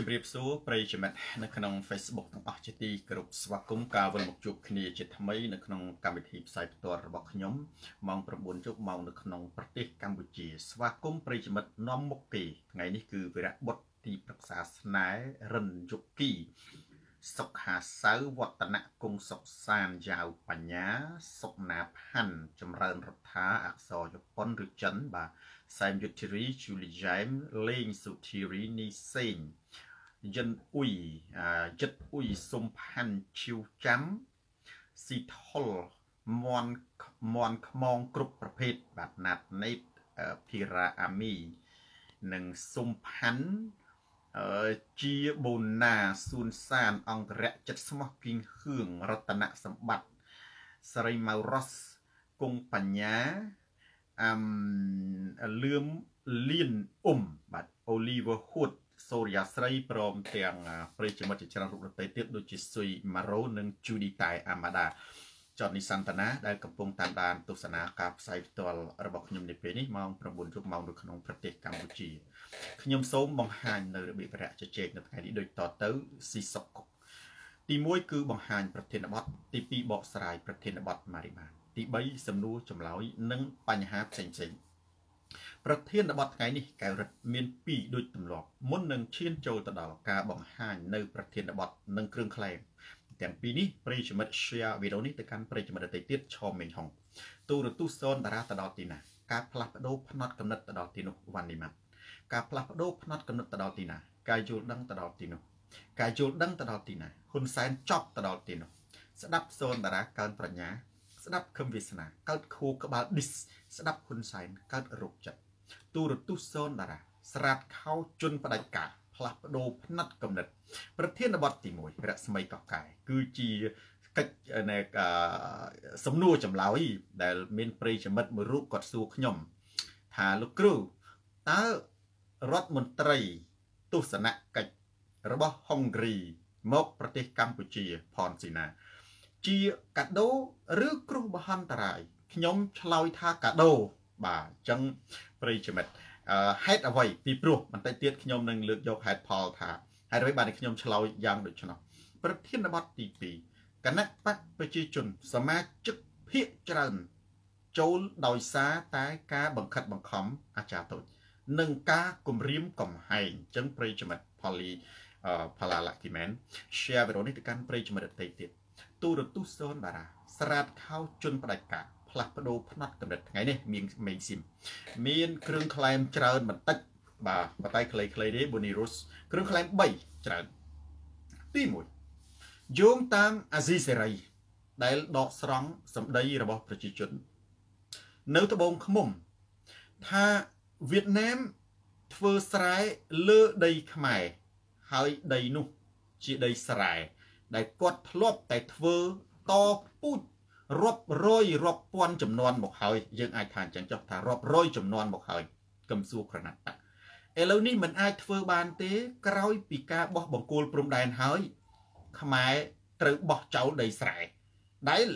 ជម្រាបសួរប្រិយមិត្តនៅក្នុង Facebook ទាំងអស់ជាទីគោរពស្វាគមន៍ការវិលមកជួបគ្នាជាថ្មីនៅក្នុងកម្មវិធីផ្សាយផ្ទាល់របស់ខ្ញុំម៉ោង9យប់ម៉ោងនៅក្នុងប្រទេសកម្ពុជា ស្វាគមន៍ប្រិយមិត្តនាំមុខគេថ្ងៃនេះគឺវីរៈបុត្រទីប្រឹក្សាស្នេហ៍រិនយុគីសុខាសៅវឌ្ឍនៈគង់សុកសានយ៉ាវបញ្ញា សុកណាផាន់ចម្រើនរដ្ឋាអក្សរជប៉ុនឬចិនបាទសែមយុទ្ធធីរីជូលីយ៉ែមលេងសុធីរីនីសេង យិនអ៊ុយយិតអ៊ុយសុំផាន់ឈីវចាំស៊ីថុលមន់មន់ខ្មងគ្រប់ប្រភេទបាទណាត់ណេតភីរ៉ាអាមីនិងសុំផាន់ជាបូណាសួនសាន អង្គរៈចិត្តស្មោះគីងហឿងរតនសម្បត្តិសរីម៉ៅរ៉សគង់បញ្ញាអឹមលឿមលៀនអ៊ុំបាទអូលីវើហ៊ូត សូរិយាស្រីព្រមទាំងប្រិយមិត្តជាច្រើនរូបដទៃទៀតដូចជាស៊ុយម៉ារ៉ូនិងជូឌីតៃអាម៉ាដាចតនីសន្តានាដែលកំពុងតាមដានទស្សនាការផ្សាយផ្ទាល់របស់ខ្ញុំនៅពេលនេះម៉ោង9យប់ម៉ោងនៅក្នុងប្រទេសកម្ពុជាខ្ញុំសូមបង្ហាញនៅរបៀបរយៈជជែកនៅថ្ងៃនេះដូចតទៅស៊ីសុកកុកទី1គឺបង្ហាញប្រធានបទទី2បកស្រាយប្រធានបទម៉ារីម៉ាទី3សំណួរចម្លើយនិងបញ្ហាផ្សេងៗ ប្រធានបទថ្ងៃនេះកែវរិទ្ធមាន2ដូចទម្លាប់មុននឹងឈានចូលទៅដល់ការបង្ហាញនៅប្រធានបទនិងគ្រឿងក្លែងទាំងពីរនេះប្រិយមិត្ត share វីដេអូនេះទៅកាន់ប្រិយមិត្តដទៃទៀតឆមេងហុងទូរទស្សន៍សូនតារាទៅដល់ទីណាការផ្លាស់ប្ដូរផ្នត់កំណត់ទៅដល់ទីនោះវ៉ាន់នីម៉ាត់ការផ្លាស់ប្ដូរផ្នត់កំណត់ទៅដល់ទីណាការយល់ដឹងទៅដល់ទីនោះការយល់ដឹងទៅដល់ទីណាហ៊ុនសែនចប់ទៅដល់ទីនោះស្ដាប់សូនតារាកើនប្រាជ្ញា ស្ដាប់ខឹមវាសនាកើតខួរក្បាល dis ស្ដាប់ហ៊ុនសែនកើតរោគចិត្ត ទូរទស្សន៍សូនតារាស្រាតខោជន់ផ្ដាច់ការផ្លាស់ប្ដូរផ្នែកកំណត់ប្រធានបទទី1រស្មីកកកែគឺជាកិច្ចនៃសំណួរចម្លើយដែលមានប្រិយមិត្តមួយរូបគាត់សួរខ្ញុំ ថាលោកគ្រូតើរដ្ឋមន្ត្រីទស្សនកិច្ចរបស់ហុងគ្រី មកប្រទេសកម្ពុជាផនស៊ីណា ជាកាដូឬគ្រោះបហន្តរាយខ្ញុំឆ្លើយថាកាដូ បាទអញ្ចឹងប្រិយមិត្តហេតុអ្វីពីព្រោះបន្តិចទៀតខ្ញុំនឹងលើកយកហេតុផលថាហេតុអ្វីបានខ្ញុំឆ្លើយយ៉ាងដូច្នោះប្រធានបទទី2គណៈបកប្រជាជន សមាជិកភាកច្រើនចូលដោយសារតែការបង្ខិតបង្ខំអាចារ្យតូចនិងការគម្រាមកំហែងអញ្ចឹងប្រិយមិត្តផលីផាឡាឡាគីមែន share វីដេអូនេះទៅកាន់ប្រិយមិត្តដទៃទៀតទូរទស្សន៍សូនតារាស្រាតខោជន់ផ្ដាច់ការ ផ្លាស់ប្ដូរផ្នត់កំណត់ថ្ងៃនេះមានមេស៊ីមមានគ្រឿងក្លែមច្រើនបន្តិចបាទបតៃខ្លីៗទេ Bonirus គ្រឿងក្លែម3ច្រើនទី1យោងតាមអាស៊ីសេរីដែលដកស្រង់សម្ដីរបស់ប្រជាជន នៅត្បូងឃ្មុំ ថាវៀតណាមធ្វើស្រែលើដីខ្មែរហើយដីនោះ ជាដីស្រែដែលគាត់ធ្លាប់តែធ្វើតពូជ រាប់រយរាប់ពាន់ចំនួនមកហើយយើងអាចថាអញ្ចឹងចុះថារាប់រយចំនួនមកហើយកឹមសួរក្រណាត់តាឥឡូវនេះมันអាចធ្វើបានទេក្រោយពីការបោះបង្គោលព្រំដែនហើយខ្មែរត្រូវបោះចោលដីស្រែដែល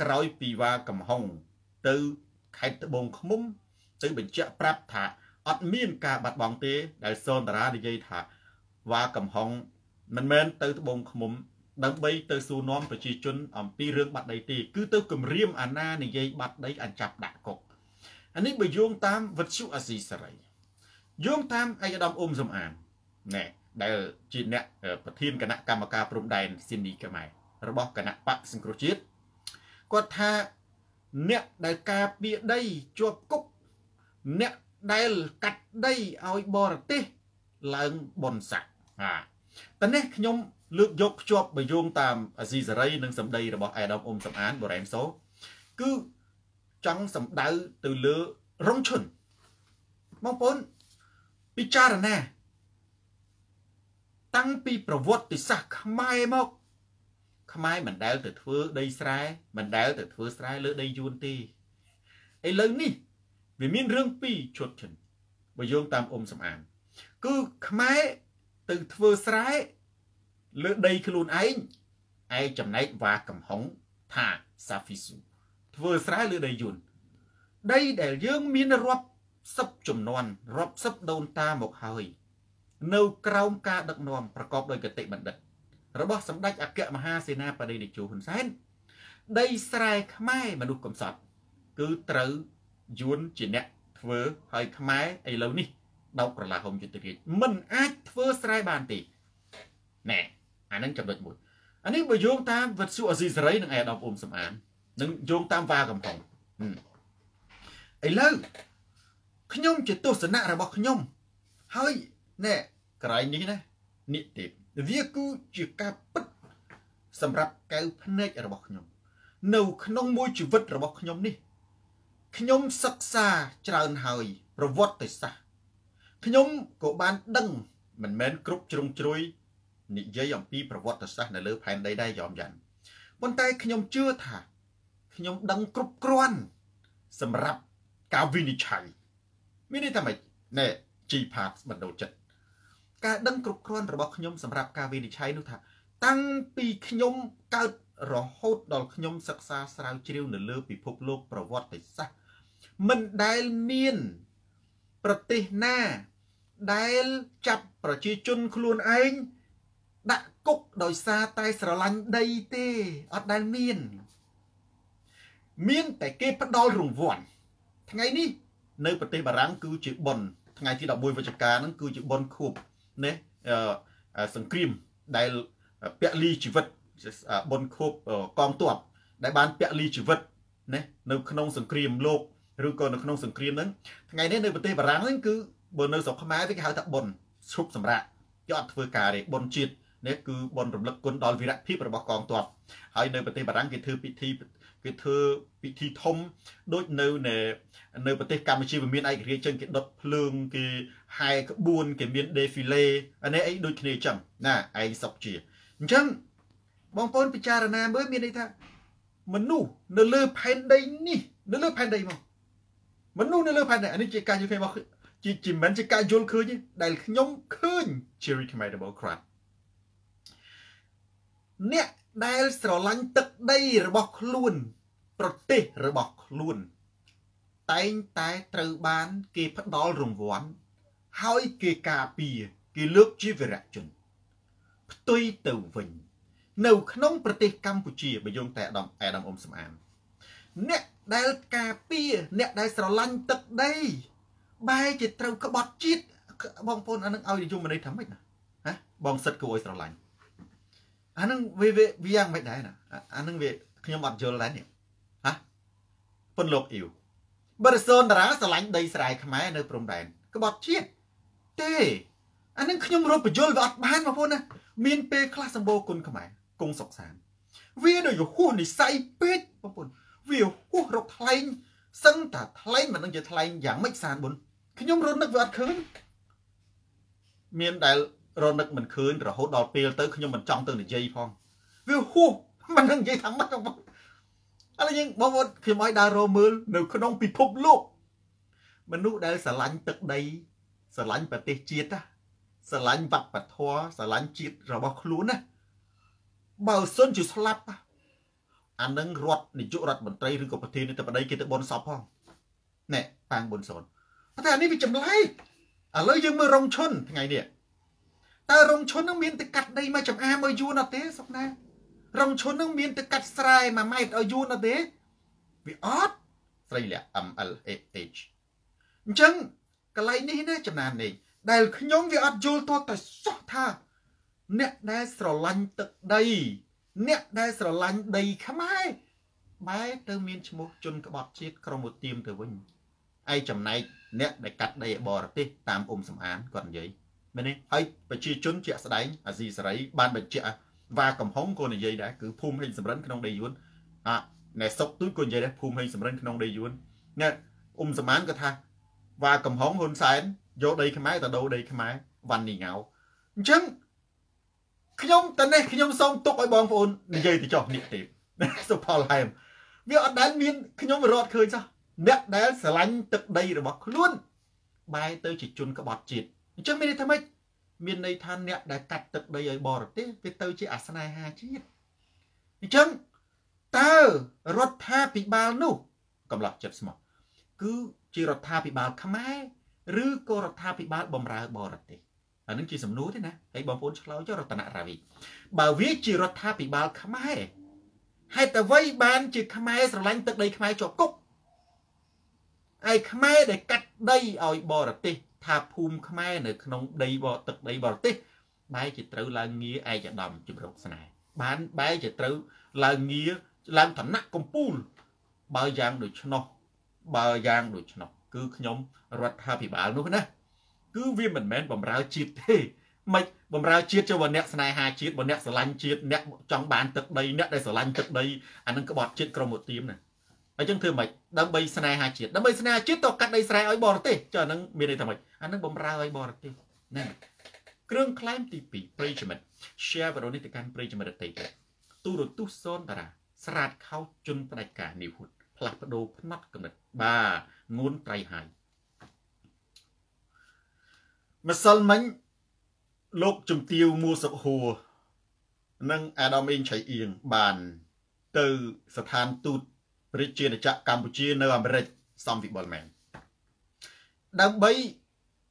ក្រោយពីវ៉ាកំហុងទៅខេត្តត្បូងឃ្មុំទៅបញ្ជាក់ប្រាប់ថាអត់មានការបាត់បង់ទេដែលសនតារានិយាយថាវ៉ាកំហុងមិនមែនទៅត្បូងឃ្មុំ ដើម្បីទៅសួរនាំប្រជាជនអំពីរឿងបាត់ដីទេ គឺទៅគម្រាមអាណានិយាយបាត់ដីអញ្ចាប់ដាក់គុកអានេះបើយោងតាមវិទ្យុអាស៊ីសេរីយោងតាមឯកឧត្តមអ៊ុំសំអានណែដែលជាអ្នកប្រធានគណៈកម្មការព្រំដែនស៊ីនីខ្មែររបស់គណៈបកសង្គ្រោះជាតិគាត់ថាអ្នកដែលការពារដីជាប់គុកអ្នកដែលកាត់ដីឲ្យបរទេសឡើងបនស័កអាតែនេះខ្ញុំ លើកយកភ្ជាប់បយោងតាមអាស៊ីសេរីនិងសម្ដីរបស់អេដាមអ៊ុំសំអានបូរ៉ែនសូគឺចង់សម្ដៅទៅលើរងឈុនបងប្អូនពិចារណា តាំងពីប្រវត្តិសាស្ត្រខ្មែរមក ខ្មែរមិនដែលទៅធ្វើដីស្រែមិនដែលទៅធ្វើស្រែលើដីយួនទេឥឡូវនេះវាមានរឿងពីរឈុតឈិនបើយោងតាមអ៊ុំសំអាន គឺខ្មែរទៅធ្វើស្រែ លើដីខ្លួនឯងឯចំណែកវ៉ាកំហុងថាសាហ្វីស៊ូធ្វើស្រែលើដីយួនដីដែលយើងមានរាប់សិបចំនួនរាប់សិបដូនតាមកហើយនៅក្រោមការដឹកនាំប្រកបដោយកតិបណ្ឌិត របស់សម្ដេចអគ្គមហាសេនាបតីតេជោហ៊ុនសែនដីស្រែខ្មែរមនុស្សកំសត់គឺត្រូវយួនជាអ្នកធ្វើហើយខ្មែរឥឡូវនេះដោកក្រឡាហុំយុទ្ធរាជមិនអាចធ្វើស្រែបានទេណែ អានឹងចំណុចមួយអានេះបើយោងតាមវិទ្យុអស៊ីសេរីនិងអេដាមអ៊ុំសំអាននិងយោងតាមវ៉ាកំផុងឥឡូវខ្ញុំជាទស្សនៈរបស់ខ្ញុំហើយណែក្រែងនេះណានិតិវាគឺជាការពិតសម្រាប់កៅភ្នែករបស់ខ្ញុំ នៅក្នុងមួយជីវិតរបស់ខ្ញុំនេះខ្ញុំសិក្សាច្រើនហើយប្រវត្តិសាស្ត្រខ្ញុំក៏បានដឹងមិនមែនគ្រប់ជ្រុងជ្រោយ និយាយអំពីប្រវត្តិសាស្ត្រនៅលើផែនដីដែរយอมយ៉ាងប៉ុន្តែខ្ញុំជឿថាខ្ញុំដឹងគ្រប់គ្រាន់សម្រាប់ការវិនិច្ឆ័យមានន័យថាម៉េចណែ G part បណ្ដូលចិត្តការដឹងគ្រប់គ្រាន់របស់ខ្ញុំសម្រាប់ការវិនិច្ឆ័យនោះថា តាំងពីខ្ញុំកើតរហូតដល់ខ្ញុំសិក្សាស្រាវជ្រាវនៅលើពិភពលោកប្រវត្តិសាស្ត្រមិនដែលមានប្រទេសណាដែលចាប់ប្រជាជនខ្លួនឯង ដាក់គុកដោយសារតែស្រឡាញ់ដីទេអត់ដែលមាន មានតែគេផ្ដល់រង្វាន់ថ្ងៃនេះនៅប្រទេសបារាំងគឺជាប៉ុនថ្ងៃទី11វិច្ឆិកាហ្នឹងគឺជាប៉ុនខួបណាសង្គ្រាមដែលពលីជីវិតប៉ុនខួបកងទ័ពដែលបានពលីជីវិតណានៅក្នុងសង្គ្រាមលោកឬក៏នៅក្នុងសង្គ្រាមហ្នឹងថ្ងៃនេះនៅប្រទេសបារាំងហ្នឹងគឺបើនៅស្រុកខ្មែរវាគេហៅថាប៉ុនឈប់សម្រាប់គេអត់ធ្វើការទេប៉ុនជាតិ នេះគឺប៉ុនរំលឹកគុណដល់វីរភាពរបស់កងទ័ពហើយនៅប្រទេសបារាំងគេធ្វើពិធីគេធ្វើពិធីធំដូចនៅនៅប្រទេសកម្ពុជាវាមានឯករាជ្យចឹងគេដុតភ្លើងគេហែក្បួនគេមាន défilé អានេះអីដូចគ្នាចឹងណាឯងសុកជាអញ្ចឹងបងប្អូនពិចារណាមើលមានន័យថាមនុស្សនៅលើផែនដីនេះនៅលើផែនដីមកមនុស្សនៅលើផែនដីអានេះជាការយល់ឃើញមកជាជាមិនជាការយល់ឃើញទេដែលខ្ញុំឃើញ Cherry Khmer Democrat អ្នកដែលស្រឡាញ់ទឹកដីរបស់ខ្លួន ប្រទេសរបស់ខ្លួន តែងតែត្រូវបាន គេផ្ដល់រង្វាន់ហើយគេការពារគេលើកជាវីរៈជន ផ្ទុយទៅវិញ នៅ ក្នុង ប្រទេសកម្ពុជាបើយោងតែអាដាមអាដាមអ៊ុំសំអានអ្នកដែលការពារអ្នកដែលស្រឡាញ់ទឹកដីបែរជាត្រូវក្បត់ជាតិបងប្អូនអានឹងឲ្យនិយមន័យថាម៉េចណាហ៎បងសិតគួរឲ្យស្រឡាញ់ អានឹងវាវាយ៉ាងម៉េចដែរណាអានឹងវាខ្ញុំអត់យល់ដែរនេះហ៎ប៉ុនលោកអ៊ីវបរិសូនតារាស្រឡាញ់ដីស្រែខ្មែរនៅព្រំដែនក្បត់ជាតិទេអានឹងខ្ញុំរកបញ្យលវាអត់បានបងប្អូនណាមានពេលខ្លះសម្បូរគុណខ្មែរគង់សុកសានវានៅយហួសនិស័យពេកបងប្អូនវាហួសរកថ្លែងសឹងតែថ្លែងមិនដឹងជាថ្លែងយ៉ាងម៉េចសានបុនខ្ញុំរត់នឹកវាអត់ឃើញមានដែល រនឹកមិនឃើញរហូតដល់ពេលទៅខ្ញុំមិនចង់ទៅនិយាយផងវាហួសមិននឹងនិយាយថាម៉េចបងឥឡូវយើងបងប្អូនខ្ញុំឲ្យដើររមើលនៅក្នុងពិភពលោកមនុស្សដែលស្រឡាញ់ទឹកដីស្រឡាញ់ប្រទេសជាតិណាស្រឡាញ់វប្បធម៌ស្រឡាញ់ជាតិរបស់ខ្លួនណាបើសុនជាស្លាប់អានឹងរដ្ឋនាយករដ្ឋមន្ត្រីឬក៏ប្រធានាធិបតីគេទៅបនសពផងណែប៉ាងបនសូនតែអានេះវាចម្លែកឥឡូវយើងមើលរងឈុនថ្ងៃនេះ តើរងឈុននឹងមានទៅកាត់ដីមកចំអាមកយួនអត់ទេសុកណារងឈុននឹងមានទៅកាត់ស្រែមួយម៉ែត្រឲ្យយួនអត់ទេវាអត់ស្រីលះ MLH អញ្ចឹងកន្លែងនេះណាចំណាននេះដែលខ្ញុំវាអត់យល់តតែសោះថា អ្នកដែលស្រឡាញ់ទឹកដី អ្នកដែលស្រឡាញ់ដីខ្មែរបែរទៅមានឈ្មោះជនក្បត់ជាតិក្រមឧទាមទៅវិញឯចំណែកអ្នកដែលកាត់ដីបរទេសតាមអ៊ុំសំអានគាត់និយាយ មែនទេហើយប្រជាជនជាក់ស្ដែងអាស៊ីសេរីបានបញ្ជាក់វ៉ាកំហុងក៏និយាយដែរគឺភូមិហេងសំរិនក្នុងដីយួនអាណែសុកទូចក៏និយាយដែរភូមិហេងសំរិនក្នុងដីយួនណែអ៊ុំសមានក៏ថាវ៉ាកំហុងហ៊ុនសែនយកដីខ្មែរទៅដូរដីខ្មែរវ៉ាន់នីងៅអញ្ចឹងខ្ញុំតនេះខ្ញុំសូមទុកឲ្យបងប្អូននិយាយទៅចុះនេះទេសុផលហែមវាអត់ដែលមានខ្ញុំរត់ឃើញសោះអ្នកដែលស្រឡាញ់ទឹកដីរបស់ខ្លួនបែរទៅជាជនក្បត់ជាតិ អញ្ចឹងមានន័យថាម៉េចមានន័យថាអ្នកដែលកាត់ទឹកដីឲ្យបរទេសវាទៅជាអាស្នេហាជាតិអញ្ចឹងតើរដ្ឋាភិបាលនោះកំឡោះចិត្តស្មោះគឺជារដ្ឋាភិបាលខ្មែរឬក៏រដ្ឋាភិបាលបំរើបរទេសអានឹងជាសំណួរទេណាហើយបងប្អូនឆ្លើយចុះរតនរាវីបើវាជារដ្ឋាភិបាលខ្មែរហេតុអ្វីបានជាខ្មែរស្រឡាញ់ទឹកដីខ្មែរជាប់គុកហើយខ្មែរដែលកាត់ដីឲ្យបរទេស ថាភូមិខ្មែរនៅក្នុងដីបរទឹកដីបរទេសបែរជាត្រូវឡើងងារឯកឧត្តមជំរុកស្នេហ៍បានបែរជាត្រូវឡើងងារឡើងឋានៈកម្ពូល បើយ៉ាងដូច្នោះបើយ៉ាងដូច្នោះគឺខ្ញុំរដ្ឋាភិបាលនោះណាគឺវាមិនមែនបំរើជាតិទេមិនបំរើជាតិចូលអ្នកស្នេហាជាតិបើអ្នកស្រឡាញ់ជាតិអ្នកចង់បានទឹកដីអ្នកដែលស្រឡាញ់ទឹកដីអានឹងក្បត់ជាតិក្រុមឧទាមណា អញ្ចឹងធ្វើម៉េចដើម្បីស្នេហាជាតិដើម្បីស្នេហាជាតិទៅកាត់ដីស្រែឲ្យបរទេសចុះអានឹងមានន័យថាម៉េចអានឹងបំរើឲ្យបរទេសណាគ្រឿងក្លែមទី2ប្រិយមិត្ត share វីដេអូនេះទៅកាន់ប្រិយមិត្តដទៃទៀតទូរទស្សន៍សូនតារាស្រាតខោជន់ផ្ដាច់ការនីវហ៊ុតផ្លាស់ប្ដូរផ្នត់កំណត់បាទងួនត្រៃហើយម្សិលមិញលោកជំទាវមួសុកហួរនិងអាដាមអេងឆៃអៀងបាន ទៅស្ថានទូតប្រជាណាចក្រកម្ពុជានៅអាមេរិកសំវិបុលមែនដើម្បី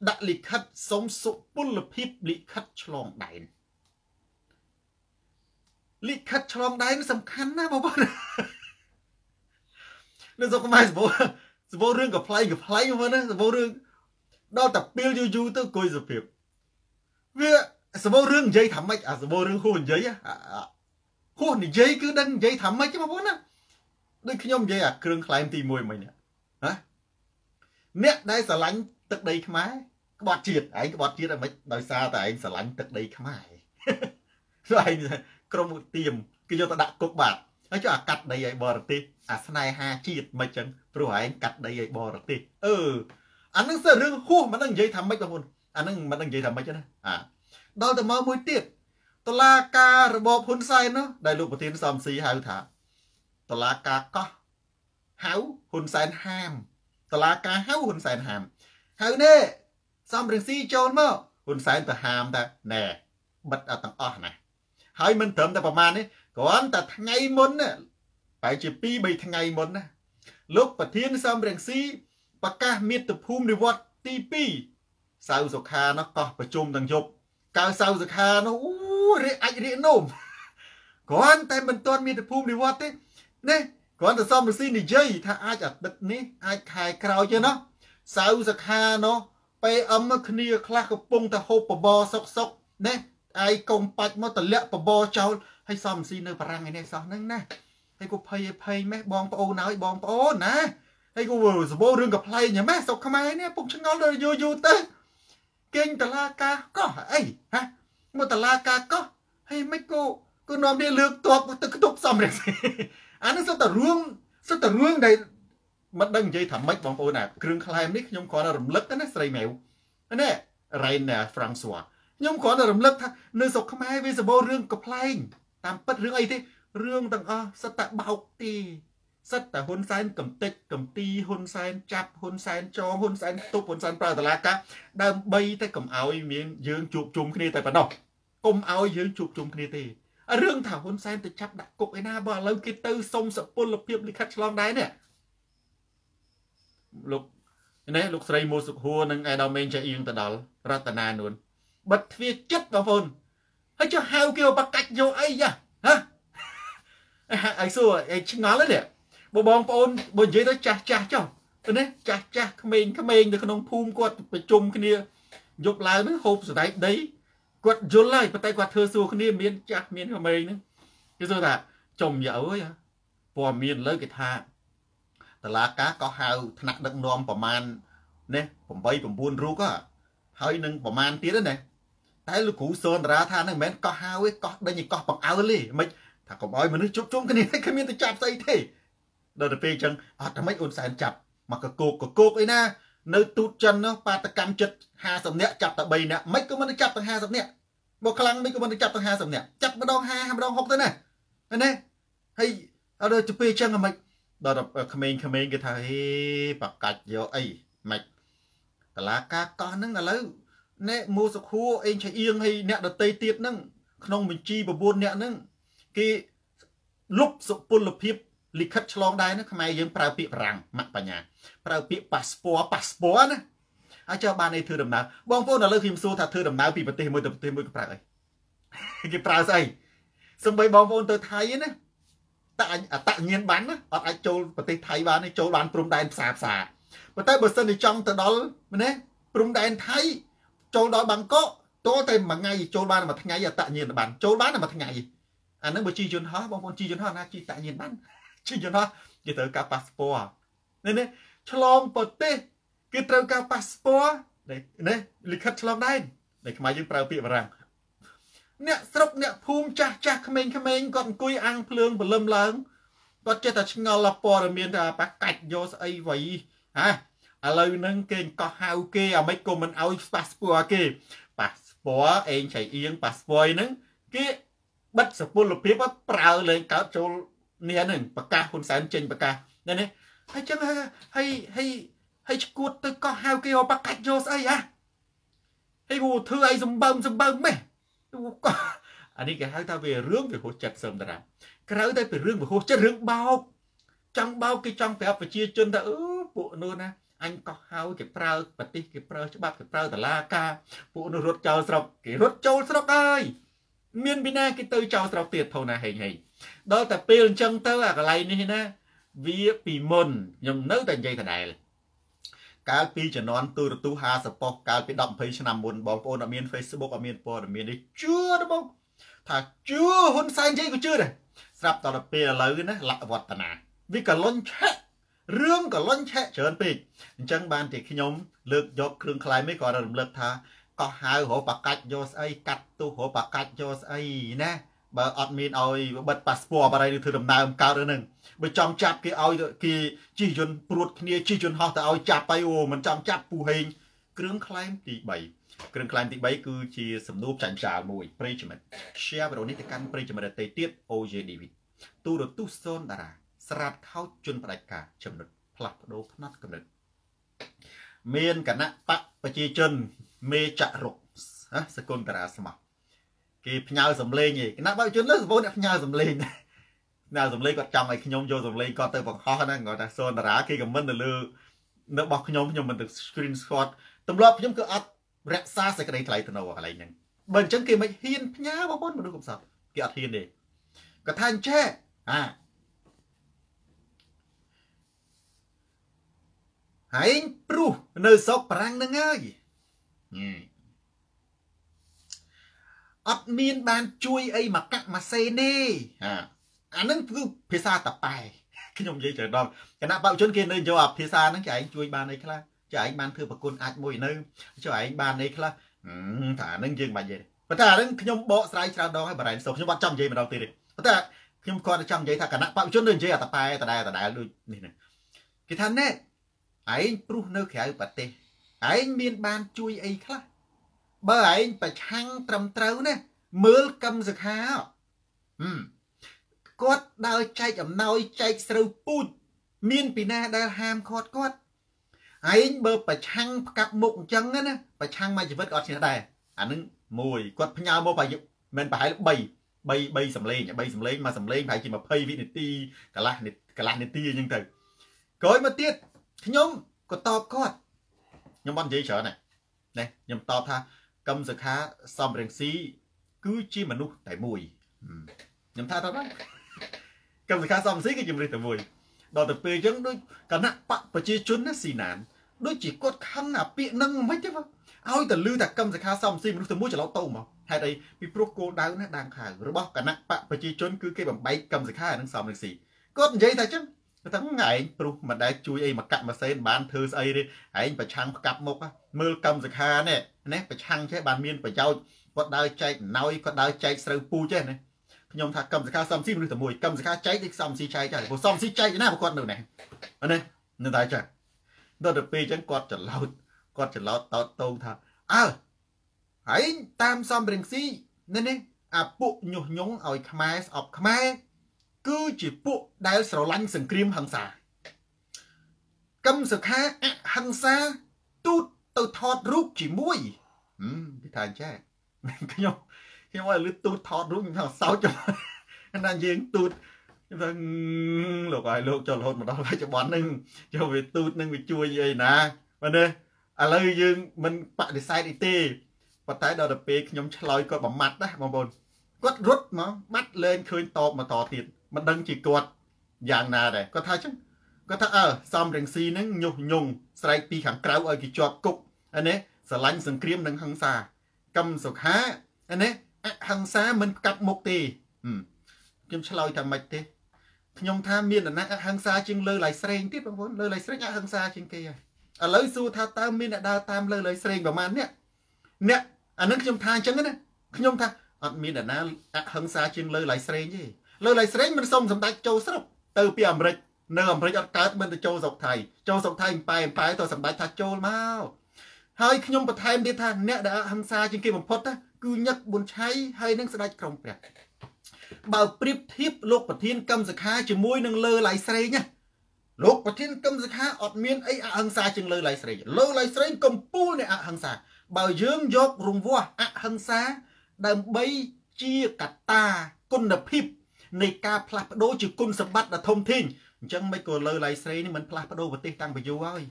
ដាក់លិខិតសុំសុពលភាពលិខិតឆ្លងដែនលិខិតឆ្លងដែនសំខាន់ណាស់បងប្អូននៅសុកខ្មែរសបោសបោរឿងកំ pl ៃកំ pl ៃបងប្អូនណាសបោរឿងដល់តែពេលយូរយូរទៅគួយសុភាពវាសបោរឿងនិយាយថាម៉េចអាសបោរឿងហួសនិយាយហួសនិយាយគឺដឹងនិយាយថាម៉េចបងប្អូនណា ដូចខ្ញុំនិយាយអាគ្រឿងខ្លែងទី1មិញណាអ្នកដែលស្រឡាញ់ទឹកដីខ្មែរក្បត់ជាតិឯងក្បត់ជាតិឲ្យមិនដោយសារតែឯងស្រឡាញ់ទឹកដីខ្មែរព្រោះឯងក្រុមឧទាមគេយកទៅដាក់គុកបាទហើយចុះអាកាត់ដីឲ្យបរទេសអាស្នេហាជាតិមិនចឹងព្រោះឯងកាត់ដីឲ្យបរទេសអឺអានឹងសើរឿងហួសមិនដឹងនិយាយថាម៉េចបងប្អូនអានឹងមិនដឹងនិយាយថាម៉េចណាអាដល់ទៅមកមួយទៀតតឡាការរបបហ៊ុនសែននោះដែលលោកប្រធានសំស៊ីហៅថា តឡាការកោះហៅហ៊ុនសែនហាមតឡាការហៅហ៊ុនសែនហាមហៅនេះសំរងស៊ីចូលមកហ៊ុនសែនទៅហាមតែណែបិទអត់ទាំងអស់ណាហើយមិនត្រឹមតែប្រមាណនេះគ្រាន់តែថ្ងៃមុនណាបែរជា2 3ថ្ងៃមុនណាលោកប្រធានសំរងស៊ីប្រកាសមាតុភូមិនិវត្តទី2សៅសុខានោះកោះប្រជុំទាំងយប់កៅសៅសុខានោះអូរៀកអាចរៀកនោមគ្រាន់តែមិនទាន់មាតុភូមិនិវត្តទេ នេះគ្រាន់តែសំរងស៊ីនិយាយថាអាចអាទិត្យនេះអាចខែក្រោយទេណោះសៅសុខានោះពេលអឹមគ្នាខ្លះកំពុងតែហូបបបរសុកសុកណាឯកុំបាច់មកតម្លាក់បបរចោលហើយសំស៊ីនៅបារាំងឯនេះសោះហ្នឹងណាហើយគូភ័យភ័យម៉េះបងប្អូនហើយបងប្អូនណាហើយគូសបោរឿងកំ pl ែងម៉េះស្រុកខ្មែរនេះពុកឆ្ងល់ដល់យូរយូរទៅគេងតឡាការកោះអីហ៎មកតឡាការកោះហើយមិនគូគូនាំនេះលើកតបទៅខ្ទប់សំរងស៊ី អានេះសុទ្ធតែរឿងសុទ្ធតែរឿងដែលមិនដឹងនិយាយថាម៉េចបងប្អូនណាគ្រឿងខ្លែមនេះខ្ញុំគ្រាន់តែរំលឹកណាស្រីម៉ែវនេះរ៉េនហ្វ្រាំងស៊ួខ្ញុំគ្រាន់តែរំលឹកថានៅស្រុកខ្មែរវាសម្បូររឿងកំ pl ែងតាមពិតរឿងអីទេរឿងទាំងអស់សិតតែបោកទេសិតតែហ៊ុនសែនកំតិចកំទីហ៊ុនសែនចាប់ហ៊ុនសែនចងហ៊ុនសែនទប់ហ៊ុនសែនប្រើតឡាកាដើម្បីតែកុំឲ្យមានយើងជួបជុំគ្នាតែប៉ុណ្ណោះកុំឲ្យយើងជួបជុំគ្នាទេ រឿងថាហ៊ុនសែនទៅចាប់ដាក់គុកឯណាបើឥឡូវគេទៅសុំសពលភាពលិខិតឆ្លងដែរនេះលោកនេះលោកស្រីមូសុខហួរនិងអេដាមេងចាអៀងទៅដល់រតនានួនបិទទ្វារចិត្តបងប្អូនហើយចុះហៅគេបកាច់យកអីយ៉ាហ៎អីសួរអីឆ្ងល់ទេបើបងប្អូនបើនិយាយទៅចាស់ចាស់ចុះទៅនេះចាស់ចាស់ក្មេងក្មេងនៅក្នុងភូមិគាត់ប្រជុំគ្នាយប់ឡើងហ្នឹងហូបសណ្ដែកដី គាត់យល់ហើយប៉ុន្តែគាត់ធ្វើសួរគ្នាមានចាស់មានក្មេងហ្នឹងគេសួរថាចំយ៉ាអើយព័ត៌មានលើគេថាតឡាកាក៏ហៅថ្នាក់ដឹកនាំប្រមាណនេះ8 9រូបហើយនឹងប្រមាណទៀតណាតែលោកគ្រូសនតារាថាហ្នឹងមិនមែនកោះហៅទេកោះដេញឲ្យកោះបង្អើលទេមិនថាកុំឲ្យមនុស្សជប់ជុំគ្នាគ្មានទៅចាប់ស្អីទេដល់ទៅពេលអញ្ចឹងអត់តែមិនអូនសែនចាប់មកកកោកកកោកអីណានៅទូតចិននោះបាតកម្មចិត្ត50នាក់ចាប់តែ3នាក់មិនក៏មិនចាប់ទាំង50នាក់ មកខ្លាំងមិនក៏មិនចាប់ទាំង50នាក់ចាប់ម្ដង50ម្ដង60ទៅណាណាហើយអត់ទៅពេលអញ្ចឹងមិនដល់ក្មេងៗគេថាហេបកាច់យកអីមិនតឡាការកោះហ្នឹងឥឡូវណែមូសុខួរអេងឆៃអៀងហើយអ្នកដតីទៀតហ្នឹងក្នុងបញ្ជី9អ្នកហ្នឹងគេលុបសុពលភាពលិខិតឆ្លងដែរណាខ្មែរយើងប្រើពាក្យបារាំងម៉ាក់បញ្ញាប្រើពាក្យប៉ាសពតប៉ាសពតណា អាចើបានឯធ្វើដំណើរបងប្អូនឥឡូវខ្ញុំសួរថាធ្វើដំណើរពីប្រទេសមួយទៅប្រទេសមួយគេប្រើអីគេប្រើស្អីសំបីបងប្អូនទៅថៃណាតអតញៀនបានណាអត់អាចចូលប្រទេសថៃបានទេចូលបានព្រំដែនផ្សារផ្សារប៉ុន្តែបើសិនជាចង់ទៅដល់ណាព្រំដែនថៃចូលដល់បាងកកតោតែមួយថ្ងៃចូលបានមួយថ្ងៃអតញៀនបានចូលបានមួយថ្ងៃអានឹងបើជីយន្តហោះបងប្អូនជីយន្តហោះណាជីតញៀនបានជីយន្តហោះគេត្រូវការប៉ាសពតនេះនេះឆ្លងប្រទេស គេត្រូវការប៉ាសពតនេះលិខិតឆ្លងដែនដែលខ្មែរយើងប្រើពាក្យបារាំងអ្នកស្រុកអ្នកភូមិចាស់ចាស់ក្មេងៗគាត់អង្គុយអាំងភ្លើងព្រលឹមឡើងគាត់ចេះតែឆ្ងល់ព័ត៌មានថាប៉ះកាច់យកស្អីវៃហាឥឡូវហ្នឹងគេកោះហៅគេអាម៉េចក៏មិនឲ្យប៉ាសពតគេប៉ាសពតអេងឆៃអៀងប៉ាសពតហ្នឹងគេបិទសពលភាពប្រើលេងកើតចូលនេះហ្នឹងប្រកាសហ៊ុនសែនចេញប្រកាសនេះនេះហើយចឹងហើយហើយ ហើយឈួតទៅកោះហៅគេឲ្យបកាច់យកស្អីហ៎ហើយហូធ្វើអីសំបើមសំបើមម៉េះកោះអានេះគេហៅថាវារឿងវិហោចិត្តសឹមតារាក្រៅតែពីរឿងវិហោចិត្តរឿងបោកចង់បោកគេចង់ប្រាប់ប្រជាជនថាអឺពួកនោះណាអញកោះហៅគេប្រើប្រទេសគេប្រើច្បាប់គេប្រើតឡាការពួកនោះរត់ចោលស្រុកគេរត់ចូលស្រុកហើយមានពីណាគេទៅចោលស្រុកទៀតថោណាហេងហេងដល់តែពេលអញ្ចឹងទៅអាកន្លែងនេះណាវាពីមុនខ្ញុំនៅតែនិយាយដដែល កាលពីជំនាន់ទូរទស្សន៍50ប៉ុស្តិ៍កាលពី10 20ឆ្នាំមុនបងប្អូនអត់មាន Facebook អត់មានព័ត៌មាននេះជឿទេបងថាជឿហ៊ុនសែននិយាយក៏ជឿដែរស្រាប់តទៅពេលឥឡូវណាលក្ខវឌ្ឍនាវាកលុញឆាក់រឿងកលុញឆាក់ច្រើនពេកអញ្ចឹងបានតែខ្ញុំលើកយកគ្រឿងខ្លែងនេះក៏រំលឹកថាកោះហៅរហបកាច់យកស្អីកាត់ទូរហបកាច់យកស្អីណា បើអត់មានឲ្យបិទប៉ាសពតអីឬធ្វើដំណើរកើតរឿងហ្នឹងបើចង់ចាប់គេឲ្យគេជិះយន្តព្រួតគ្នាជិះយន្តហោះទៅឲ្យចាប់ទៅអូមិនចង់ចាប់ពូហេងគ្រឿងខ្លែងទី3គ្រឿងខ្លែងទី3គឺជាសំណួរចាញ់ចាលមួយប្រិយមិត្ត share វីដេអូនេះទៅកាន់ប្រិយមិត្តដទៃទៀត OJ David ទូរទស្សន៍សូនតារាស្រាតខោចជនផ្ដាច់ការចំណុចផ្លាស់ប្ដូរផ្នត់កំណត់មានគណៈបកប្រជាជនមេចរុកសកុនតារាស្មោះ គេផ្ញើសំលេងឯគណៈបកជនលើសបងអ្នកផ្ញើសំលេងណាសំលេងគាត់ចង់ឲ្យខ្ញុំយកសំលេងគាត់ទៅបង្ហោះហ្នឹងគាត់ថាសូនតារាគេខមមិននៅលើនៅរបស់ខ្ញុំខ្ញុំមិនទៅ screen shot ទម្លាប់ខ្ញុំគឺអត់រក្សាសេចក្តីថ្លៃថ្នូរកន្លែងហ្នឹងបើអញ្ចឹងគេមិនហ៊ានផ្ញើបងប្អូនមនុស្សកំសត់គេអត់ហ៊ានទេគាត់ថាអញ្ចេះអាហើយព្រោះនៅស្រុកប្រាំងហ្នឹងហើយ អត់មានបានជួយអីមកកាក់មកសេនទេអាហ្នឹងគឺភាសាតប៉ែខ្ញុំនិយាយទៅដល់គណៈបព្វជិនគេនៅយកអាភាសាហ្នឹងគេឯងជួយបានអីខ្លះចុះឯងបានធ្វើប្រគុណអាចមួយនៅចុះឯងបានអីខ្លះថាហ្នឹងយើងមិននិយាយទេប៉ុន្តែអាហ្នឹងខ្ញុំបកស្រាយច្រើនដងហើយបរ៉ែនសូខ្ញុំអត់ចង់និយាយម្ដងទៀតទេប៉ុន្តែខ្ញុំគាត់ចង់និយាយថាគណៈបព្វជិននៅនិយាយអាតប៉ែតដែលតដែលដូចនេះហ្នឹងគេថាណែឯងព្រោះនៅក្រៅប្រទេសឯងមានបានជួយអីខ្លះ បើឯងប្រឆាំងត្រឹមត្រូវណាមើលកឹមសខាហឹមគាត់ដើរចែកអំណោយចែកស្រូវពូជមានពីណាដែលហាមគាត់គាត់ឯងបើប្រឆាំងផ្កាប់មុខអញ្ចឹងណាប្រឆាំងមួយជីវិតក៏ឈ្នះដែរអានឹងមួយគាត់ផ្ញើមកប្រហែលមិនប្រហែល3 3 3សំឡេង3សំឡេងមកសំឡេងប្រហែលជា20វិនាទីកន្លះកន្លះនាទីអញ្ចឹងទៅក្រោយមកទៀតខ្ញុំក៏តបគាត់ខ្ញុំអត់និយាយច្រើនណាខ្ញុំតបថា កឹមសខាសំរងស៊ីគឺជាមនុស្សតែមួយខ្ញុំថាទៅហ្នឹងកឹមសខាសំរងស៊ីគឺជាមនុស្សតែមួយដល់ទៅពេលអញ្ចឹងដូចគណៈបកប្រជាជនណាស៊ីណានដូចជាគាត់ខឹងអាពាកនឹងមិនទេឲ្យតែលឺតែកឹមសខាសំស៊ីមនុស្សតែមួយច្រឡោតទៅមកហេតុអីពីព្រោះគោលដៅណាដាងខៅរបស់គណៈបកប្រជាជនគឺគេបំបែកកឹមសខានឹងសំរងស៊ីគាត់និយាយតែអញ្ចឹងគា ត់ថាឯងព្រោះមិនដែលជួយអីមកកាក់ម៉ាសេនបានធ្វើស្អីទេឯងប្រឆាំងផ្កាប់មុខមើលកម្មសខានេះណាប្រឆាំងចេះបានមានប្រយោជន៍គាត់ដើរចែកណោយគាត់ដើរចែកស្រូវពូចេះណាខ្ញុំថាកម្មសខាសំស៊ីមនុស្សតែមួយកម្មសខាចែកទីសំស៊ីចែកចាព្រោះសំស៊ីចែកណាគាត់នៅនេះណានៅតែចាដល់ទៅពេលអញ្ចឹងគាត់ច្រឡោតគាត់ច្រឡោតតោតតងថាអើហើយតាមសំរងស៊ីនេះនេះអាពួកញុះញង់ឲ្យខ្មែរស្អប់ខ្មែរ គឺជាពួកដែលស្រឡាញ់សង្គ្រាមហិង្សាកឹមសុខាអហិង្សាទូតទៅថតរូបជាមួយហឹមគេថាអញ្ចឹងខ្ញុំខ្ញុំឲ្យលឺទូតថតរូបខ្ញុំថាសោចណាយើងទូតខ្ញុំថាលោកឲ្យលោកចូលរហូតមកដល់បច្ចុប្បន្នហ្នឹងចូលវាទូតនឹងវាជួយអីណាបាទណាឥឡូវយើងមិនបដិសេធអីទេប៉ុន្តែដល់ទៅពេលខ្ញុំឆ្លើយគាត់បំមាត់ណាបងប្អូនគាត់រត់មកបាត់លែងឃើញតបមកតទៀត មិនដឹងជាគាត់យ៉ាងណាដែរគាត់ថាចឹងគាត់ថាអើសំរងស៊ីហ្នឹងញុះញង់ស្រែកពីខាងក្រៅឲ្យគេជាប់គុកអានេះស្រឡាញ់សង្គ្រាមនិងហិង្សាកម្មសុខាអានេះអហិង្សាមិនកាប់មុខទេខ្ញុំឆ្លើយថាម៉េចទេខ្ញុំថាមានអាណាអហិង្សាជាងលើឡៃស្រេងទៀតបងប្អូនលើឡៃស្រេងអហិង្សាជាងគេហើយឥឡូវសួរថាតើមានអ្នកដើរតាមលើឡៃស្រេងប្រហែលអ្នកអ្នកអានឹងខ្ញុំថាអញ្ចឹងណាខ្ញុំថាអត់មានអ្នកណាអហិង្សាជាងលើឡៃស្រេងទេ លើឡៃស្រេងមិនសុំសម្ដេចចូលស្រុកទៅពីអាមេរិកនៅអាមេរិកអត់កើតមិនទៅចូលស្រុកថៃចូលស្រុកថៃប៉ែប៉ែទៅសម្ដេចថាចូលមកហើយខ្ញុំបន្ថែមទៀតថាអ្នកដែលអហិង្សាជាងគេបំផុតណាគឺញឹកប៊ុនឆៃហើយនឹងស្ដេចក្រុងព្រះបើប្រៀបធៀបលោកប្រធានកម្មសខាជាមួយនឹងលើឡៃស្រេងណាលោកប្រធានកម្មសខាអត់មានអីអហិង្សាជាងលើឡៃស្រេងលើឡៃស្រេងកំពូលនៃអហិង្សាបើយើងយករង្វាស់អហិង្សាដើម្បីជាកត្តាគុណភាព នៃការផ្លាស់ប្ដូរជាគុណសម្បត្តិដ៏ធំធេងអញ្ចឹងមិនក៏លើឡៃស្រីនេះមិនផ្លាស់ប្ដូរប្រទេសតាំងពីយូរហើយ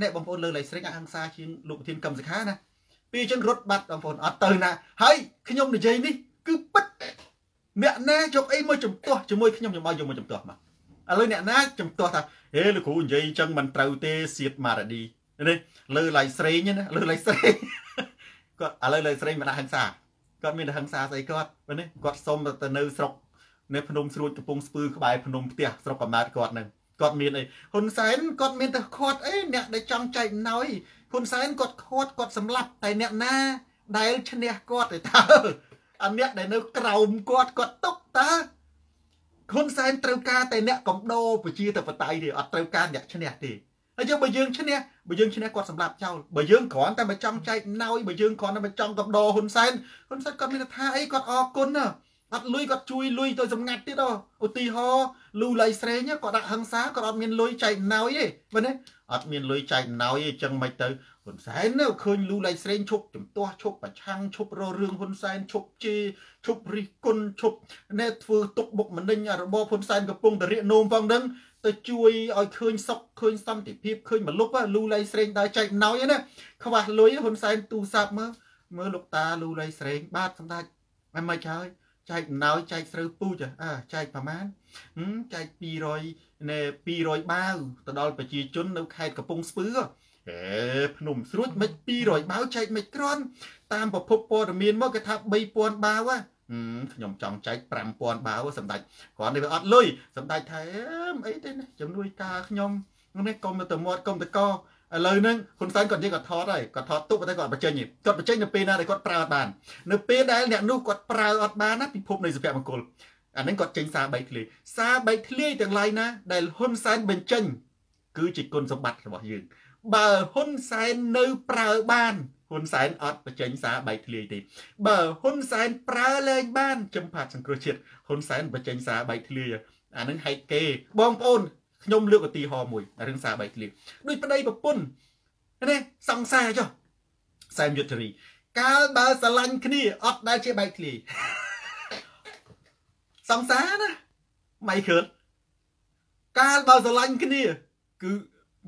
អ្នកបងប្អូនលើឡៃស្រីអហិង្សាជាងលោកប្រធានកម្មសិក្ខាណាពេលអញ្ចឹងរត់បាត់បងប្អូនអត់ទៅណាហើយខ្ញុំនិយាយនេះគឺពិតអ្នកណាយកអីមកជំទាស់ជាមួយខ្ញុំខ្ញុំឲ្យយកមកជំទាស់មកឥឡូវអ្នកណាជំទាស់ថាហេលោកគ្រូនិយាយអញ្ចឹងមិនត្រូវទេសៀតម៉ារ៉ាឌីនេះលើឡៃស្រេងណាលើឡៃស្រេងគាត់ឥឡូវឡៃស្រេងមិនដាក់ហិង្សាគាត់មានតែហិង្សាស្អីគាត់នេះគាត់សុំទៅនៅស្រុក នៅភ្នំស្រួចកំពង់ស្ពឺក្បែរភ្នំផ្ទះស្រុកកំណើតគាត់នឹងគាត់មានអីហ៊ុនសែនគាត់មានតែខាត់អីអ្នកដែលចង់ចែកណយហ៊ុនសែនគាត់ខាត់គាត់សម្លាប់តែអ្នកណា ដែលឈ្នះគាត់ទៅតើអាអ្នកដែលនៅក្រោមគាត់គាត់ຕົកតើហ៊ុនសែនត្រូវការតែអ្នកកំដោប្រជាធិបតេយ្យទេអត់ត្រូវការអ្នកឈ្នះទេហើយយើងបើយើងឈ្នះបើយើងឈ្នះគាត់សម្លាប់ចោលបើយើងគ្រាន់តែមកចង់ចែកណយបើយើងគ្រាន់តែមកចង់កំដោហ៊ុនសែនហ៊ុនសែនគាត់មានថាអីគាត់អរគុណណា អត់លុយគាត់ជួយលុយទៅសម្ងាត់ទៀតឧទាហរណ៍លូលៃស្រេងគាត់ដាក់ហឹងសាគាត់អត់មានលុយចែកណោយទេមែនទេអត់មានលុយចែកណោយទេអញ្ចឹងមិនទៅហ៊ុនសែននៅឃើញលូលៃស្រេងឈប់ជំទាស់ឈប់ប្រឆាំងឈប់រករឿងហ៊ុនសែនឈប់ជេរឈប់រិះគន់ឈប់ណែធ្វើទុកបុកម្នេញរបបហ៊ុនសែនកំពុងតែរៀកនោមផងហ្នឹងទៅជួយឲ្យឃើញសុកឃើញសន្តិភាពឃើញមលុបលូលៃស្រេងដើរចែកណោយណាខ្វះលុយហ៊ុនសែនទូសាប់មើលមើលលោកតាលូលៃស្រេងបាទសម្ដេចមិនមកហើយ ចែកអំណោយចែកស្រូវពូជអើចែកប្រមាណចែក200ណែ200បាវទៅដល់ប្រជាជននៅខេត្តកំពង់ស្ពឺអេភ្នំស្រួចមិន200បាវចែកមិនក្រន់តាមប្រភពព័ត៌មានមកគេថា3000បាវខ្ញុំចង់ចែក5000បាវសម្ដេចគ្រាន់តែវាអត់លុយសម្ដេចថាអីទេជំនួយការខ្ញុំនេះកុំទៅមាត់កុំទៅក ឥឡូវហ្នឹងហ៊ុនសែនគាត់និយាយគាត់ថតហើយគាត់ថតទុកតែគាត់បញ្ចេញគាត់បញ្ចេញនៅពេលណាដែលគាត់ប្រើអត់បាននៅពេលដែលអ្នកនោះគាត់ប្រើអត់បានណាពិភពនៃសុភមង្គលអាហ្នឹងគាត់ចេញសារបែកធ្លាយសារបែកធ្លាយទាំងឡាយណាដែលហ៊ុនសែនបញ្ចេញ គឺជាគុណសម្បត្តិរបស់យើង បើហ៊ុនសែននៅប្រើបានហ៊ុនសែនអត់បញ្ចេញសារបែកធ្លាយទេបើហ៊ុនសែនប្រើលែងបានចំផាត់សង្គ្រោះជាតិហ៊ុនសែនបញ្ចេញសារបែកធ្លាយអានឹងហេតុគេបងប្អូន ខ្ញុំលើកឧទាហរណ៍មួយរឿងសារបែកធ្លាយដូចប្តីប្រពន្ធនេះសង្សារចុះសែមយុទ្ធរី កាលបើស្រឡាញ់គ្នាអត់ដែលជាបែកធ្លាយសង្សារណាម៉ៃខឿនកាលបើស្រឡាញ់គ្នា គឺ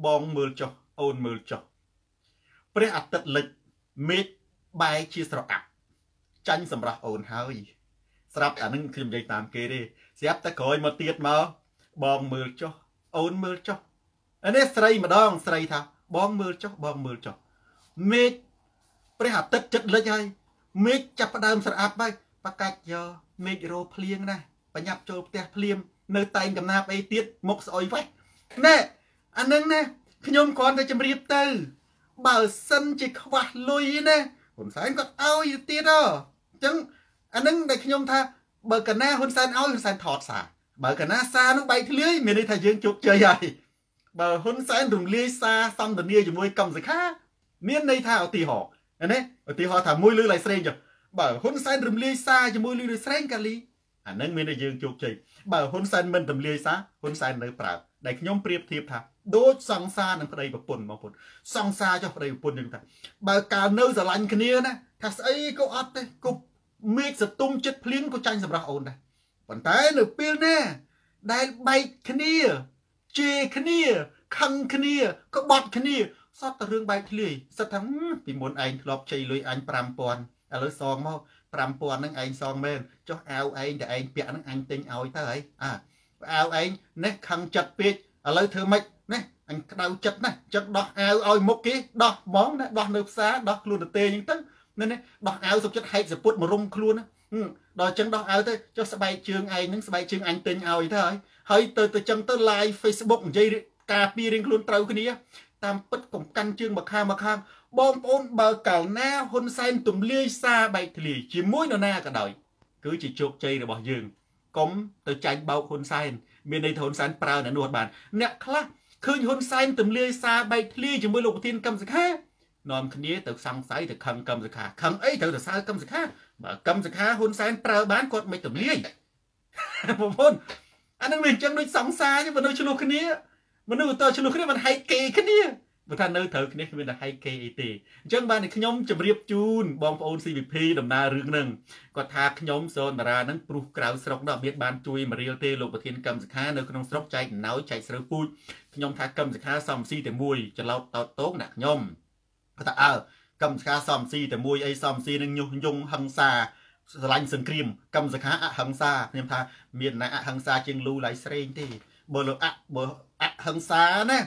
បងមើលចុះអូនមើលចុះព្រះអាទិត្យលិចមេឃបែកជាស្រអាប់ចាញ់សម្រាប់អូនហើយ ស្រាប់អានឹងខ្ញុំនិយាយតាមគេទេស្រាប់តែក្រោយមកទៀតមកបងមើលចុះ អូនមើលចុះអានេះស្រីម្ដងស្រីថាបងមើលចុះបងមើលចុះមេឃព្រះអាទិត្យចិត្តលិចហើយមេឃចាប់ផ្ដើមស្រអាប់ហើយបកាច់យកមេឃរោភ្លៀងណាបញ្ញាប់ចូលផ្ទះភ្លៀងនៅតែងកំណាប់អីទៀតមុខស្អុយវេះណែអានឹងណាខ្ញុំគ្រាន់តែជម្រាបទៅ បើសិនជាខ្វះលុយណាហ៊ុនសែនគាត់ឲ្យទៀតហ៎អញ្ចឹងអានឹងដែលខ្ញុំថាបើកណាហ៊ុនសែនឲ្យហ៊ុនសែនថតសារ បើកណាសារនឹងបែកធ្លាយមានន័យថាយើងជោគជ័យហើយបើហ៊ុនសែនរំលាយសារសន្ទនាជាមួយកម្មសខាមានន័យថាឧទាហរណ៍ណាឧទាហរណ៍ថាមួយលឺឡៃស្រេងចុះបើហ៊ុនសែនរំលាយសារជាមួយលឺឡៃស្រេងកាលីអានឹងមានតែយើងជោគជ័យបើហ៊ុនសែនមិនរំលាយសារហ៊ុនសែននៅប្រើដែលខ្ញុំប្រៀបធៀបថាដូចសង្សារនឹងប្តីប្រពន្ធបងប្អូនសង្សារចុះប្តីប្រពន្ធយើងថាបើកាលនៅស្រឡាញ់គ្នាណាថាស្អីក៏អត់ទេគប់មេឃសតុំចិត្តភ្លៀងក៏ចាញ់សម្រាប់អូនដែរ ប៉ុន្តែនៅពេលណាដែលបែកគ្នាជេរគ្នាខឹងគ្នាក្បត់គ្នាសតតែរឿងបែកធ្លាយសិតថាពីមុនឯងធ្លាប់ជ័យលុយអញ5000ឥឡូវសងមក5000ហ្នឹងឯងសងមែនចុះអាវឯងតែឯងពាក់ហ្នឹងអញទិញឲ្យទៅហើយអាអាវឯងនេះខឹងចិត្តពេកឥឡូវធ្វើម៉េចណាអញក្តៅចិត្តណាចិត្តដោះអាវឲ្យមុខគេដោះហ្មងណាដោះនៅផ្សារដោះខ្លួនទៅទេអញ្ចឹងទៅនេះដោះអាវសុខចិត្តហែកសពុតមករុំខ្លួនណា ដល់អញ្ចឹងដោះអាវទៅចុះស្បែកជើងឯងហ្នឹងស្បែកជើងអញទិញឲ្យទៅហើយហើយទៅទៅអញ្ចឹងទៅ live Facebook និយាយការពាររៀងខ្លួនត្រូវគ្នា តាមពិតកំកាន់ជើងមកខាងមកខាងបងប្អូនបើកាលណាហ៊ុនសែនទម្លាយសារបែកធ្លាយជាមួយនរណាក៏ដោយគឺជាជោគជ័យរបស់យើងកុំទៅចាញ់បោកហ៊ុនសែនមានន័យថាហ៊ុនសែនប្រើអ្នកនោះបានអ្នកខ្លះឃើញហ៊ុនសែនទម្លាយសារបែកធ្លាយជាមួយលោកប្រធានកម្មសខានាំគ្នាទៅសង្ស័យទៅខឹងកម្មសខាខឹងអីត្រូវទៅសើកម្មសខា បើកម្មសខាហ៊ុនសែនប្រើបានគាត់មិនទម្លាយបងប្អូនអានឹងវាអញ្ចឹងដូចសង្សារមនុស្សឆ្លោះគ្នាមនុស្សតើឆ្លោះគ្នាមិនហែកគេគ្នាបើថានៅត្រូវគ្នាគ្មានតែហែកគេអីទេអញ្ចឹងបានខ្ញុំជម្រាបជូនបងប្អូន CVP ដំណើររឿងហ្នឹងគាត់ថាខ្ញុំសូនតារាហ្នឹងព្រុសក្រៅស្រុកដល់មានបានជួយមករៀលទេលោកប្រធានកម្មសខានៅក្នុងស្រុកចែកណៅចែកស្រូវពូជខ្ញុំថាកម្មសខាសំស៊ីតែមួយចឡោតតោតតងដាក់ខ្ញុំគាត់ថាអើ កម្មសខាសំស៊ីតែមួយអីសំស៊ីនឹងញុះញង់ហឹង្សាស្រឡាញ់សង្គ្រាមកម្មសខាអហិង្សាខ្ញុំថាមានណាអហិង្សាជាងលូឡៃស្រេងទេបើលោកអបើអហិង្សាណា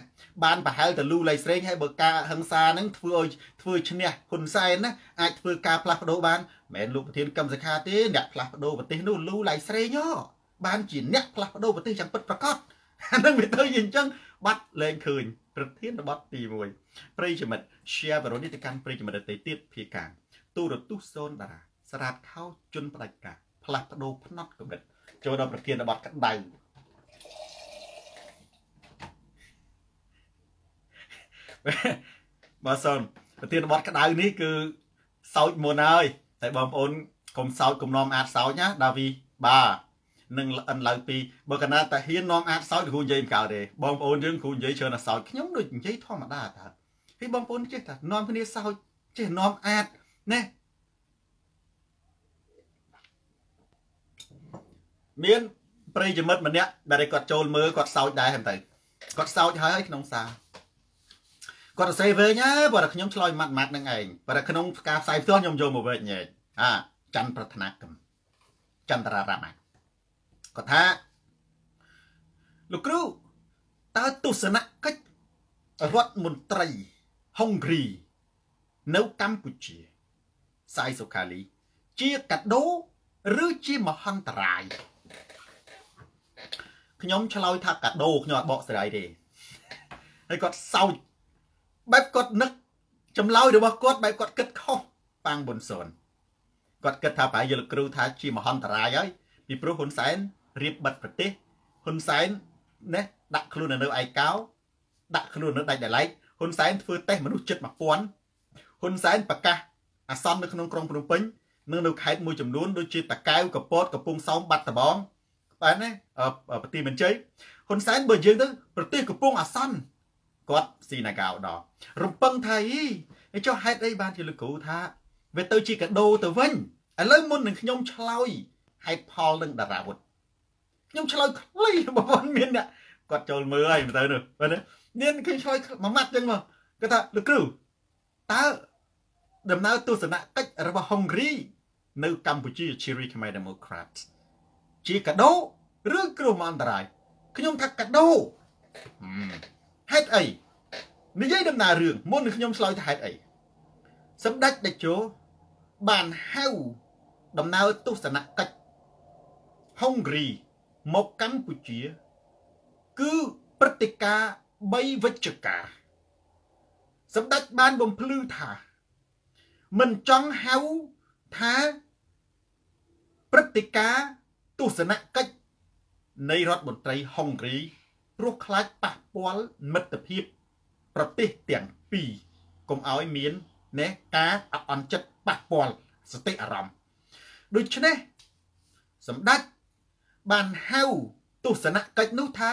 បានប្រហែលទៅលូលៃស្រេងហើយបើការហិង្សាហ្នឹងធ្វើឲ្យធ្វើឈ្នះហ៊ុនសែនណាអាចធ្វើការផ្លាស់ប្ដូរបានមិនមែនលោកប្រធានកម្មសខាទេអ្នកផ្លាស់ប្ដូរប្រទេសនោះលូលៃស្រេងហ៎បានជាអ្នកផ្លាស់ប្ដូរប្រទេសយ៉ាងពិតប្រាកដអានឹងវាទៅយ៉ាងអញ្ចឹងបាត់លែងឃើញប្រធានបទទី1ប្រិយមិត្ត share បរិនេះទៅកាន់ប្រិយមិត្តដទៃទៀតភាកាទូរទស្សន៍សូនតារាស្រាតខោជន់ផ្ដាច់ការផ្លាស់ប្ដូរផ្នត់កម្រិតចូលដល់ប្រធានបទក្តៅបាទសូមប្រធានបទក្តៅនេះគឺសោចមុនហើយតែបងប្អូនកុំសោចកុំនាំអាចសោចណាដាវីបាទនឹងអិនឡៅពីបើកណាតាហ៊ាននាំអាចសោចគ្រូនិយាយមិនកើតទេបងប្អូនយើងគ្រូនិយាយច្រើនតែសោចខ្ញុំដូចនិយាយធម្មតាតើ ហើយបងប្អូនចេះតែនាំគ្នាសោចចេះនាំអាចណាមានប្រិយមិត្តម្នាក់ដែលគាត់ចូលមើលគាត់សោចដែរហ្នឹងទៅគាត់សោចហើយក្នុងសារគាត់សរសេរវិញណាបើតែខ្ញុំឆ្លើយម៉ាត់ម៉ាត់នឹងឯងបើតែក្នុងការផ្សាយផ្ទាល់ខ្ញុំយកមកវិញញែកអាច័ន្ទប្រាថ្នាកម្មចន្ទរារមគាត់ថាលោកគ្រូតើទស្សនកិច្ចរដ្ឋមន្ត្រី ហុងគ្រី នៅកម្ពុជាសាយសុខាលី ជាកាដូឬជាមហន្តរាយខ្ញុំឆ្លើយថាកាដូខ្ញុំអត់បកស្រាយទេហើយគាត់សោចបែបគាត់នឹកចម្លើយរបស់គាត់បែបគាត់គិតខុសប៉ាងប៊ុនសុនគាត់គិតថាប្រហែលយល់គ្រូថាជាមហន្តរាយហើយពីព្រោះហ៊ុនសែនរៀបបិទប្រទេសហ៊ុនសែនណាដាក់ខ្លួននៅឯកោដាក់ខ្លួននៅដាច់ដលែក ហ៊ុនសែនធ្វើតេស្តមនុស្សជិត1000ហ៊ុនសែនប្រកាសអាសន្ននៅក្នុងក្រុងភ្នំពេញនិងនៅខេត្តមួយចំនួនដូចជាតាកែវកពតកំពង់សោមបាត់ដំបងបាទណាប្រទីមិនជ័យហ៊ុនសែនបើយើងទៅប្រទេសកំពុងអាសន្នគាត់ស៊ីណាកៅដល់រំពឹងថាអីចុះហេតុអីបានជាលោកគ្រូថាវាទៅជាកាដូទៅវិញឥឡូវមុននឹងខ្ញុំឆ្លើយហេតុផលនឹងតារាវុធខ្ញុំឆ្លើយខ្លីបងប្អូនមានអ្នកគាត់ចូលមើលហើយទៅនោះបាទ មានខ្ញុំឆ្លើយមួយម៉ាត់ចឹងមកគាត់ថាលោកគ្រូតើដំណើរទស្សនកិច្ចរបស់ហុងគ្រី នៅកម្ពុជាជារីខ្មែរ Democrats ជាកាដូឬគ្រោះមហន្តរាយខ្ញុំថាកាដូហេតុអីនិយាយដំណើររឿងមុននឹងខ្ញុំឆ្លើយថាហេតុអីសម្ដេចតេជោបានហៅដំណើរទស្សនកិច្ចហុងគ្រីមកកម្ពុជា គឺព្រឹត្តិការណ៍ 3វិច្ឆិកាសម្ដេចបានបំភ្លឺថា មិនចង់ហៅថាព្រឹត្តិការណ៍ទស្សនកិច្ចនៃរដ្ឋមន្ត្រីហុងគ្រីព្រោះខ្លាចប៉ះពាល់មិត្តភាព ប្រទេសទាំងពីរកុំឲ្យមានណែការអន់ចិត្តប៉ះពាល់សតិអារម្មណ៍ដូច្នេះសម្ដេចបានហៅទស្សនកិច្ចនោះថា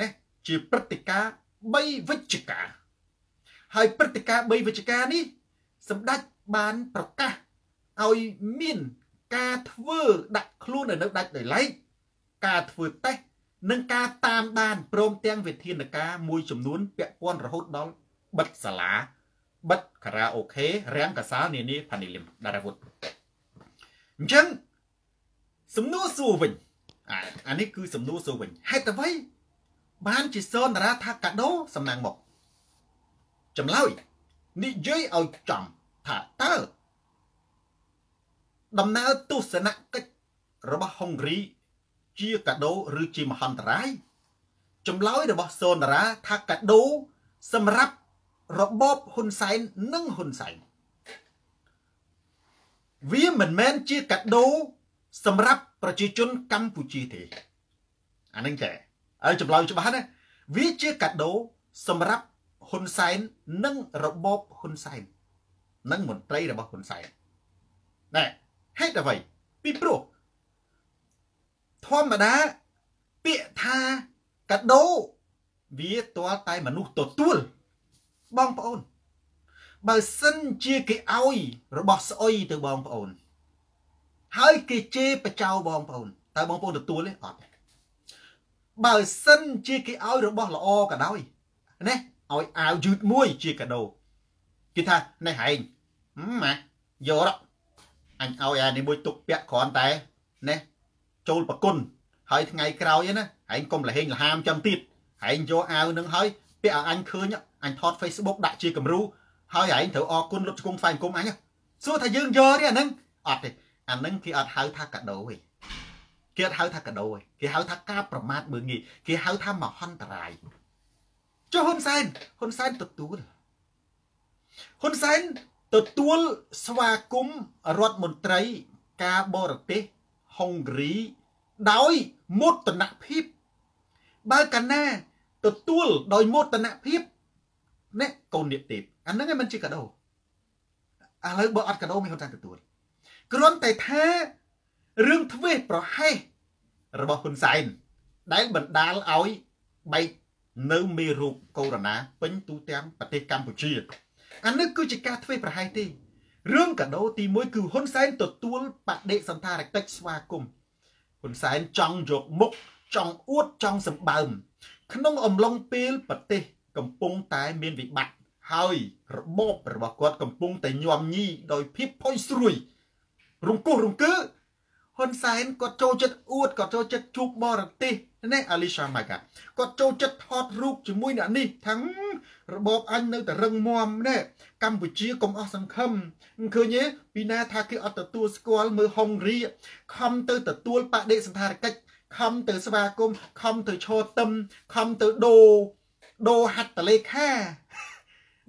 ណែ ជាព្រឹត្តិការណ៍3វិច្ឆិកាហើយព្រឹត្តិការណ៍3វិច្ឆិកានេះសម្ដេចបានប្រកាសឲ្យមានការធ្វើដាក់ខ្លួននៅដាច់ដោយឡែកការធ្វើតេស្តនិងការតាមដានព្រមទាំងវិធានការមួយចំនួនពាក់ព័ន្ធរហូតដល់បិទសាលាបិទខារ៉ាអូខេរាំងកាសាលនានាផានីលឹមដារាវុធអញ្ចឹងសំណួរសួរវិញអាអានេះគឺសំណួរសួរវិញហេតុអ្វី បានជាសនតារាថាកាដូសំណាងមកចម្លើយនិយាយឲ្យចំថាតើដំណើរទស្សនកិច្ចរបស់ហុងគ្រីជាកាដូឬជាមហន្តរាយចម្លើយរបស់សូនតារាថាកាដូសម្រាប់របបហ៊ុនសែននិងហ៊ុនសែនវាមិនមែនជាកាដូសម្រាប់ប្រជាជនកម្ពុជាទេអានឹងចេះ ហើយចម្លើយច្បាស់ណាវាជាកាដូសម្រាប់ហ៊ុនសែននិងរបបហ៊ុនសែននិងមន្ត្រីរបស់ហ៊ុនសែនណែហេតុអ្វីពីព្រោះធម្មតាពាក្យថាកាដូវាទាល់តែមនុស្សទទួលបងប្អូន បើសិនជាគេឲ្យរបស់ស្អុយទៅបងប្អូន ហើយគេជេរបចៅបងប្អូនតើបងប្អូនទទួលទេអត់ បើសិនជាគេឲ្យរបស់ល្អក៏ដោយណាឲ្យអាវយឺតមួយជាកាដូគេថានេះហែងម៉ាយកដល់អញឲ្យអានេះមួយទុកពាក់គ្រាន់តែណាចូលប្រគុណហើយថ្ងៃក្រោយណាហែងកុំលហេងលហាមចាំទៀតហែងយកអាវនឹងហើយពាក់ឲ្យអញឃើញអញថត Facebook ដាក់ជាគំរូហើយហែងត្រូវអរគុណលុតឆ្គងស្វែងគុំអញសួរថាយើងយកទេអាហ្នឹងអត់ទេអាហ្នឹងគេអត់ហៅថាកាដូទេ គេអត់ហៅថាកាដូទេគេហៅថាការប្រមាថមើងងាយគេហៅថាមហន្តរាយចុះហ៊ុនសែនហ៊ុនសែនទទួលហ៊ុនសែនទទួលស្វាគមន៍រដ្ឋមន្ត្រីការបរទេសហុងគ្រី ដោយមោទនភាពបើកាលណាទទួលដោយមោទនភាពនេះកូននាគទេពអាហ្នឹងឯងមិនជាកាដូឥឡូវបើអត់កាដូមានហ៊ុនសែនទទួលគ្រាន់តែថា រឿងធ្វេសប្រហែសរបស់ហ៊ុនសែនដែលបណ្ដាលឲ្យបែកនៅមេរោគកូវីដ -19 ពេញទូទាំងប្រទេសកម្ពុជាអានេះគឺជាការធ្វេសប្រហែសទេរឿងកាដូទី1គឺហ៊ុនសែនទទួលបដិសន្តារកិច្ចស្វាគមន៍ហ៊ុនសែនចង់យកមុខចង់អួតចង់សម្បើម ក្នុងអំឡុងពេលប្រទេស កំពុងតែមានវិបត្តិហើយរបបរបស់គាត់កំពុងតែញោមញីដោយភាពផុយស្រួយរង្គោះរង្គើ ហ៊ុនសែនគាត់ចូលចិត្តអួតគាត់ចូលចិត្តជួបបរទេសនេះអាលីសាម៉ាកាគាត់ចូលចិត្តថតរូបជាមួយអ្នកនេះថាំរបបអញនៅតែរឹងមាំណែកម្ពុជាកុំអស់សង្ឃឹមឃើញទេពីណាថាគេអត់ទទួលស្គាល់មើលហុងរីខំទៅទទួលបដិសន្តារកិច្ចខំទៅស្វាគមន៍ខំទៅឈរទឹមខំទៅដូដូហត្ថលេខា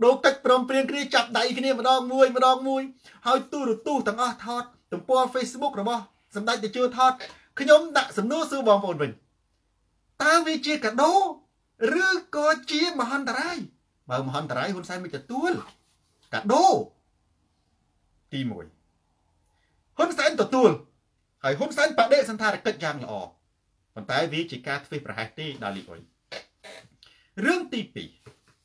ដូកិច្ចព្រមព្រៀងគ្នាចាប់ដៃគ្នាម្ដងមួយម្ដងមួយ ហើយទូរទស្សន៍ទាំងអស់ថតទំព័រ Facebook របស់ សម្ដេចតេជោថតខ្ញុំដាក់សំណួរសួរបងប្អូនវិញតើវាជាកាដូឬក៏ជាមហន្តរាយបើមហន្តរាយហ៊ុនសែនមិនទទួលកាដូទី1ហ៊ុនសែនទទួលហើយហ៊ុនសែនបដិសន្តារកិច្ចយ៉ាងល្អប៉ុន្តែវាជាការធ្វេសប្រហែសទេដល់លីអុយរឿងទី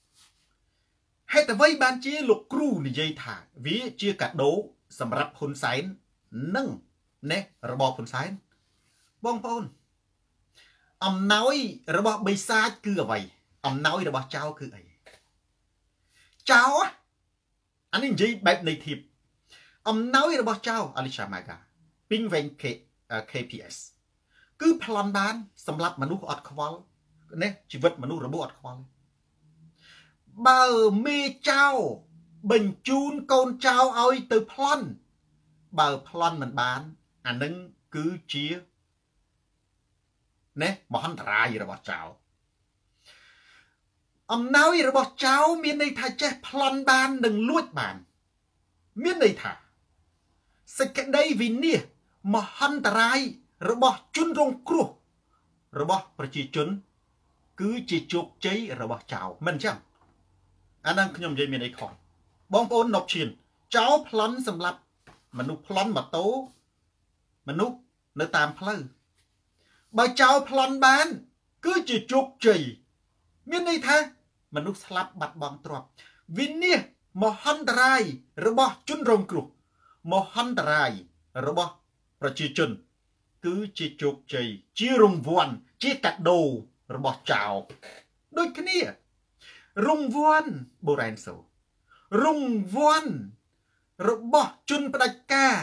2ហេតុអ្វីបានជាលោកគ្រូនិយាយថា វាជាកាដូសម្រាប់ហ៊ុនសែននិង ណែរបបហ៊ុនសែនបងប្អូនអំណោយរបស់បិសាចគឺអ្វីអំណោយរបស់ចៅគឺអីចៅអានេះនិយាយបែបនៃធៀបអំណោយរបស់ចៅអលីសាម៉ាកាពីងវែង KPS គឺប្លន់បានសម្រាប់មនុស្សអត់ខ្វល់នេះជីវិតមនុស្សរបួសអត់ខ្វល់បើមេចៅបញ្ជូនកូនចៅឲ្យទៅប្លន់បើប្លន់មិនបាន អានឹងគឺជាណែមហន្តរាយរបស់ចៅអំណោយរបស់ចៅមានន័យថាចេះប្លន់បាននិងលួចបាន មានន័យថាសេចក្តីវិនិច្ឆ័យមហន្តរាយរបស់ជនរងគ្រោះរបស់ប្រជាជន គឺជាជោគជ័យរបស់ចៅមិនអញ្ចឹងអានឹងខ្ញុំនិយាយមានអីខុសបងប្អូននប់ឈៀនចៅប្លន់សម្រាប់មនុស្សប្លន់ម៉ូតូ មនុស្សនៅតាមផ្លូវបើចៅប្លន់បាន គឺជាជោគជ័យមានន័យថាមនុស្សស្លាប់បាត់បង់ទ្រព្យវិនិច្ឆ័យមហន្តរាយរបស់ជនរងគ្រោះមហន្តរាយរបស់ប្រជាជន គឺជាជោគជ័យជារង្វាន់ជាកាដូរបស់ចៅដូចគ្នារង្វាន់បុរាណសូរង្វាន់របស់ជនផ្ដាច់ការ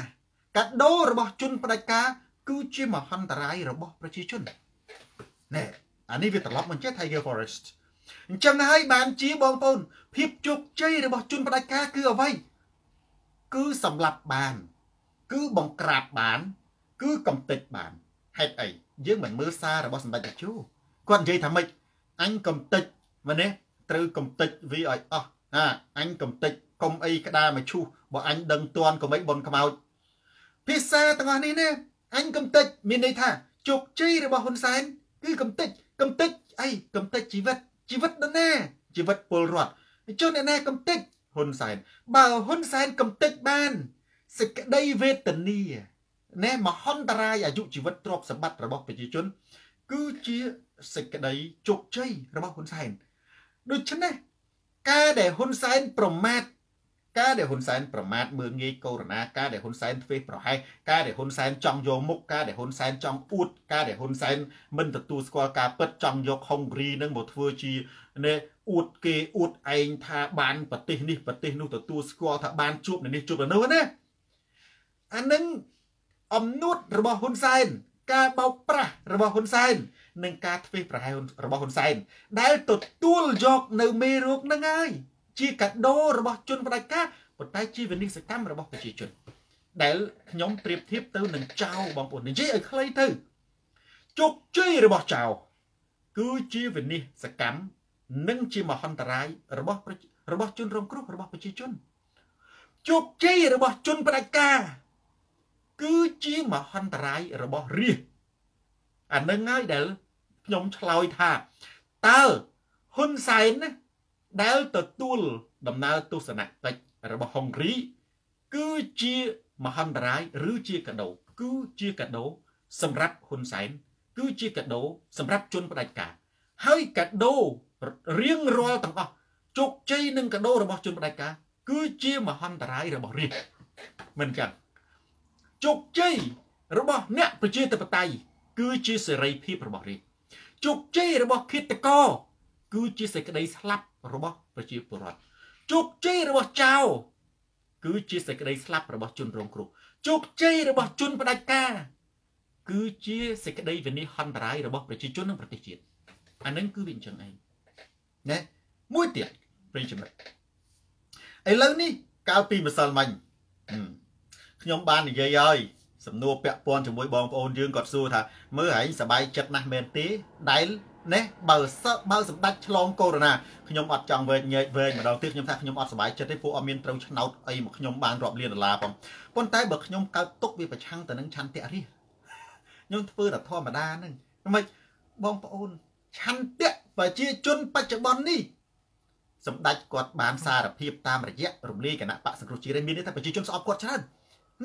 កាដូរបស់ជនផ្ដាច់ការគឺជាមហន្តរាយរបស់ប្រជាជនណែអានេះវាត្រឡប់មកជា Tiger Forest អញ្ចឹងហើយបានជាបងប្អូនភាពជោគជ័យរបស់ជនផ្ដាច់ការគឺអ្វីគឺសម្លាប់បាន គឺបង្ក្រាបបាន គឺកំទេចបានហេតុអីយើងមិនមើលសាររបស់សម្ដេចតេជោគាត់និយាយថាម៉េចអញកំទេចមែនទេត្រូវកំទេចវាឲ្យអស់ណាអញកំទេចកុំអីក្តារមកឈូសបើអញដឹងតន់កុំអីបនខ្មោច ភាសាទាំងអស់នេះណាអញកំទេចមានន័យថាជោគជ័យរបស់ហ៊ុនសែនគឺកំទេចកំទេចអីកំទេចជីវិតជីវិតដល់ណាជីវិតពលរដ្ឋជនអ្នកណាកំទេចហ៊ុនសែនបើហ៊ុនសែនកំទេចបានសេចក្តីវេទនាណែមហន្តរាយអាយុជីវិតទ្រព្យសម្បត្តិរបស់ប្រជាជន គឺជាសេចក្តីជោគជ័យរបស់ហ៊ុនសែនដូច្នេះការដែលហ៊ុនសែនប្រមាថ ការដែលហ៊ុនសែនប្រមាថមើងងាយកូវីដ -19 ការដែលហ៊ុនសែនធ្វេសប្រហែសការដែលហ៊ុនសែនចង់យកមុខការដែលហ៊ុនសែនចង់អួតការដែលហ៊ុនសែនមិនទទួលស្គាល់ការពិតចង់យកហុងគ្រីនឹងមកធ្វើជានេះអួតគេអួតឯងថាបានប្រទេសនេះប្រទេសនោះទទួលស្គាល់ថាបានជួបនៅនេះជួបនៅនោះណាអានឹងអំនួតរបស់ហ៊ុនសែនការបោកប្រាស់របស់ហ៊ុនសែននិងការធ្វេសប្រហែសរបស់ហ៊ុនសែនដែលទទួលយកនៅមេរោគនឹងហើយ ជាកាដូរបស់ជនផ្ដាច់ការប៉ុន្តែជាវិនិស្សកម្មរបស់ប្រជាជន ដែលខ្ញុំប្រៀបធៀបទៅនឹងចៅបងប្អូននិយាយឲ្យខ្លីទៅជោគជ័យរបស់ចៅគឺជាវិនិស្សកម្មនិងជាមហន្តរាយរបស់របស់ជនរងគ្រោះរបស់ប្រជាជនជោគជ័យរបស់ជនផ្ដាច់ការគឺជាមហន្តរាយរបស់រាជអានឹងហើយដែលខ្ញុំឆ្លើយថាតើហ៊ុនសែនណា ដែលទទួលដំណើរទស្សនកិច្ចរបស់ហុងគ្រី គឺជាមហន្តរាយឬជាកដោគឺជាកដោសម្រាប់ហ៊ុនសែនគឺជាកដោសម្រាប់ជនផ្ដាច់ការ ហើយកដោរៀងរាល់ទាំងអស់ជោគជ័យនិងកដោរបស់ជនផ្ដាច់ការ គឺជាមហន្តរាយរបស់រាជមិនចឹងជោគជ័យរបស់អ្នកប្រជាធិបតេយ្យគឺជាសេរីភាពរបស់រាជជោគជ័យរបស់ឃាតករ គឺជាសេចក្តីស្លាប់របស់ប្រជាពលរដ្ឋជោគជ័យរបស់ចៅគឺជាសេចក្តីស្លាប់របស់ជនរងគ្រោះជោគជ័យរបស់ជនផ្ដាច់ការ គឺជាសេចក្តីវិនិច្ឆ័យហន្តរាយរបស់ប្រជាជននិងប្រទេសជាតិអានឹងគឺវាអញ្ចឹងឯងណាមួយទៀតប្រិយមិត្តឥឡូវនេះកាលពីម្សិលមិញខ្ញុំបាននិយាយហើយសំណួរពាក់ព័ន្ធជាមួយបងប្អូនយើងគាត់សួរថាមើលឯងសบายចិត្តណាស់មែនទេដែល នេះបើសើបើសម្ដេចឆ្លងកូវីដខ្ញុំអត់ចង់វែកញែកវែងម្ដងទៀតខ្ញុំថាខ្ញុំអត់សប្បាយចិត្តទេពួកអត់មានត្រូវឆ្នោតអីមកខ្ញុំបានរាប់លានដុល្លារផងប៉ុន្តែបើខ្ញុំកើតទុកវាប្រឆាំងទៅនឹងឆន្ទៈរាខ្ញុំធ្វើតែធម្មតាហ្នឹងមិនម៉េចបងប្អូនឆន្ទៈប្រជាជនបច្ចុប្បន្ននេះសម្ដេចគាត់បានសារភាពតាមរយៈរំលាយគណៈបកសង្គ្រោះជាតិមានន័យថាប្រជាជនស្អប់គាត់ច្រើន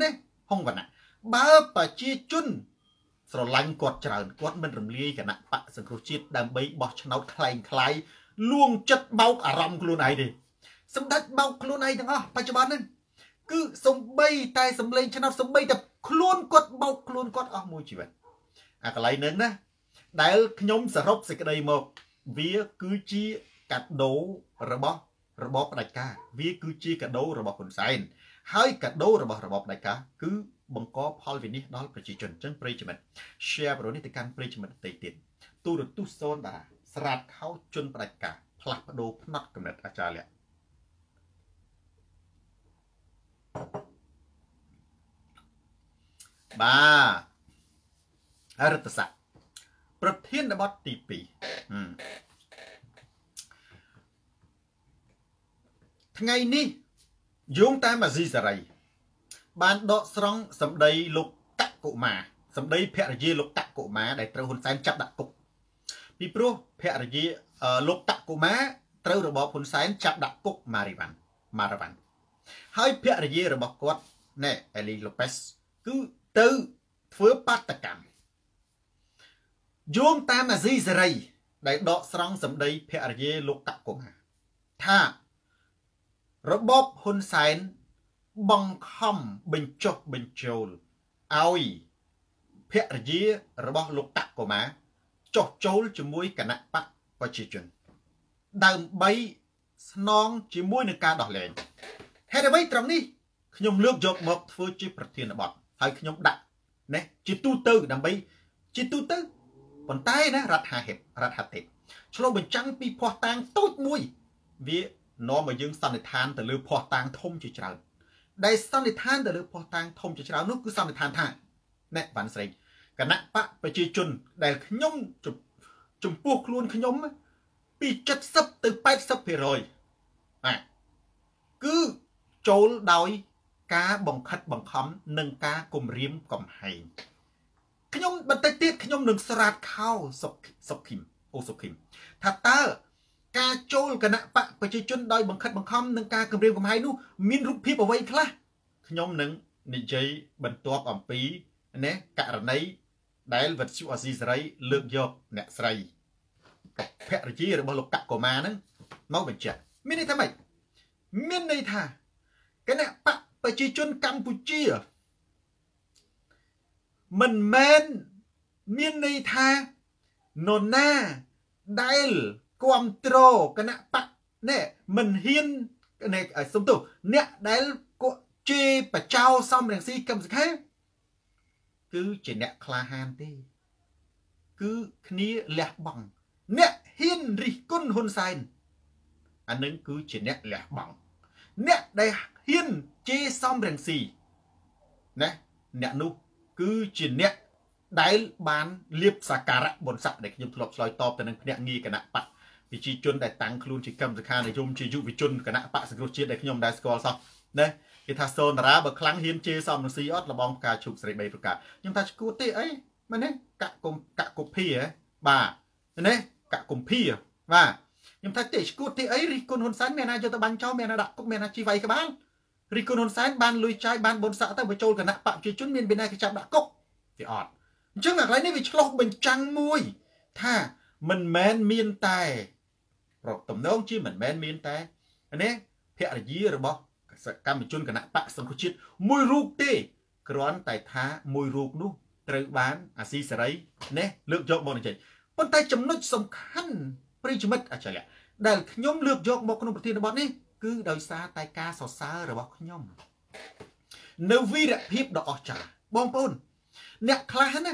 ណាហុងវណ្ណៈបើប្រជាជន ស្រឡាញ់គាត់ច្រើនគាត់មិនរំលាយគណៈបកសង្គ្រោះជាតិដើម្បីបោះឆ្នោតខ្លែងខ្លាយលួងចិត្តបោកអារម្មណ៍ខ្លួនឯងទេសម្ដេចបោកខ្លួនឯងទាំងអស់បច្ចុប្បន្នហ្នឹងគឺសំបីតែសម្លេងឆ្នោតសំបីតែខ្លួនគាត់បោកខ្លួនគាត់អស់មួយជីវិតអាកន្លែងហ្នឹងណាដែលខ្ញុំសរុបសេចក្តីមក វាគឺជាកាដូរបស់របបផ្ដាច់ការវាគឺជាកាដូរបស់ហ៊ុនសែនហើយកាដូរបស់របបផ្ដាច់ការគឺ បង្កផលវិនិច្ឆ័យដល់ប្រជាជនអញ្ចឹងប្រិយមិត្ត share វីដេអូនេះទៅកាន់ប្រិយមិត្តដទៃទៀតទូរទស្សន៍សូនតារាស្រាតខោជន់ផ្ដាច់ការផ្លាស់ប្ដូរផ្នត់កំណត់អាចារ្យលក្ខបាទអរិទ្ធស័កប្រធានបទទី2ថ្ងៃនេះយោងតាមអាស៊ីសេរី បានដកស្រង់សម្ដីលោកកកុមាសម្ដីភរិយាលោកតាក់កុមារដែលត្រូវហ៊ុនសែនចាប់ដាក់គុកពីព្រោះភរិយាលោកតាក់កុមារត្រូវរបបហ៊ុនសែនចាប់ដាក់គុកម៉ារីវ៉ាន់ម៉ារ៉ាវ៉ាន់ហើយភរិយារបស់គាត់ណែអេលីឡូប៉េសគឺទៅធ្វើបាតកម្មយោងតាមអាស៊ីសេរី ដែលដកស្រង់សម្ដីភរិយាលោកតាក់កុមារថារបបហ៊ុនសែន បង្ខំបញ្ចុះបញ្ចូលឲ្យភរិយារបស់លោកតាក់កូម៉ាចុះចូលជាមួយគណៈបកប្រជាជនដើម្បីស្នងជាមួយនឹងការដោះលែងហេតុអ្វីត្រង់នេះខ្ញុំលើកយកមកធ្វើជាប្រធានបទហើយខ្ញុំដាក់ណាជាទូទៅដើម្បីជាទូទៅប៉ុន្តែណារដ្ឋាភិបាលរដ្ឋាភិបាលឆ្លុះបញ្ចាំងពីភ័ស្តុតាងតូចមួយ វានាំឲ្យយើងសន្និដ្ឋានទៅលើភ័ស្តុតាងធំជាច្រើន ដែលសន្និដ្ឋានទៅលើភ័ស្តុតាងធំជាច្រើននោះគឺសន្និដ្ឋានថាណែវ៉ាន់ស្រីគណៈបកប្រជាជនដែលខ្ញុំចំពោះខ្លួនខ្ញុំពី70ទៅ80%បាទគឺចូលដោយការបង្ខិតបង្ខំនិងការគំរាមកំហែងខ្ញុំបន្តិចទៀតខ្ញុំនឹងស្រាតខោសុកសុកឃឹមអូសុកឃឹមថាតើ ការចូលគណៈបកប្រជាជនដោយបង្ខិតបង្ខំនិងការគំរាមកំហែងនោះមានរូបភាពអ្វីខ្លះខ្ញុំនឹងនិយាយបន្ទាប់អំពីណាករណីដែលវិទ្យុអស៊ីសេរីលើកយកអ្នកស្រីភរិយារបស់លោកកកកូម៉ាហ្នឹងមកបញ្ជាក់មានន័យថាម៉េចមានន័យថាគណៈបកប្រជាជនកម្ពុជា មិនមែនមានន័យថានរណាដែល គ្រប់គ្រងគណៈបកនេះមិនហ៊ាននេះសុំទោសអ្នកដែលគជេរបចោសំរងស៊ីកឹមសខាគឺជាអ្នកក្លាហានទេ គឺគ្នាលះបង់អ្នកហ៊ានរិះគន់ហ៊ុនសែនអានឹងគឺជាអ្នកលះបង់អ្នកដែលហ៊ានជេរសំរងស៊ីណាអ្នកនោះគឺជាអ្នកដែលបានលៀបសាការៈបុណ្យស័ក្តិដែលខ្ញុំធ្លាប់ឆ្លើយតបទៅនឹងភ្នាក់ងារគណៈបក ប្រជាជនដែលតាំងខ្លួនជាកម្មសខានិយមជាយុវជនគណៈបកសង្គ្រោះជាតិដែលខ្ញុំដែរស្គាល់សោះណាគេថាសូនតារាបើខ្លាំងហ៊ានជេរសំរងស៊ីអត់លបងផ្កាឈូកស្រីបីប្រកាខ្ញុំថាឈួតទេអីមែនទេកកុំកកុភីហ៎បាទណាកកុំភីបាទខ្ញុំថាទេឈួតទេអីរិះគន់ហ៊ុនសែនមានណាយកទៅបាញ់ចោលមានណាដាក់គុកមានណាជីវៃក្បាលរិះគន់ហ៊ុនសែនបានលុយចាយបានបុនស័កទៅបញ្ចូលគណៈបកប្រជាជនមានពីណាគេចាប់ដាក់គុកទេអត់អញ្ចឹងអាកន្លែងនេះវាឆ្លោះបញ្ចាំងមួយ ថាមិនមែនមានតែ ប្រកតំណងជាមិនមែនមានតែនេះភរិយារបស់កម្មជនគណៈបកសង្គ្រោះជាតិមួយរូបទេគ្រាន់តែថាមួយរូបនោះត្រូវបានអាស៊ីសេរីនេះលើកយកមកនិយាយប៉ុន្តែចំណុចសំខាន់ប្រិយមិត្តអច្ឆរិយៈដែលខ្ញុំលើកយកមកក្នុងប្រធានបទនេះគឺដោយសារតែការសរសើររបស់ខ្ញុំនៅវីរភាពដ៏អស្ចារ្យបងប្អូន អ្នកខ្លះណា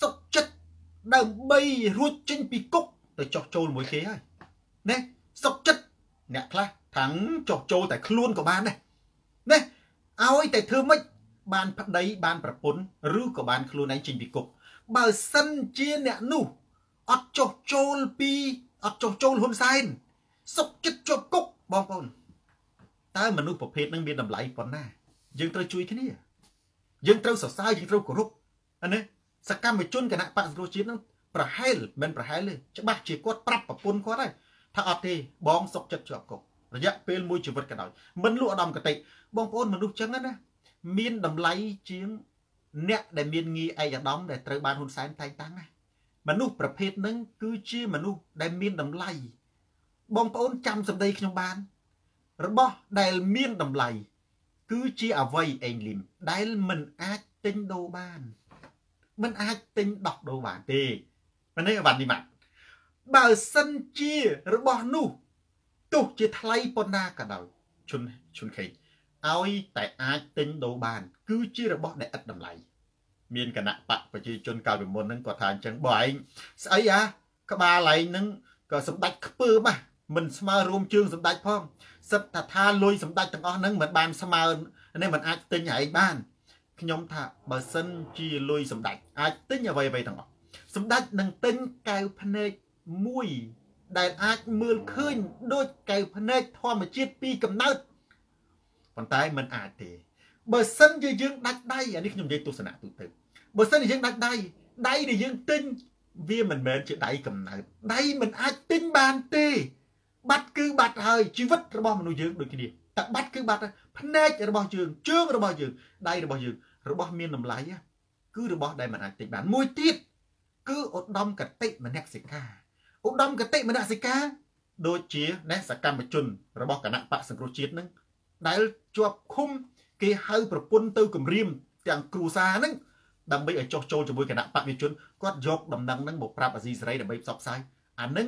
សុខចិត្តដើម្បីរួចចេញពីគុកទៅចោះចូលមួយគេហើយ ណាសុខចិត្តអ្នកខ្លះថាំងចោះចូលតែខ្លួនក៏បានដែរណាឲ្យតែធ្វើម៉េចបានប្តីបានប្រពន្ធឬក៏បានខ្លួនឯងចេញពីគុកបើសិនជាអ្នកនោះអត់ចោះចូលពីអត់ចោះចូលហ៊ុនសែនសុកចិត្តជាប់គុកបងប្អូនតើមនុស្សប្រភេទហ្នឹងមានតម្លៃប៉ុណ្ណា យើងត្រូវជួយគ្នា យើងត្រូវសរសើរយើងត្រូវគោរពអានេះសកម្មជនគណៈបក្សសង្គ្រោះជាតិហ្នឹងប្រហែលមិនប្រហែលទេច្បាស់ជាគាត់ប្រាប់ប្រពន្ធគាត់ហើយ ថាអត់ទេបងសុកចិត្តជាប់គុករយៈពេលមួយជីវិតក៏ដោយមិនលក់ឧត្តមកតិបងប្អូនមនុស្សចឹងណាមានតម្លៃជាងអ្នកដែលមានងារឯកឧត្តមដែលត្រូវបានហ៊ុនសែនតែងតាំងណាមនុស្សប្រភេទហ្នឹងគឺជាមនុស្សដែលមានតម្លៃបងប្អូនចាំសម្ដីខ្ញុំបាន របស់ដែលមានតម្លៃគឺជាអវ័យអេងលីមដែលមិនអាចទិញដូរបានមិនអាចទិញដោះដូរបានទេប៉ុន្តែវ៉ាន់នេះម៉ាត់ បើសិនជារបស់នោះទោះជាថ្លៃប៉ុណ្ណាក៏ដោយជន់ជន់ខេឲ្យតែអាចទិញដូរបាន គឺជារបស់ដែលឥតតម្លៃមានគណៈបកប្រជាជនកាលពីមុនហ្នឹងគាត់ថាអញ្ចឹងបើឯងស្អីអាក្បាលឯងហ្នឹងក៏សម្ដេចខ្ពើបាទមិនស្មើរួមជើងសម្ដេចផងសិតថាថាលុយសម្ដេចទាំងអស់ហ្នឹងមិនបានស្មើនេះមិនអាចទិញឯងបានខ្ញុំថាបើសិនជាលុយសម្ដេចអាចទិញអ្វីអ្វីទាំងអស់សម្ដេចនឹងទិញកែវភ្នែក មួយដែលអាចមើលឃើញដូចកែវភ្នែកធម្មជាតិពីកំណើតប៉ុន្តែมันអាចទេបើសិនជាយើងដាច់ដៃអានេះខ្ញុំនិយាយទស្សនៈទូទៅបើសិនជាយើងដាច់ដៃដៃដែលយើងទិញវាមិនមែនជាដៃកំណើតដៃមិនអាចទិញបានទេ បាត់គឺបាត់ហើយជីវិតរបស់មនុស្សយើងដូចគ្នាតែបាត់គឺបាត់ភ្នែករបស់យើងជើងរបស់យើងដៃរបស់យើងរបស់មានតម្លៃគឺរបស់ដែលមិនអាចទិញបានមួយទៀតគឺឧត្តមកតិមនសិកា ឧត្តមកតិមនសិកាដូចជាណែសកម្មជនរបស់គណៈបកសង្គ្រោះជាតិនឹងដែលជាប់ឃុំគេហៅប្រពន្ធទៅគម្រាមទាំងគ្រូសាហ្នឹងដើម្បីឲ្យចោះចូលជាមួយគណៈបព្វជនគាត់យកដំណឹងហ្នឹងមកប្រាប់អាស៊ីសេរីដើម្បីផ្សព្វផ្សាយអាហ្នឹង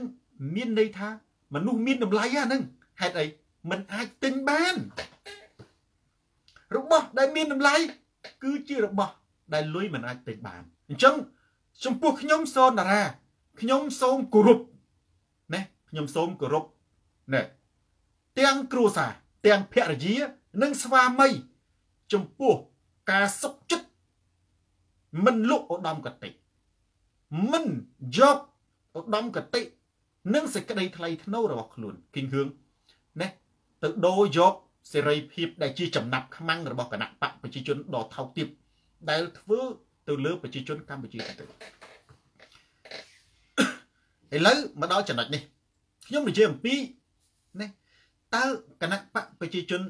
មានន័យថាមនុស្សមានតម្លៃអាហ្នឹងហេតុអីมันអាចទិញបានរបស់ដែលមានតម្លៃគឺជារបស់ដែលលុយមិនអាចទិញបានអញ្ចឹងចំពោះខ្ញុំសូនតារា ខ្ញុំសូមគោរពណាខ្ញុំសូមគោរពណែទាំងគ្រួសារទាំងភរិយា និងស្វាមី ចំពោះការសុខចិត្តមិនលុកឧត្តមកតិមិនយកឧត្តមកតិនិងសេចក្តីថ្លៃថ្នូររបស់ខ្លួនគិងហឿងណាទៅដូរយកសេរីភាពដែលជាចំណាប់ខ្មាំងរបស់គណៈបកប្រជាជនដ៏ថោកទាបដែលធ្វើទៅលើប្រជាជនកម្ពុជាទៅ ឥឡូវមកដល់ចំណុចនេះខ្ញុំនិយាយអំពីណាតើគណៈបកប្រជាជន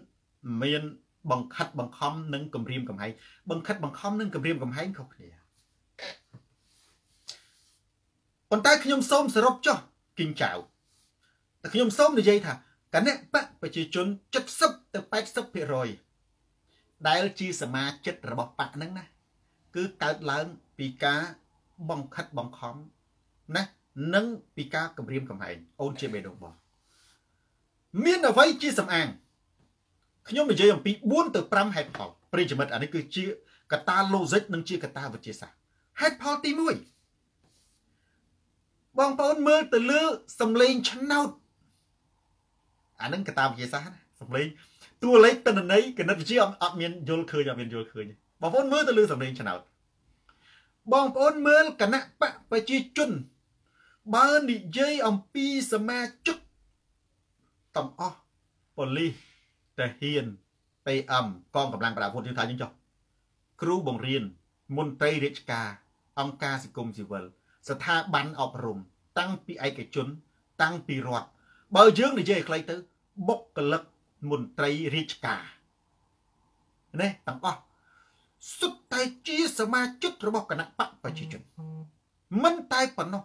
មានបង្ខិតបង្ខំនិងគម្រាមកំហែងបង្ខិតបង្ខំនិងគម្រាមកំហែងខុសគ្នាប៉ុន្តែខ្ញុំសូមសរុបចុះគីងចៅតែខ្ញុំសូមនិយាយថាគណៈបកប្រជាជន70ទៅ80%ដែលជាសមាជិករបស់បកហ្នឹងណាគឺកើតឡើងពីការបង្ខិតបង្ខំណា និងពីការគម្រាមកំហែងអូនជាបេដងបងមានអ្វីជាសំអាងខ្ញុំនិយាយអំពី4ទៅ5ហេតុផលប្រិយមិត្តអានេះគឺជាកត្តា logic និងជាកត្តាវិទ្យាសាស្ត្រហេតុផលទី1បងប្អូនមើលទៅលើសំឡេងឆ្នោតអានឹងកត្តាវិទ្យាសាស្ត្រណាសំឡេងតួលេខតនន័យកណិតវិទ្យាអត់មានយល់ឃើញអត់មានយល់ឃើញបងប្អូនមើលទៅលើសំឡេងឆ្នោតបងប្អូនមើលគណៈបកប្រជាជន បើនិយាយអំពីសមាជិកទាំងអស់ប៉ូលីសតាហ៊ាន PM កងកម្លាំងប្រដាប់អាវុធយើងថាយើងចុះគ្រូបង្រៀនមន្ត្រីរាជការអង្គការសង្គមស៊ីវិលស្ថាប័នអប់រំ តាំងពីឯកជន តាំងពីរដ្ឋបើយើងនិយាយឲ្យខ្លីទៅបុគ្គលិកមន្ត្រីរាជការនេះទាំងអស់សុទ្ធតែជាសមាជិករបស់គណៈបកប្រជាជនមិនតែប៉ុណ្ណោះ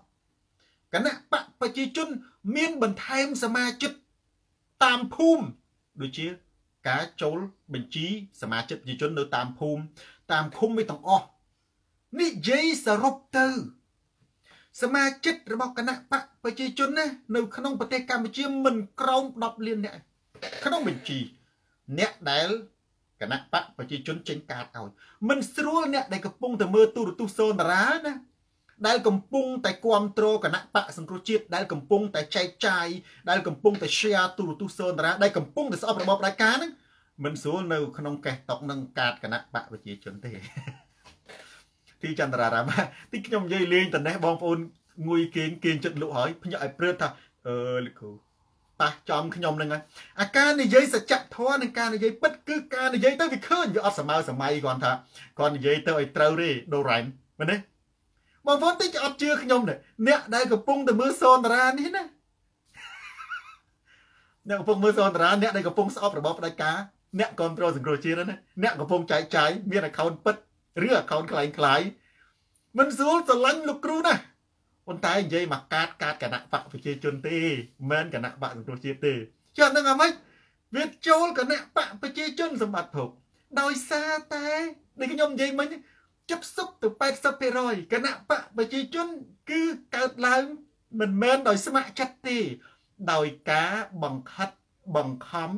គណៈបកប្រជាជន មានបន្ថែមសមាជិកតាមភូមិដូចជាការចូលបញ្ជីសមាជិកប្រជាជននៅតាមភូមិតាមឃុំឯទាំងអស់និយាយសរុបទៅ សមាជិករបស់គណៈបកប្រជាជនណានៅក្នុងប្រទេសកម្ពុជាមិនក្រោម10លានអ្នកក្នុងបញ្ជី អ្នកដែលគណៈបកប្រជាជនចេញកាតឲ្យមិនស្រួលអ្នកដែលកំពុងតែមើលទូរទស្សន៍សូនតារាណា ដែលកំពុងតែគ្រប់គ្រងគណៈបកសង្គ្រោះជាតិដែលកំពុងតែចែកចាយដែលកំពុងតែ share ទូរទស្សន៍សូនតារាដែលកំពុងតែស្អប់របបផ្ដាច់ការហ្នឹងមិនស្រួលនៅក្នុងកេះតុកនឹងកាតគណៈបកប្រជាជនទេទីចន្ទរារាមទីខ្ញុំនិយាយលេងតនេះបងប្អូនងុយគេងគេងចិត្តលក់ហើយភ្ញាក់ឲ្យព្រឺថាអឺលោកគ្រូប៉ះចំខ្ញុំហ្នឹងហើយអាការនិយាយសច្ចធម៌និងការនិយាយពិតគឺការនិយាយទៅវាឃើញវាអត់សម័យសម័យគាត់ថាគាត់និយាយទៅឲ្យត្រូវទេដូរ៉ែនមែនទេ បងប្អូនតិចអត់ជឿខ្ញុំទេអ្នកដែលកំពុងតែមើលសនតារានេះណាអ្នកកំពុងមើលសនតារាអ្នកដែលកំពុងស្អប់របបផ្ដាច់ការអ្នកគ្រប់គ្រងសង្គ្រោះជាតិណាអ្នកកំពុងចែកចាយមាន account ពិតឬ account คล้ายคล้ายមិនស្រួលស្រឡាញ់លោកគ្រូណាប៉ុន្តែនិយាយមកកាតកាតគណៈបកប្រជាជនទេមិនមែនគណៈបកសង្គ្រោះជាតិទេចុះនឹងអ្ហ្មិចវាចូលគណៈបកប្រជាជនសម្បត្តិភពដោយសារតែដូចខ្ញុំនិយាយមិញ 70ទៅ80%គណៈបកប្រជាជន គឺកើតឡើងមិនមែនដោយស្ម័គ្រចិត្តទេ ដោយការបង្ខិតបង្ខំ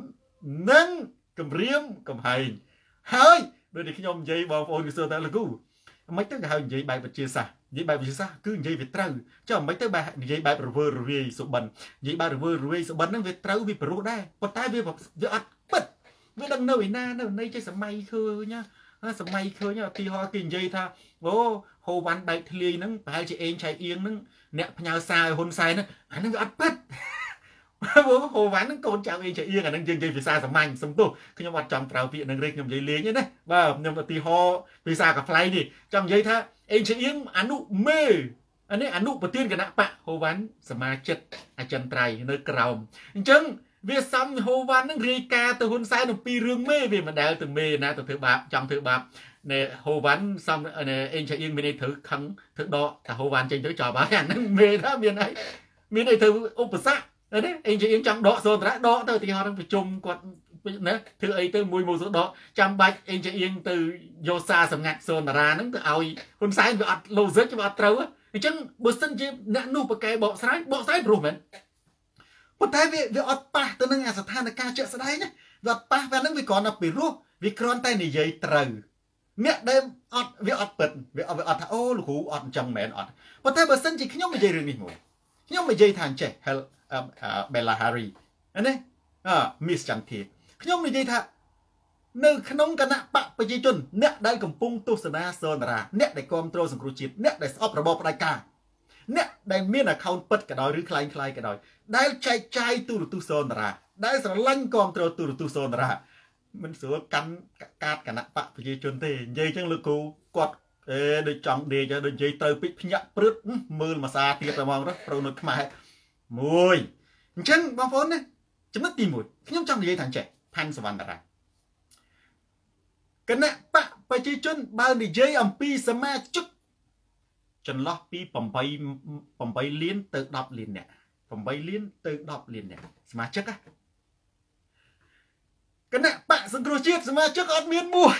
និងគម្រាមកំហែងហើយដូចที่ខ្ញុំនិយាយបងប្អូនគឺសួរតែលោកគ្រូមិនទៅគេហៅនិយាយបែបវិទ្យាសាស្ត្រនិយាយបែបវិទ្យាសាស្ត្រគឺនិយាយវាត្រូវចុះមិនទៅបែបនិយាយបែបរវើរវាយសុបិននិយាយបែបរវើរវាយសុបិនហ្នឹងវាត្រូវវាព្រោះដែរប៉ុន្តែវាវាអត់ពិតវាដឹងនៅឯណានៅនៃចេះសម័យឃើញណា សម័យឃើញឧទាហរណ៍គេនិយាយថាអូហូវ៉ាន់បែកធ្លាយហ្នឹងប្រហែលជាអេងឆៃអៀងហ្នឹងអ្នកផ្ញើសារឲ្យហ៊ុនសែនហ្នឹងអាហ្នឹងវាអត់ពិតហូវ៉ាន់ហ្នឹងកូនចៅអេងជាអៀងអាហ្នឹងយើងនិយាយភាសាសាមញ្ញសំទោសខ្ញុំអត់ចង់ប្រើពាក្យហ្នឹងទេខ្ញុំនិយាយលេងទេណាបាទខ្ញុំឧទាហរណ៍ភាសាកាផ្លៃនេះចង់និយាយថាអេងជាអៀងអនុមេអានេះអនុប្រធានគណៈបកហូវ៉ាន់សមាជិកអចិន្ត្រៃយ៍នៅក្រោមអញ្ចឹង វាសំហូវ៉ាន់នឹងរាយការណ៍ទៅហ៊ុនសែនអំពីរឿងមេវាមិនដែលទៅមេណាទៅធ្វើបាបចង់ធ្វើបាបណែហូវ៉ាន់សំអេងឆាអៀងមានន័យត្រូវខឹងធ្វើដកតែហូវ៉ាន់ចេញទៅចប់ហើយអាហ្នឹងមេថាមានអីមានអីធ្វើឧបសគ្គណាអេងឆាអៀងចង់ដកសូនតាដកទៅទីហោះប្រជុំគាត់ណាធ្វើអីទៅមួយមួយសូដកចាំបាច់អេងឆាអៀងទៅយកសារសម្ងាត់សូនតារាហ្នឹងទៅឲ្យហ៊ុនសែនវាអត់ logic វាអត់ត្រូវអញ្ចឹងបើសិនជាអ្នកនោះប្រកែបកស្រាយបកស្រាយព្រោះមែន ប៉ុន្តែវាវាអត់ប៉ះទៅនឹងអាស្ថានភាពជាក់ស្ដែងណាវាអត់ប៉ះវានឹងវាគ្រាន់តែពីរោះវាគ្រាន់តែនិយាយត្រូវអ្នកដែលអត់វាអត់ពិតវាអត់វាអត់ថាអូលោកគ្រូអត់អញ្ចឹងមែនអត់ប៉ុន្តែបើសិនជាខ្ញុំនិយាយរឿងនេះមកខ្ញុំនិយាយថាអញ្ចេះ Hell Bella Harry ណាអឺ Miss ចន្ទធាខ្ញុំនិយាយថានៅក្នុងគណៈបកប្រជាជនអ្នកដែលកំពុងទស្សនាសនរាអ្នកដែលគ្រប់គ្រងសង្គ្រោះជាតិអ្នកដែលស្អប់របបផ្ដាច់ការអ្នកដែលមាន account ពិតក៏ដោយឬคล้ายคล้ายក៏ដោយ ដែលចែកចាយទូរទស្សន៍សនរាដែលស្រឡាញ់គ្រប់គ្រងទូរទស្សន៍សនរាមិនស្រួលកាន់កាតគណៈបកប្រជាជនទេនិយាយចឹងលោកគ្រូគាត់អេដូចចង់ដេកដូចនិយាយត្រូវពេកភ្ញាក់ព្រឹតមើលមួយសាទៀតតែហ្មងទៅប្រូនុតខ្មែរមួយអញ្ចឹងបងប្អូនណាចំណុចទី1ខ្ញុំចង់និយាយថាចេះផាន់សវណ្ណតារាគណៈបកប្រជាជនបើនិយាយអំពីសមាជិកចន្លោះពី8 8លានទៅ10លានអ្នក 8លានទៅ10លានអ្នកសមាជិកគណៈបកសង្គ្រោះជាតិសមាជិកអត់មានមួយ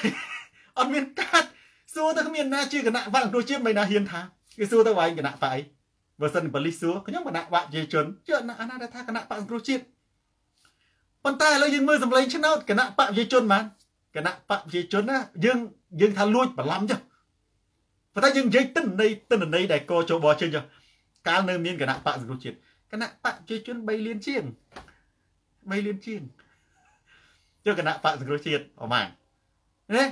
អត់មានកាតសួរទៅគ្មានណាជាគណៈបកសង្គ្រោះជាតិមិនណាហ៊ានថាគេសួរទៅវាយគណៈបកអីបើសិនបលិសសួរខ្ញុំគណៈបកប្រជាជនជឿអាណាថាគណៈបកសង្គ្រោះជាតិប៉ុន្តែឥឡូវយើងមើលសម្លេងឆ្នោតគណៈបកប្រជាជនបានគណៈបកប្រជាជនណាយើងយើងថាលួចបន្លំចុះប៉ុន្តែយើងនិយាយទិន្នន័យទិន្នន័យដែលកចូលបោះចេញចុះកាលនៅមានគណៈបកសង្គ្រោះជាតិ គណៈបកប្រជាជន3លានជាង3លានជាងចុះគណៈបកសង្គ្រោះជាតិប្រហែលណា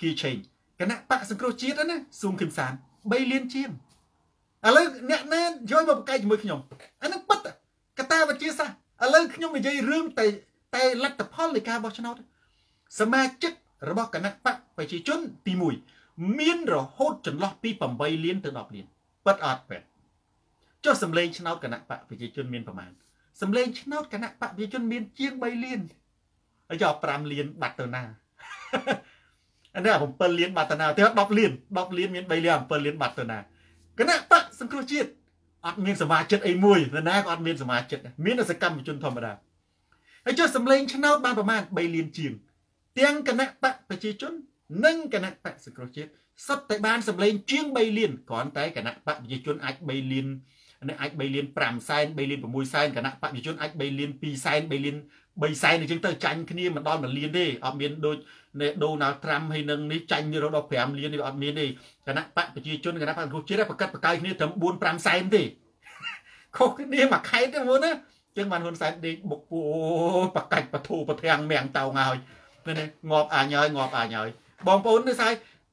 គីឆេងគណៈបកសង្គ្រោះជាតិណាស៊ូមខឹមសាន3លានជាងឥឡូវអ្នកណាយកមកប្រកែកជាមួយខ្ញុំអានឹងប៉ិតកតាវិទ្យាសាស្ត្រឥឡូវខ្ញុំនិយាយរឿងតែតែលទ្ធផលនៃការបោះឆ្នោតសមាជិករបស់គណៈបកប្រជាជនទី1មានរហូតចន្លោះពី8លានទៅ10លានប៉ិតអត់ប៉ិត ចុះសម្លេងឆ្នោតគណៈបកប្រជាជនមានប្រមាណសម្លេងឆ្នោតគណៈបកប្រជាជនមានជាង3លានហើយយក5លានបាត់ទៅណាអានេះ7លានបាត់ទៅណាទៅ10លាន10លានមាន3លាន7លានបាត់ទៅណាគណៈបកសង្គ្រោះជាតិអត់មានសមាជិកអីមួយនរណាក៏អត់មានសមាជិកមានតែសកម្មជនធម្មតាហើយចុះសម្លេងឆ្នោតបានប្រមាណ3លានជាង ទាំងគណៈបកប្រជាជន និងគណៈបកសង្គ្រោះជាតិសុទ្ធតែបានសម្លេងជាង3លានគ្រាន់តែគណៈបកប្រជាជនអាច3លាន នេះអាច3លាន5សែន3លាន6សែនគណៈបកប្រជាជនអាច3លាន2សែន3លាន3សែនអញ្ចឹងទៅចាញ់គ្នាមិនដល់1លានទេអត់មានដូចនៃដូណាល់ត្រាំហើយនឹងនេះចាញ់រហូតដល់5លាននេះអត់មានទេគណៈបកប្រជាជនគណៈបកប្រជាជាតិប្រកាសប្រកាយគ្នាត្រឹម4 5សែនទេខុសគ្នាមួយខែទេមុនណាចឹងបានហ៊ុនសែនដេកបុកពូបកាច់បធូបធាំងមាំងតោងហើយនេះងាប់អាញហើយងាប់អាញហើយបងប្អូននេះស្អី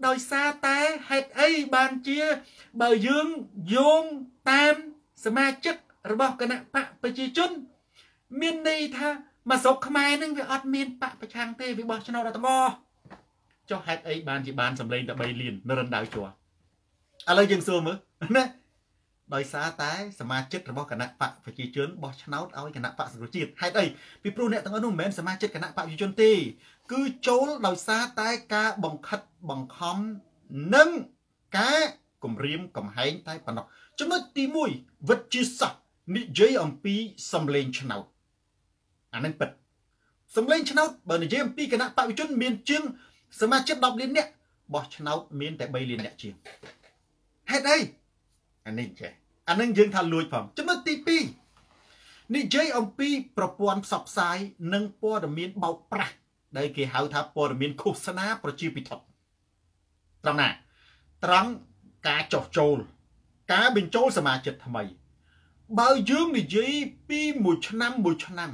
ដោយសារតែហេតុអីបានជា បើយើងយោងតាម សមាជិករបស់គណៈបកប្រជាជន មានន័យថាមកស្រុកខ្មែរនឹងវាអត់មានបកប្រឆាំងទេវាបោះឆ្នោតទាំងអស់ចុះហេតុអីបានជាបានសម្លេងតែ3លាននៅរំដៅជួឥឡូវយើងសួរមើលណាដោយសារតែសមាជិករបស់គណៈបកប្រជាជនបោះឆ្នោតឲ្យគណៈបកសង្គ្រោះជាតិហេតុអីពីព្រោះអ្នកទាំងអស់នោះមិនមែនសមាជិកគណៈបកប្រជាជនទេ គឺចូលដោយសារតែការបង្ខិតបង្ខំនិងការគម្រាមកំហែងតែប៉ុណ្ណោះ ចំណុចទី1វិទ្យាសាស្ត្រនិយាយអំពីសម្លេងឆ្នោតអានឹងពិតសម្លេងឆ្នោតបើនិយាយអំពីគណៈបព្វជិជនមានជាងសមាជិក10លាននាក់បោះឆ្នោតមានតែ3លាននាក់ជាងហេតុអីអានេះចេះអានឹងយើងថាលួចផងចំណុចទី2និយាយអំពីប្រព័ន្ធផ្សព្វផ្សាយនិងព័ត៌មានបោកប្រាស់ដែលគេហៅថាព័ត៌មានឃោសនាប្រជាពិធត្រង់ណាត្រង់ការចោះចូល ការបញ្ចូលសមាជិកថ្មី បើយើងនិយាយពីមួយឆ្នាំមួយឆ្នាំ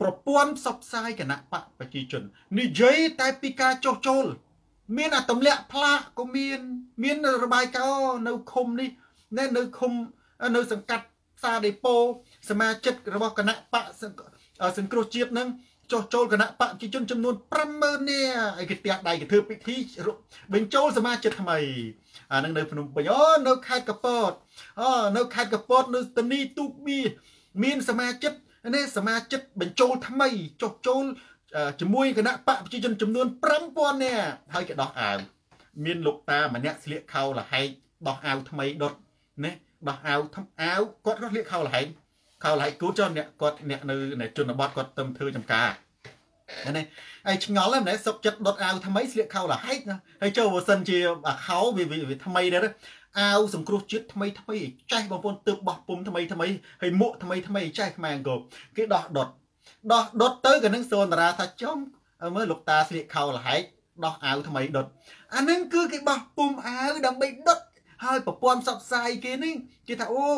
ប្រព័ន្ធផ្សព្វផ្សាយគណៈបកប្រជាជននិយាយតែពីការចោះចូល មានអាតម្លាក់ផ្លាកក៏មាន មានរបាយការណ៍នៅឃុំនេះនៅឃុំនៅសង្កាត់ផ្សារដេប៉ូសមាជិករបស់គណៈបកសង្គ្រោះជាតិនឹង ចុះចូលគណៈបកប្រជាជនចំនួន50000នាក់ឲ្យគេផ្ទះដៃគេធ្វើពិធីបញ្ចូលសមាជិកថ្មីអានឹងនៅភ្នំពេញអូនៅខេត្តកពតអូនៅខេត្តកពតនៅស្នីទូកបៀមានសមាជិកនេះសមាជិកបញ្ចូលថ្មីចុះចូលជាមួយគណៈបកប្រជាជនចំនួន5000នាក់ហើយគេដោះអាវមានលោកតាម្នាក់ស្លៀកខោលហែកដោះអាវថ្មីដុតណាដោះអាវអាវគាត់គាត់ស្លៀកខោលហែក ខោលហែកគូចុះអ្នកគាត់អ្នកនៅជនបទគាត់ទៅធ្វើចំការណាហើយឆ្ងល់ហ្នឹងសុកចិត្តដុតអាវថ្មីស្លៀកខោលហែកណាហើយចូលបើសិនជាខោវាវាថ្មីដែរអាវសង្គ្រោះជាតិថ្មីថ្មីចេះបងប្អូនទើបបោះពុំថ្មីថ្មីហើយមួកថ្មីថ្មីចេះខ្មែរអង្គគេដោះដុតដោះដុតទៅក៏នឹងសូនតារាថាចំមើលលោកតាស្លៀកខោលហែកដោះអាវថ្មីដុតអានឹងគឺគេបោះពុំអាវដើម្បីដុតហើយប្រព័ន្ធផ្សព្វផ្សាយគេនេះគេថាអូ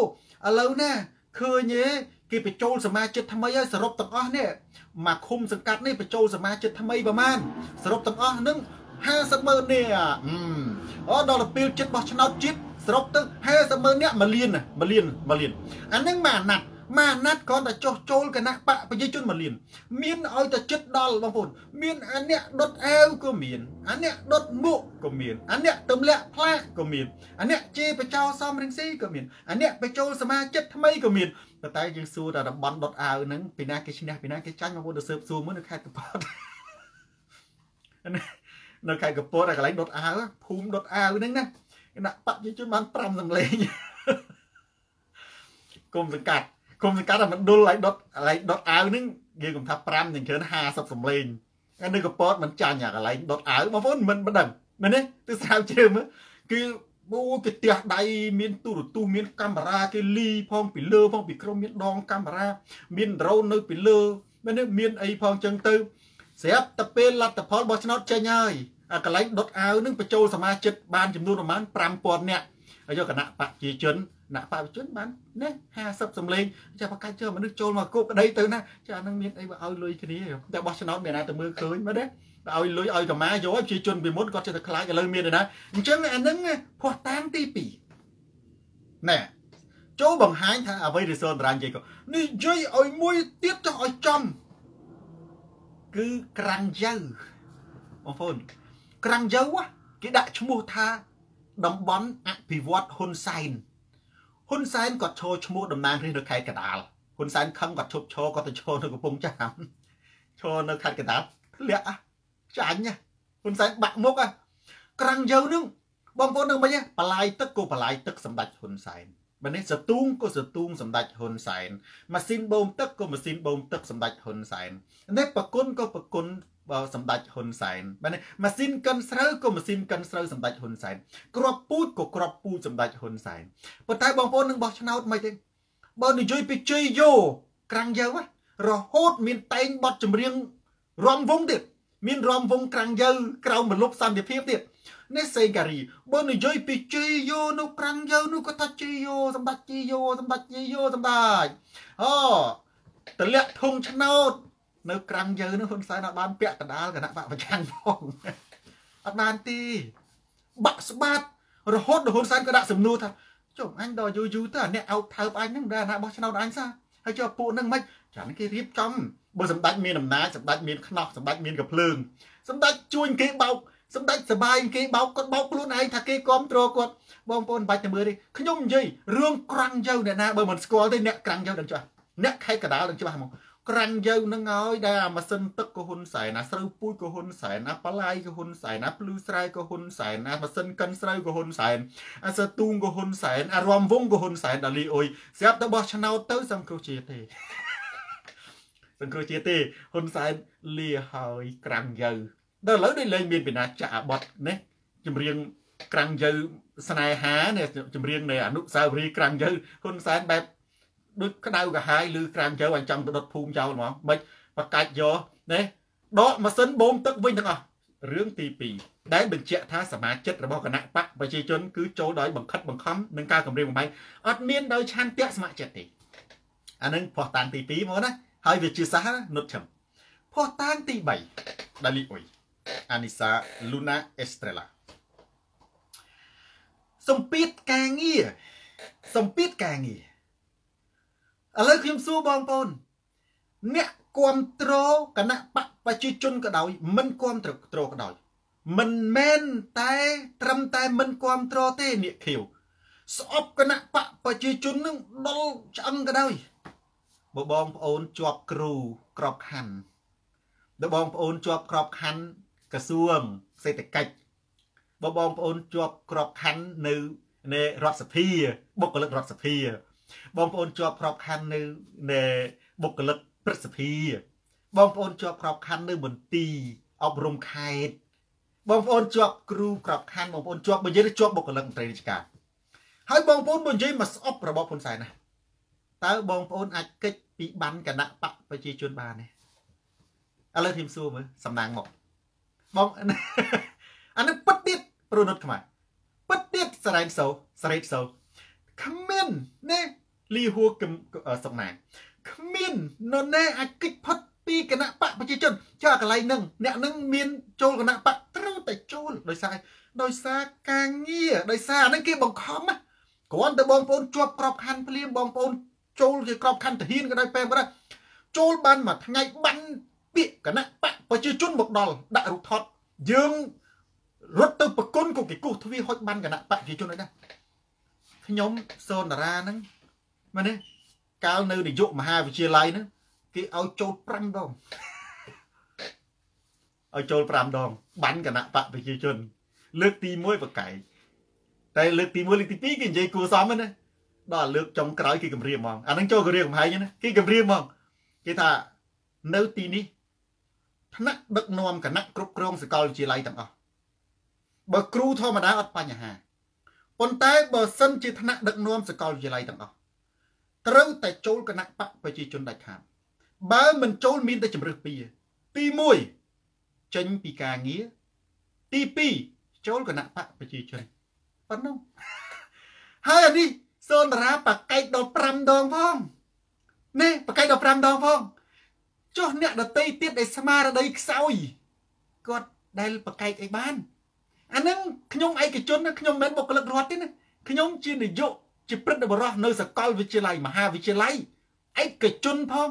ឥឡូវណា ឃើញទេគេបញ្ចូលសមាជិកថ្មីហើយសរុបទាំងអស់នេះមកឃុំសង្កាត់នេះបញ្ចូលសមាជិកថ្មីប្រហែលសរុបទាំងអស់នឹង50ម៉ឺននាក់អូដល់ទៅពេលចិត្តរបស់ឆ្នោតជាតិសរុបទៅ50ម៉ឺននាក់មួយលានមួយលានមួយលានអានឹងមកអាណត្តិ ម៉ាណាត់គ្រាន់តែចោះចូលគណៈបកប្រជាជនមួយលានមានឲ្យតែចិត្តដល់បងប្អូនមានអាអ្នកដុតអាវក៏មានអាអ្នកដុតមុខក៏មានអាអ្នកទម្លាក់ផ្លាកក៏មានអាអ្នកជេរបចោសំរងស៊ីក៏មានអាអ្នកបញ្ចូលសមាជិកថ្មីក៏មានប៉ុន្តែយើងសួរតែតំបន់ដុតអាវហ្នឹងពីណាគេឈ្នះពីណាគេចាញ់បងប្អូនទៅស៊ើបសួរមើលនៅខេត្តកពតនៅខេត្តកពតកន្លែងដុតអាវភូមិដុតអាវហ្នឹងណាគណៈបព្វជិជនបាន5សម្លេងគុំសង្កាត់ គុំសង្កាត់តែមិនដុលឲ្យដុតកន្លែងដុតអាវហ្នឹងយើងកំថា5យ៉ាងច្រើន50សម្លេងហើយនៅកពតមិនចាញ់អាកន្លែងដុតអាវបងប្អូនមិនមិនដឹងមែនទេទិស្រាវជ្រាវមើលគឺអូគេផ្ទះដៃមានទូរទស្សន៍មានកាមេរ៉ាគេលីផងពីលើផងពីក្រុមមានដងកាមេរ៉ាមានដ្រូននៅពីលើមែនទេមានអីផងចឹងទៅស្រាប់តែពេលលទ្ធផលរបស់ឆ្នោតចេញហើយអាកន្លែងដុតអាវនឹងបញ្ចូលសមាជិកបានចំនួនប្រហែល5000នាក់ហើយយកគណៈបកជាជនគ ណៈបកជនបានណា50សម្លេងចាប្រកាច់ជើមនុស្សចូលមកគប់ក្តីទៅណាចានឹងមានអីបើឲ្យលុយគ្នាតែបោះឆ្នោតមានណាទៅមើលឃើញមែនទេឲ្យលុយឲ្យកម្មាយកឲ្យប្រជាជនពីមុនគាត់ចិត្តតែខ្លាចឥឡូវមានទេណាអញ្ចឹងអានឹងភ័ស្តុតាងទី2ណែចូលបង្ហាញថាអ្វីរិសនតារានិយាយក៏និយាយឲ្យមួយទៀតចង់ឲ្យចំគឺក្រាំងយើបងប្អូនក្រាំងយើគេដាក់ឈ្មោះថាតំបន់អភិវឌ្ឍហ៊ុនសែន ហ៊ុនសែនគាត់ឈរឈ្មោះតំណាងរាស្ត្រនៅខេត្តកដាលហ៊ុនសែនខឹងគាត់ឈប់ឈរគាត់ទៅឈរនៅកំពង់ចាមឈរនៅខេត្តកដាលធ្លាក់ចាញ់ហ៊ុនសែនបាក់មុខក្រាំងយើនឹងបងប្អូននឹងមិនបលាយទឹកក៏បលាយទឹកសម្ដេចហ៊ុនសែនបើនេះសតូងក៏សតូងសម្ដេចហ៊ុនសែនម៉ាស៊ីនបូមទឹកក៏ម៉ាស៊ីនបូមទឹកសម្ដេចហ៊ុនសែននេះប្រគុណក៏ប្រគុណ សម្ដេចហ៊ុនសែនបាទម៉ាស៊ីនកិនស្រូវក៏ម៉ាស៊ីនកិនស្រូវសម្ដេចហ៊ុនសែនក្របពូជក៏ក្របពូជសម្ដេចហ៊ុនសែនប៉ុន្តែបងប្អូននឹងបោះឆ្នោតមិនទេបើនិយាយពីជ័យយោក្រាំងយើរហូតមានតែងបត់ចម្រៀងរំវងទៀតមានរំវងក្រាំងយើក្រៅមលុបសន្តិភាពទៀតនេះសេការីបើនិយាយពីជីយោនៅក្រាំងយើនោះក៏ថាជីយោសម្ដេចជីយោសម្ដេចជីយោសម្ដេចអូតលាក់ធំឆ្នោត នៅក្រាំងយើនោះហ៊ុនសែនអត់បានពាក់កដាលគណៈបកប្រឆាំងផងអត់បានទេបាក់ស្បាតរហូតដល់ហ៊ុនសែនក៏ដាក់សំណួរថាចុះអញដល់យូរយូរទៅអាអ្នកអោបថើបអញហ្នឹងដែរអាណាបោះឆ្នោតអញសោះហើយចុះពួកហ្នឹងមិនចាំគេរៀបចំបើសម្ដេចមានអំណាចសម្ដេចមានខ្នោះសម្ដេចមានកំភ្លើងសម្ដេចជួញគេបោកសម្ដេចសបាយគេបោកគាត់បោកខ្លួនឯងថាគេគ្រប់គ្រងគាត់បងប្អូនបាច់ទៅមើលទេខ្ញុំនិយាយរឿងក្រាំងយើអ្នកណាបើមិនស្គាល់ទេអ្នកក្រាំងយើដឹងច្បាស់អ្នកខេត្តកដាលដឹងច្បាស់ហ្មង ក្រាញ់យើនឹងហើយដែលអាម៉ាស៊ីនទឹកក៏ហ៊ុនសែនអាស្រូវពូជក៏ហ៊ុនសែនអាបលាយក៏ហ៊ុនសែនអាភ្លឺស្រែក៏ហ៊ុនសែនអាម៉ាស៊ីនកិនស្រូវក៏ហ៊ុនសែនអាសទូងក៏ហ៊ុនសែនអារំវងក៏ហ៊ុនសែនដល់លីអុយស្រាប់តែបោះឆ្នោតទៅសង្គ្រោះជាតិទេសង្គ្រោះជាតិទេហ៊ុនសែនលាហើយក្រាំងយើដល់ឥឡូវដូចលែងមានពីណាចាក់អាបត់នេះចម្រៀងក្រាំងយើស្នេហានេះចម្រៀងនៃអនុសាវរីយ៍ក្រាំងយើហ៊ុនសែនបែប ដូចក្តៅកាហាយឬក្រាមជើអញចង់ទៅដុតភូមិចោលហ្មងមិនបកាច់យកណាដកម៉ាស៊ីនបូមទឹកវិញទាំងអស់រឿងទី2ដែលបញ្ជាក់ថាសមាជិករបស់គណៈបកប្រជាជនគឺចូលដោយបង្ខិតបង្ខំនឹងការគម្រាមកំហែងអត់មានដោយឆន្ទៈស្ម័គ្រចិត្តទេអានឹងភ័ស្តុតាងទី2មកណាហើយវាជាសាសនុតឈឹមភ័ស្តុតាងទី3ដាលីអ៊ុយអានីសាលូណាអេស្ត្រេឡាសំពីតការងារសំពីតការងារ ឥឡូវខ្ញុំសួរបងប្អូន អ្នកគ្រប់គ្រងគណៈបកប្រជាជនក៏ដោយ មិនគ្រប់គ្រងក៏ដោយ មិនមែនតែ ត្រឹមតែមិនគ្រប់គ្រងទេនាគខៀវស្អប់គណៈបកប្រជាជននឹងដល់ឆ្អឹងក៏ដោយបើបងប្អូនជាប់គ្រូក្របខ័ណ្ឌបើបងប្អូនជាប់ក្របខ័ណ្ឌក្រសួងសេដ្ឋកិច្ចបើបងប្អូនជាប់ក្របខ័ណ្ឌនៅនៃរដ្ឋសភាបុគ្គលិករដ្ឋសភា បងប្អូនជាប់ក្របខ័ណ្ឌនៅនៃបុគ្គលិកព្រឹទ្ធសភាបងប្អូនជាប់ក្របខ័ណ្ឌនៅមន្ទីរអប់រំខេត្តបងប្អូនជាប់គ្រូក្របខ័ណ្ឌបងប្អូនជាប់បើនិយាយជាប់បុគ្គលិកមន្ត្រីរាជការហើយបងប្អូនបើនិយាយមកស្អប់របបហ៊ុនសែនណាតើបងប្អូនអាចកិច្ចពីបានគណៈបកប្រជាជនបានទេឥឡូវខ្ញុំសួរមើលសំណាងមកបងអានេះពិតទៀតប្រណិតខ្មែរពិតទៀតសរ៉ែងសោសរ៉េតសោ គ្មាននេះលីហួរសុកណាគ្មាននរណាអាចគិតផុតពីគណៈបកប្រជាជនចុះកន្លែងហ្នឹងអ្នកហ្នឹងមានចូលគណៈបកត្រូវតែចូលដោយសារដោយសារការងារដោយសារអាហ្នឹងគេបង្ខំណាគ្រាន់តែបងប្អូនជាប់ក្របខ័ណ្ឌភ្លាមបងប្អូនចូលជាក្របខ័ណ្ឌទាហានក៏ដោយពេលក៏ដោយចូលបានមួយថ្ងៃបានពាក្យគណៈបកប្រជាជនមកដល់ដាក់រូបថតយើងរត់ទៅប្រគុណក៏គេគោះទ្វាហុចបានគណៈបកប្រជាជនដែរ ខ្ញុំសូនតារាហ្នឹងមែនទេកាលនៅនាយកមហាវិទ្យាល័យហ្នឹងគេឲ្យចូល5ដងឲ្យចូល5ដង បាញ់គណៈបកប្រជាជន លើកទី1បកែកតែលើកទី1លើកទី2គេនិយាយគួសមណាដល់លើកចុងក្រោយគេគម្រាមហ្មងអាហ្នឹងចូលគម្រាមកំហែងណាគេគម្រាមហ្មងគេថានៅទីនេះថ្នាក់ដឹកនាំគណៈគ្រប់គ្រងសាកលវិទ្យាល័យទាំងអស់បើគ្រូធម្មតាអត់បញ្ហា ប៉ុន្តែបើសិនជាថ្នាក់ដឹកនាំសាកលវិទ្យាល័យទាំងអស់ត្រូវតែចូលគណៈបកប្រជាជនដាច់ខាតបើមិនចូលមានតែជំរឹះពីរទី1ចេញពីការងារទី2ចូលគណៈបកប្រជាជនប៉ុណ្ណឹងហើយអានេះសូនតារាបកែកដល់5ដងផងនេះបកែកដល់5ដងផងចុះអ្នកដតីទៀតដែលស្មារតីខ្សោយគាត់ដែលបកែកអីបាន អានឹងខ្ញុំឯកជនខ្ញុំមិនមែនបុគ្គលិករដ្ឋទេណាខ្ញុំជានាយកជាព្រឹទ្ធបរិះនៅសាកលវិទ្យាល័យមហាវិទ្យាល័យឯកជនផង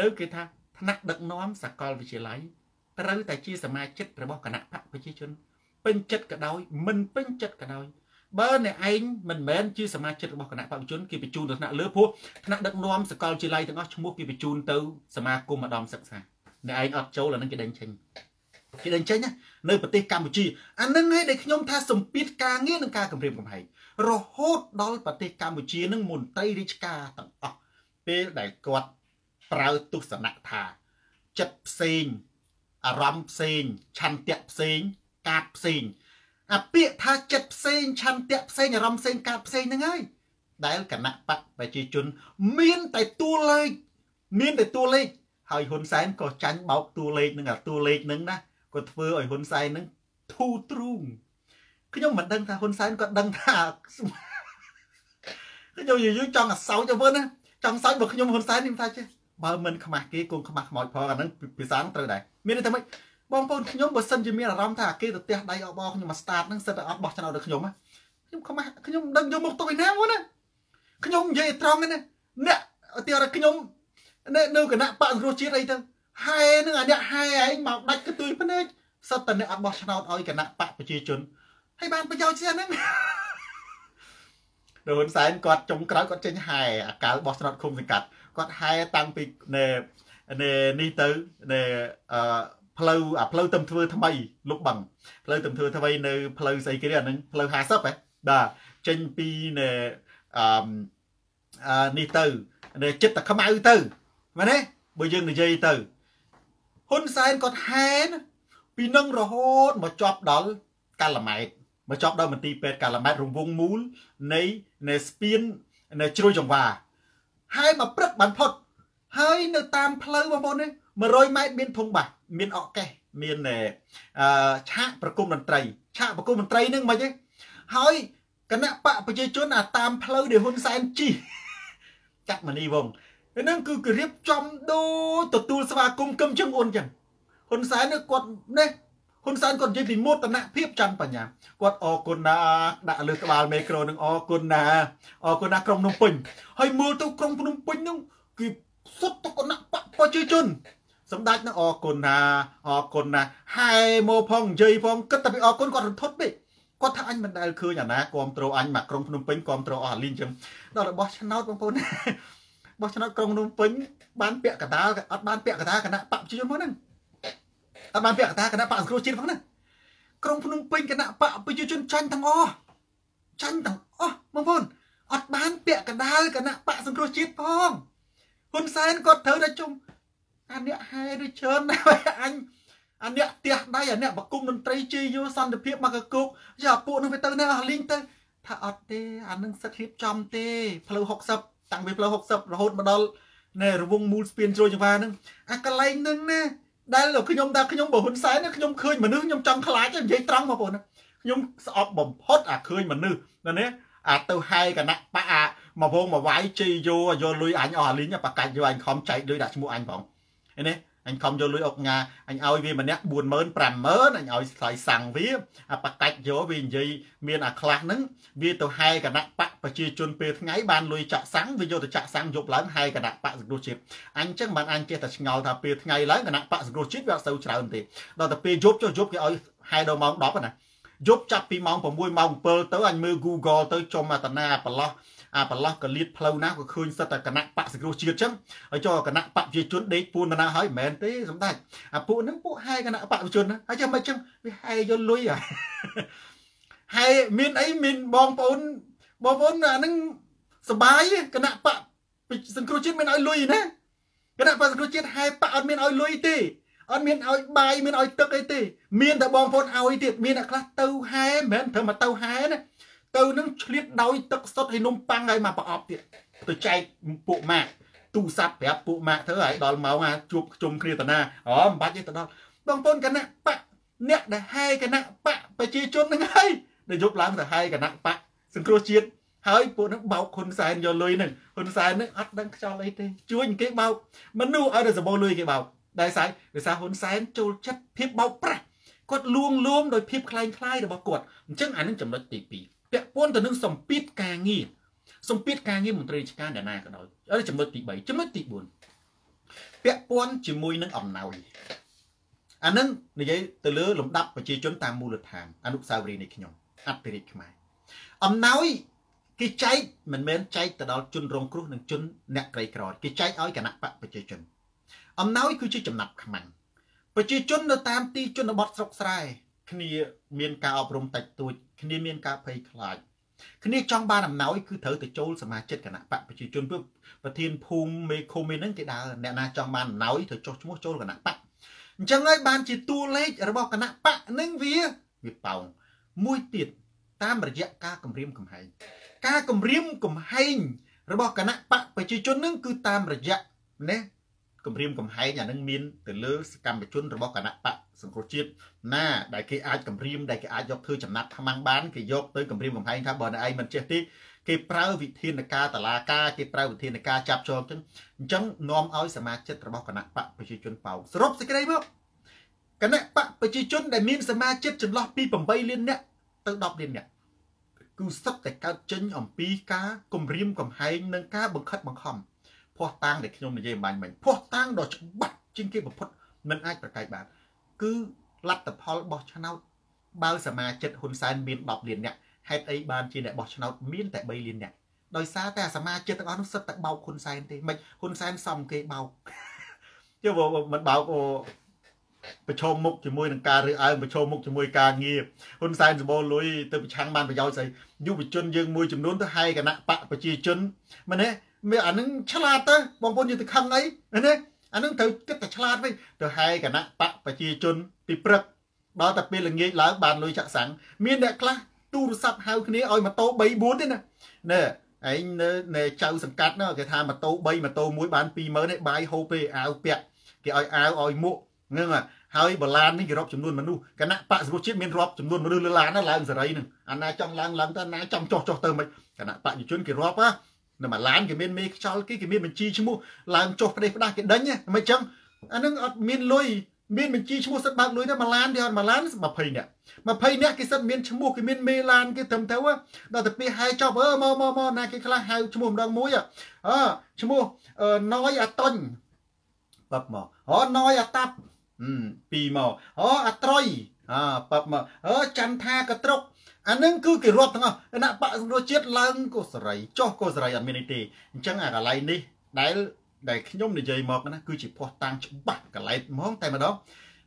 នៅគេថាថ្នាក់ដឹកនាំសាកលវិទ្យាល័យត្រូវតែជាសមាជិករបស់គណៈបកប្រជាជនពេញចិត្តក៏ដោយមិនពេញចិត្តក៏ដោយបើអ្នកឯងមិនមែនជាសមាជិករបស់គណៈបព្វជិជនគេបញ្ជូនទៅថ្នាក់លើព្រោះថ្នាក់ដឹកនាំសកលវិទ្យាល័យទាំងអស់ឈ្មោះគេបញ្ជូនទៅសមាគមឧត្តមសិក្សាអ្នកឯងអត់ចូលអានឹងគេដេញចេញ គេដេញចេញនៅប្រទេសកម្ពុជាអានឹងឯងដែលខ្ញុំថាសម្ពាធការងារនិងការគម្រាមកំហែងរហូតដល់ប្រទេសកម្ពុជានឹងមន្ត្រីរាជការទាំងអស់ពេលដែលគាត់ប្រើទស្សនៈថាចិត្តផ្សេងអារម្មណ៍ផ្សេងឆន្ទៈផ្សេងកាតផ្សេងអាពាក្យថាចិត្តផ្សេងឆន្ទៈផ្សេងអារម្មណ៍ផ្សេងកាតផ្សេងហ្នឹងហើយដែលគណៈបកប្រជាជន មានតែតួលេខមានតែតួលេខហើយហ៊ុនសែនក៏ចាញ់បោកតួលេខហ្នឹងអាតួលេខហ្នឹងណា ក៏ធ្វើឲ្យហ៊ុនសែនហ្នឹងធូរទ្រូងខ្ញុំមិនដឹងថាហ៊ុនសែនគាត់ដឹងថាខ្ញុំយូរចង់អាសោចទៅវិញណាចង់សោចបើខ្ញុំហ៊ុនសែនខ្ញុំថាចេះបើមិនខ្មាស់គេគង់ខ្មាស់ខ្មោចផងអាហ្នឹងភាសាត្រូវដែរមានតែម៉េចបងប្អូនខ្ញុំបើសិនជាមានអារម្មណ៍ថាគេទៅផ្ទះដៃអបអខ្ញុំមក start ហ្នឹងសិតតែអត់បោះឆ្នោតដល់ខ្ញុំខ្ញុំខ្មាស់ខ្ញុំដឹងយកមកទុកឯណាមកណាខ្ញុំនិយាយត្រង់ណាអ្នកទីរខ្ញុំនៅគណៈបកគ្រោះជាតិអីទៅ ហែនឹងអាអ្នកហែឯងមកដាច់កទួយភ្នែកសិតតែអ្នកអត់បោះឆ្នោតឲ្យគណៈបកប្រជាជនហើយបានប្រយោជន៍ស្អីហ្នឹងដោយហ៊ុនសែនគាត់ចុងក្រោយគាត់ចេញហែអាកាលបោះឆ្នោតឃុំសង្កាត់គាត់ហែតាំងពីនេះទៅអឺផ្លូវអាផ្លូវទំធ្វើថ្មីលោកបឹងផ្លូវទំធ្វើថ្មីនៅផ្លូវស្អីគេអាហ្នឹងផ្លូវ50ហ៎បាទចេញពីនៅអឺនេះទៅនៅចិត្តតែខ្មៅទៅមែនទេបើយើងនិយាយទៅ ហ៊ុនសែនគាត់ហែនពីនឹងរហូតមកចប់ដល់កាឡាម៉ែតមកចប់ដល់មន្ទីរពេទ្យកាឡាម៉ែតរង្វង់មូលនៃនៃស្ពាននៅជ្រោយចង្វាហើយមកព្រឹកបានផុតហើយនៅតាមផ្លូវបងប្អូននេះ100ម៉ែត្រមានធុងបាសមានអកកេះមានអឺឆាកប្រគំតន្ត្រី ឆាកប្រគំតន្ត្រីហ្នឹងមិនទេហើយគណៈបកប្រជាជនអាតាមផ្លូវដែលហ៊ុនសែនជីចាក់មនីវង ហ្នឹងគឺគេរៀបចំដូចទទួលស្វាគមន៍កឹមជឹងអ៊ុនចឹងហ៊ុនសែនគាត់នេះហ៊ុនសែនគាត់និយាយពីមោទនភាពច័ន្ទបញ្ញាគាត់អរគុណណាដាក់លើក្បាលមេក្រូនឹងអរគុណណាអរគុណណាក្រុងភ្នំពេញហើយមើលទៅក្រុងភ្នំពេញហ្នឹងគឺសុទ្ធតែគណៈបកប្រជាជនសម្ដេចនឹងអរគុណណាអរគុណណាហែមកផងនិយាយផងគិតតែពីអរគុណគាត់រន្ធត់ពេកគាត់ថាអញមិនដែលឃើញអាណាគ្រប់ត្រូលអញមកក្រុងភ្នំពេញគ្រប់ត្រូលអស់អាលីងចឹងដល់របស់ឆ្នោតបងប្អូនរ បស់ឆ្នោតក្រុងភ្នំពេញបានពាក់កណ្ដាលអត់បានពាក់កណ្ដាលគណៈបកប្រជាជនផងហ្នឹងអត់បានពាក់កណ្ដាលគណៈបកសង្គ្រោះជាតិផងហ្នឹងក្រុងភ្នំពេញគណៈបកប្រជាជនចាញ់ទាំងអស់ចាញ់ទាំងអស់បងប្អូនអត់បានពាក់កណ្ដាលគណៈបកសង្គ្រោះជាតិផងហ៊ុនសែនគាត់ត្រូវតែជុំអាអ្នកហែដូចច្រើនណាស់អញអាអ្នកផ្ទះដៃអាអ្នកបកុំមន្ត្រីជ័យយោសន្តិភាពមកកគុកយ៉ាពួកនឹងវាទៅនៅអស់លីងទៅថាអត់ទេអានឹងសិតរៀបចំទេផ្លូវ60 តាំងពីផ្លូវ60រហូតមកដល់នៅរវងមូលស្ពានជ្រោយចង្វាហ្នឹងអាកន្លែងហ្នឹងណាដែលខ្ញុំថាខ្ញុំបើហ៊ុនសែនខ្ញុំឃើញមនុស្សខ្ញុំចង់ខ្លាចនិយាយត្រង់បងប្អូនខ្ញុំស្អប់បំផុតអាឃើញមនុស្សណាអាទៅហែគណៈបកអាមកវងមកវាយជ័យយោយកលុយអញអស់អាលីងបកាច់យកអញខំចែកលុយដាក់ឈ្មោះអញផងនេះ អញខំយកលុយអុកញ៉ាអញឲ្យវាម្នាក់40000 50000អញឲ្យថ្លៃសាំងវាអាបកាច់យកវានិយាយមានអាខ្លះហ្នឹងវាទៅហែគណៈបកប្រជាជនពេលថ្ងៃបានលុយចាក់សាំងវាយកទៅចាក់សាំងយប់ឡើងហែគណៈបកសង្គ្រោះជាតិអញចឹងបានអញចេះតែឆ្ងល់ថាពេលថ្ងៃឡើងគណៈបកសង្គ្រោះជាតិវាអត់សូវច្រើនទេដល់តែពេលយប់ចុះយប់គេឲ្យហែដល់ម៉ោង10ណាយប់ចាប់ពីម៉ោង6ម៉ោង7ទៅអញមើល Google ទៅចំអតនាប្រឡោះ អាប្រឡោះកលៀតផ្លូវណាក៏ឃើញសិតតែគណៈបកសង្គ្រោះជាតិចឹងហើយចុះគណៈបកប្រជាជនដេកពួនណាហើយមិនមែនទេសម្ដេចអាពួកហ្នឹងពួកហែគណៈបកប្រជាជនហើយចាំមិនចឹងវាហែយកលុយហើយមានអីមានបងប្អូនបងប្អូនអាហ្នឹងសបាយគណៈបកសង្គ្រោះជាតិមានឲ្យលុយណាគណៈបកសង្គ្រោះជាតិហែបកអត់មានឲ្យលុយទេអត់មានឲ្យបាយមានឲ្យទឹកអីទេ មានតែបងប្អូនឲ្យទៀតមានអ្នកខ្លះទៅហែមិនមែនត្រូវមកទៅហែណា ទៅនឹងឆ្លៀតដោយទឹកសុទ្ធហើយនំប៉័ងហើយមកប្រអប់ទៀតទៅចែកពួកម៉ាក់ទូរស័ព្ទប្រាប់ពួកម៉ាក់ធ្វើឲ្យដល់ម៉ោងអាជួបជុំគ្នាតាណាអូមិនបាច់ទេទៅដល់បងប្អូនគណៈបកអ្នកដែលហែគណៈបកប្រជាជនហ្នឹងហើយដែលយប់ឡើងទៅហែគណៈបកសង្គ្រោះជាតិហើយពួកនឹងបោកហ៊ុនសែនយកលុយហ្នឹងហ៊ុនសែនហ្នឹងអត់ដឹងខ្យល់អីទេជួយគេបោកមនុស្សឲ្យតែសម្បូរលុយគេបោកដែលស្អីដោយសារហ៊ុនសែនចូលចិត្តភាពបោកប្រាស់គាត់លួងលោមដោយភាពคล้ายคล้ายរបស់គាត់អញ្ចឹងអានឹងចំណុចទី2 ពាក់ព័ន្ធទៅនឹងសម្ពាធការងារសម្ពាធការងារមន្ត្រីរាជការអ្នកណាក៏ដោយអីចំណុចទី3ចំណុចទី4ពាក់ព័ន្ធជាមួយនឹងអំណោយអានឹងនិយាយទៅលើលំដាប់ប្រជាជនតាមមូលដ្ឋានអនុស្សាវរីយ៍នៃខ្ញុំអភិរិទ្ធខ្មែរអំណោយគេចែកមិនមែនចែកទៅដល់ជនរងគ្រោះនិងជនអ្នកក្រីក្រគេចែកឲ្យគណៈបកប្រជាជន អំណោយគឺជាចំណាប់ខ្មាំងប្រជាជននៅតាមទីជនបទស្រុកស្រែគ្នាមានការអប់រំតិចតួច គ្នាមានការភ័យខ្លាចគ្នាចង់បានអំណោយគឺត្រូវទៅចូលសមាជិកគណៈបកប្រជាជនព្រោះប្រធានភូមិមេឃុំឯហ្នឹងគេដើរអ្នកណាចង់បានអំណោយត្រូវចុះឈ្មោះចូលគណៈបកអញ្ចឹងហើយបានជាតួលេខរបស់គណៈបកនឹងវាវាប៉ោងមួយទៀតតាមរយៈការគម្រាមកំហែងការគម្រាមកំហែងរបស់គណៈបកប្រជាជននឹងគឺតាមរយៈណា គម្រាមកំហែងអានឹងមានទៅលើសកម្មជនរបស់គណៈបកសង្គ្រោះជាតិណាដែលគេអាចគម្រាមដែលគេអាចយកធ្វើចំណាត់ខ្មាំងបានគេយកទៅគម្រាមកំហែងថាបើអ្នកឯងមិនចេះទេគេប្រើវិធានការតឡាការគេប្រើវិធានការចាប់ជាប់ចឹងអញ្ចឹងនាំឲ្យសមាជិករបស់គណៈបកប្រជាជនប៉ោងសរុបសេចក្តីមកគណៈបកប្រជាជនដែលមានសមាជិកចន្លោះពី8លាននាក់ទៅ10លាននាក់គឺសឹកតែកើតចេញអំពីការគម្រាមកំហែងនិងការបង្ខិតបង្ខំ ភ័ស្តុតាងដែលខ្ញុំនិយាយបាញ់មិញភ័ស្តុតាងដ៏ច្បាស់ជាងគេបំផុតមិនអាចប្រកែកបានគឺលទ្ធផលបោះឆ្នោតបើសមាជិកហ៊ុនសែនមាន10លានអ្នកហេតុអីបានជាអ្នកបោះឆ្នោតមានតែ3លានអ្នកដោយសារតែសមាជិកទាំងអស់នោះសិតតែបោកហ៊ុនសែនទេមិនហ៊ុនសែនសំគេបោកជឿមិនបោកអូប្រឈមមុខជាមួយនឹងការរើសអើងប្រឈមមុខជាមួយការងារហ៊ុនសែនសម្បូរលុយទៅប្រឆាំងបានប្រយោជន៍ស្អីយុវជនយើងមួយចំនួនទៅហែគណៈបកប្រជាជនមែនទេ មានអានឹងឆ្លាតទៅបងប្អូនយើងទៅខឹងអីណាអានឹងត្រូវគិតតែឆ្លាតវិញទៅហែគណៈបកប្រជាជនពីព្រឹកដល់តែពេលល្ងាចឡើងបានលុយចាក់សាំងមានអ្នកខ្លះទូរស័ព្ទហៅគ្នាឲ្យម៉ូតូ3 4ទេណាណែឯងនៅនៅចៅសង្កាត់នោះគេថាម៉ូតូ3ម៉ូតូ1បាន20000ឯបាយហូបទេអាវពាក់គេឲ្យអាវឲ្យមួកហ្នឹងហើយបឡាននេះគេរាប់ចំនួនមនុស្សគណៈបកសរុបជាតិមានរាប់ចំនួនមនុស្សលើឡានណាឡើងសេរីហ្នឹងអាណាចង់ឡើងឡើងទៅណាចង់ចុះចុះទៅមិនគណៈបកជនគេរាប់ណា នៅមួយឡានគេមានមេខ្យល់គេគេមានបញ្ជីឈ្មោះឡើងចុះផ្ដេសផ្ដាស់គេដេញមិនអញ្ចឹងអានឹងអត់មានលុយមានបញ្ជីឈ្មោះសិតបើកលុយទៅមួយឡានទេអត់មួយឡាន20នាក់20នាក់គេសិតមានឈ្មោះគេមានមេឡានគេត្រឹមទៅដល់ទៅពេលហៅចប់អឺមកមកមកណាគេខ្លះហៅឈ្មោះម្ដងមួយអឺឈ្មោះណយអាតុញប៉ាប់មកអូណយអាតាប់ពីរមកអូអាត្រុយអើប៉ាប់មកអឺចន្ទថាកត្រុក អានឹងគឺគេរាប់ទាំងអស់គណៈបកសង្គ្រោះជាតិឡើងកុសរីចុះកុសរីអត់មាននេះទេអញ្ចឹងអាកន្លែងនេះដែលដែលខ្ញុំនិយាយមកណាគឺជាភ័ស្តុតាងច្បាស់កន្លែងហ្មងតែម្ដង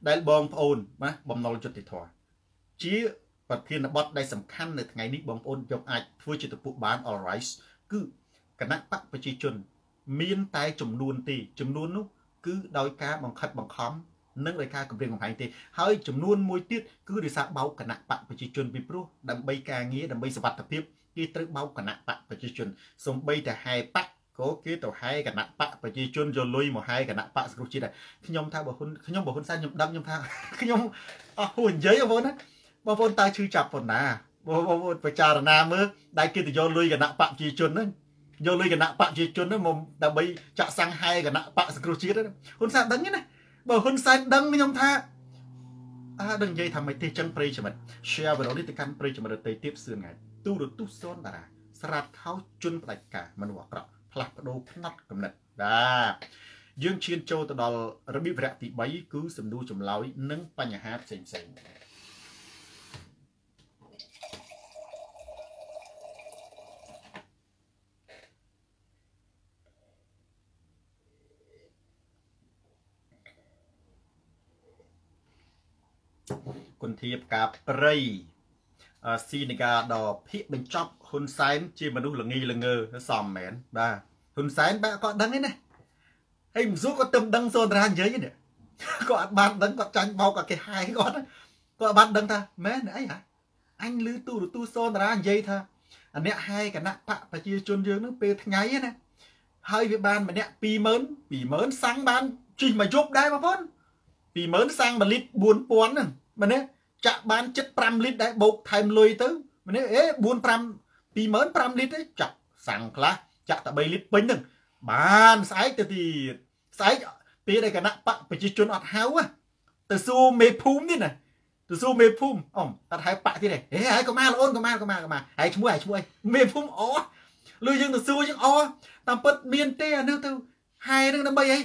ដែលបងប្អូនណាបំណុលយុទ្ធធរជាប្រធានបទដែលសំខាន់នៅថ្ងៃនេះបងប្អូនយកអាចធ្វើជាតពុះបាន all right គឺគណៈបកប្រជាជន មានតែចំនួនទេចំនួននោះគឺដោយការបង្ខិតបង្ខំ និងដោយការគម្រាមកំហែងទេហើយចំនួនមួយទៀតគឺដោយសារបោកគណៈបកប្រជាជនពីព្រោះដើម្បីការងារដើម្បីសវត្ថភាពគេត្រូវបោកគណៈបកប្រជាជនសំបីតែហែបកក៏គេទៅហែគណៈបកប្រជាជនយកលុយមកហែគណៈបកសង្គ្រោះជាតិដែរខ្ញុំថាបើហ៊ុនខ្ញុំបើហ៊ុនសែនខ្ញុំដឹងខ្ញុំថាខ្ញុំអស់ហួរនិយាយបងប្អូនណាបងប្អូនតើឈឺចាប់ប៉ុណ្ណាបងប្អូនពិចារណាមើលដែលគេទៅយកលុយគណៈបកប្រជាជនហ្នឹងយកលុយគណៈបកប្រជាជនហ្នឹងមកដើម្បីចាក់សាំងហែគណៈបកសង្គ្រោះជាតិហ៊ុនសែនដឹងទេណា បើហ៊ុនសែនដឹងខ្ញុំថាអើដឹងនិយាយថាមិនទេចឹងប្រិយមិត្ត share វីដេអូនេះទៅកាន់ប្រិយមិត្តដទៃទៀតសឿនថ្ងៃទូរទស្សន៍សនតារាស្រាតខោជន់ផ្ដាច់ការមនុស្សអាក្រក់ផ្លាស់ប្ដូរផ្នត់កំណត់បាទយើងឈានចូលទៅដល់របៀបវគ្គទី3គឺសំណួរចម្លើយនិងបញ្ហាផ្សេងផ្សេង គុណធៀបការព្រៃស៊ីនីកាដល់ភិកបញ្ចប់ហ៊ុនសែនជាមនុស្សល្ងីល្ងើសមមែនបាទហ៊ុនសែនបែបក៏ដឹងឯណាហើយមិនស៊ូក៏ទឹមដឹងសូនរានិយាយនេះក៏អត់បានដឹងគាត់ចាញ់បោកក៏គេហាយគាត់គាត់បានដឹងថាមែនអីហ่ะអញឮទូរទស្សន៍សូនរានិយាយថាអ្នកហាយគណៈបកប្រជាជនយើងនឹងពេលថ្ងៃណាហើយវាបានម្នាក់20000 20000សាំងបានជីមកយប់ដែរបងប្អូន20000សាំង1លីត្រ4000ហ្នឹង មែនទេចាក់បានចិត្ត5លីត្រដែរបូកថែមលុយទៅមែនទេអេ4 5 20000 5លីត្រទេចាក់សាំងខ្លះចាក់តែ3លីត្រពេញហ្នឹងបានស្អែកទៅទៀតស្អែកពេលដែលគណៈបកប្រជាជនអត់ហៅទៅសួរមេភូមិនេះណាទៅសួរមេភូមិអមតែហៅបកទៀតហេហើយកុមារអូនកុមារកុមារកុមារហើយឈ្មោះហើយឈ្មោះអីមេភូមិអូលុយយើងទៅសួរយើងអូតាមពិតមានទេអានោះទៅហែនឹងដើម្បីអី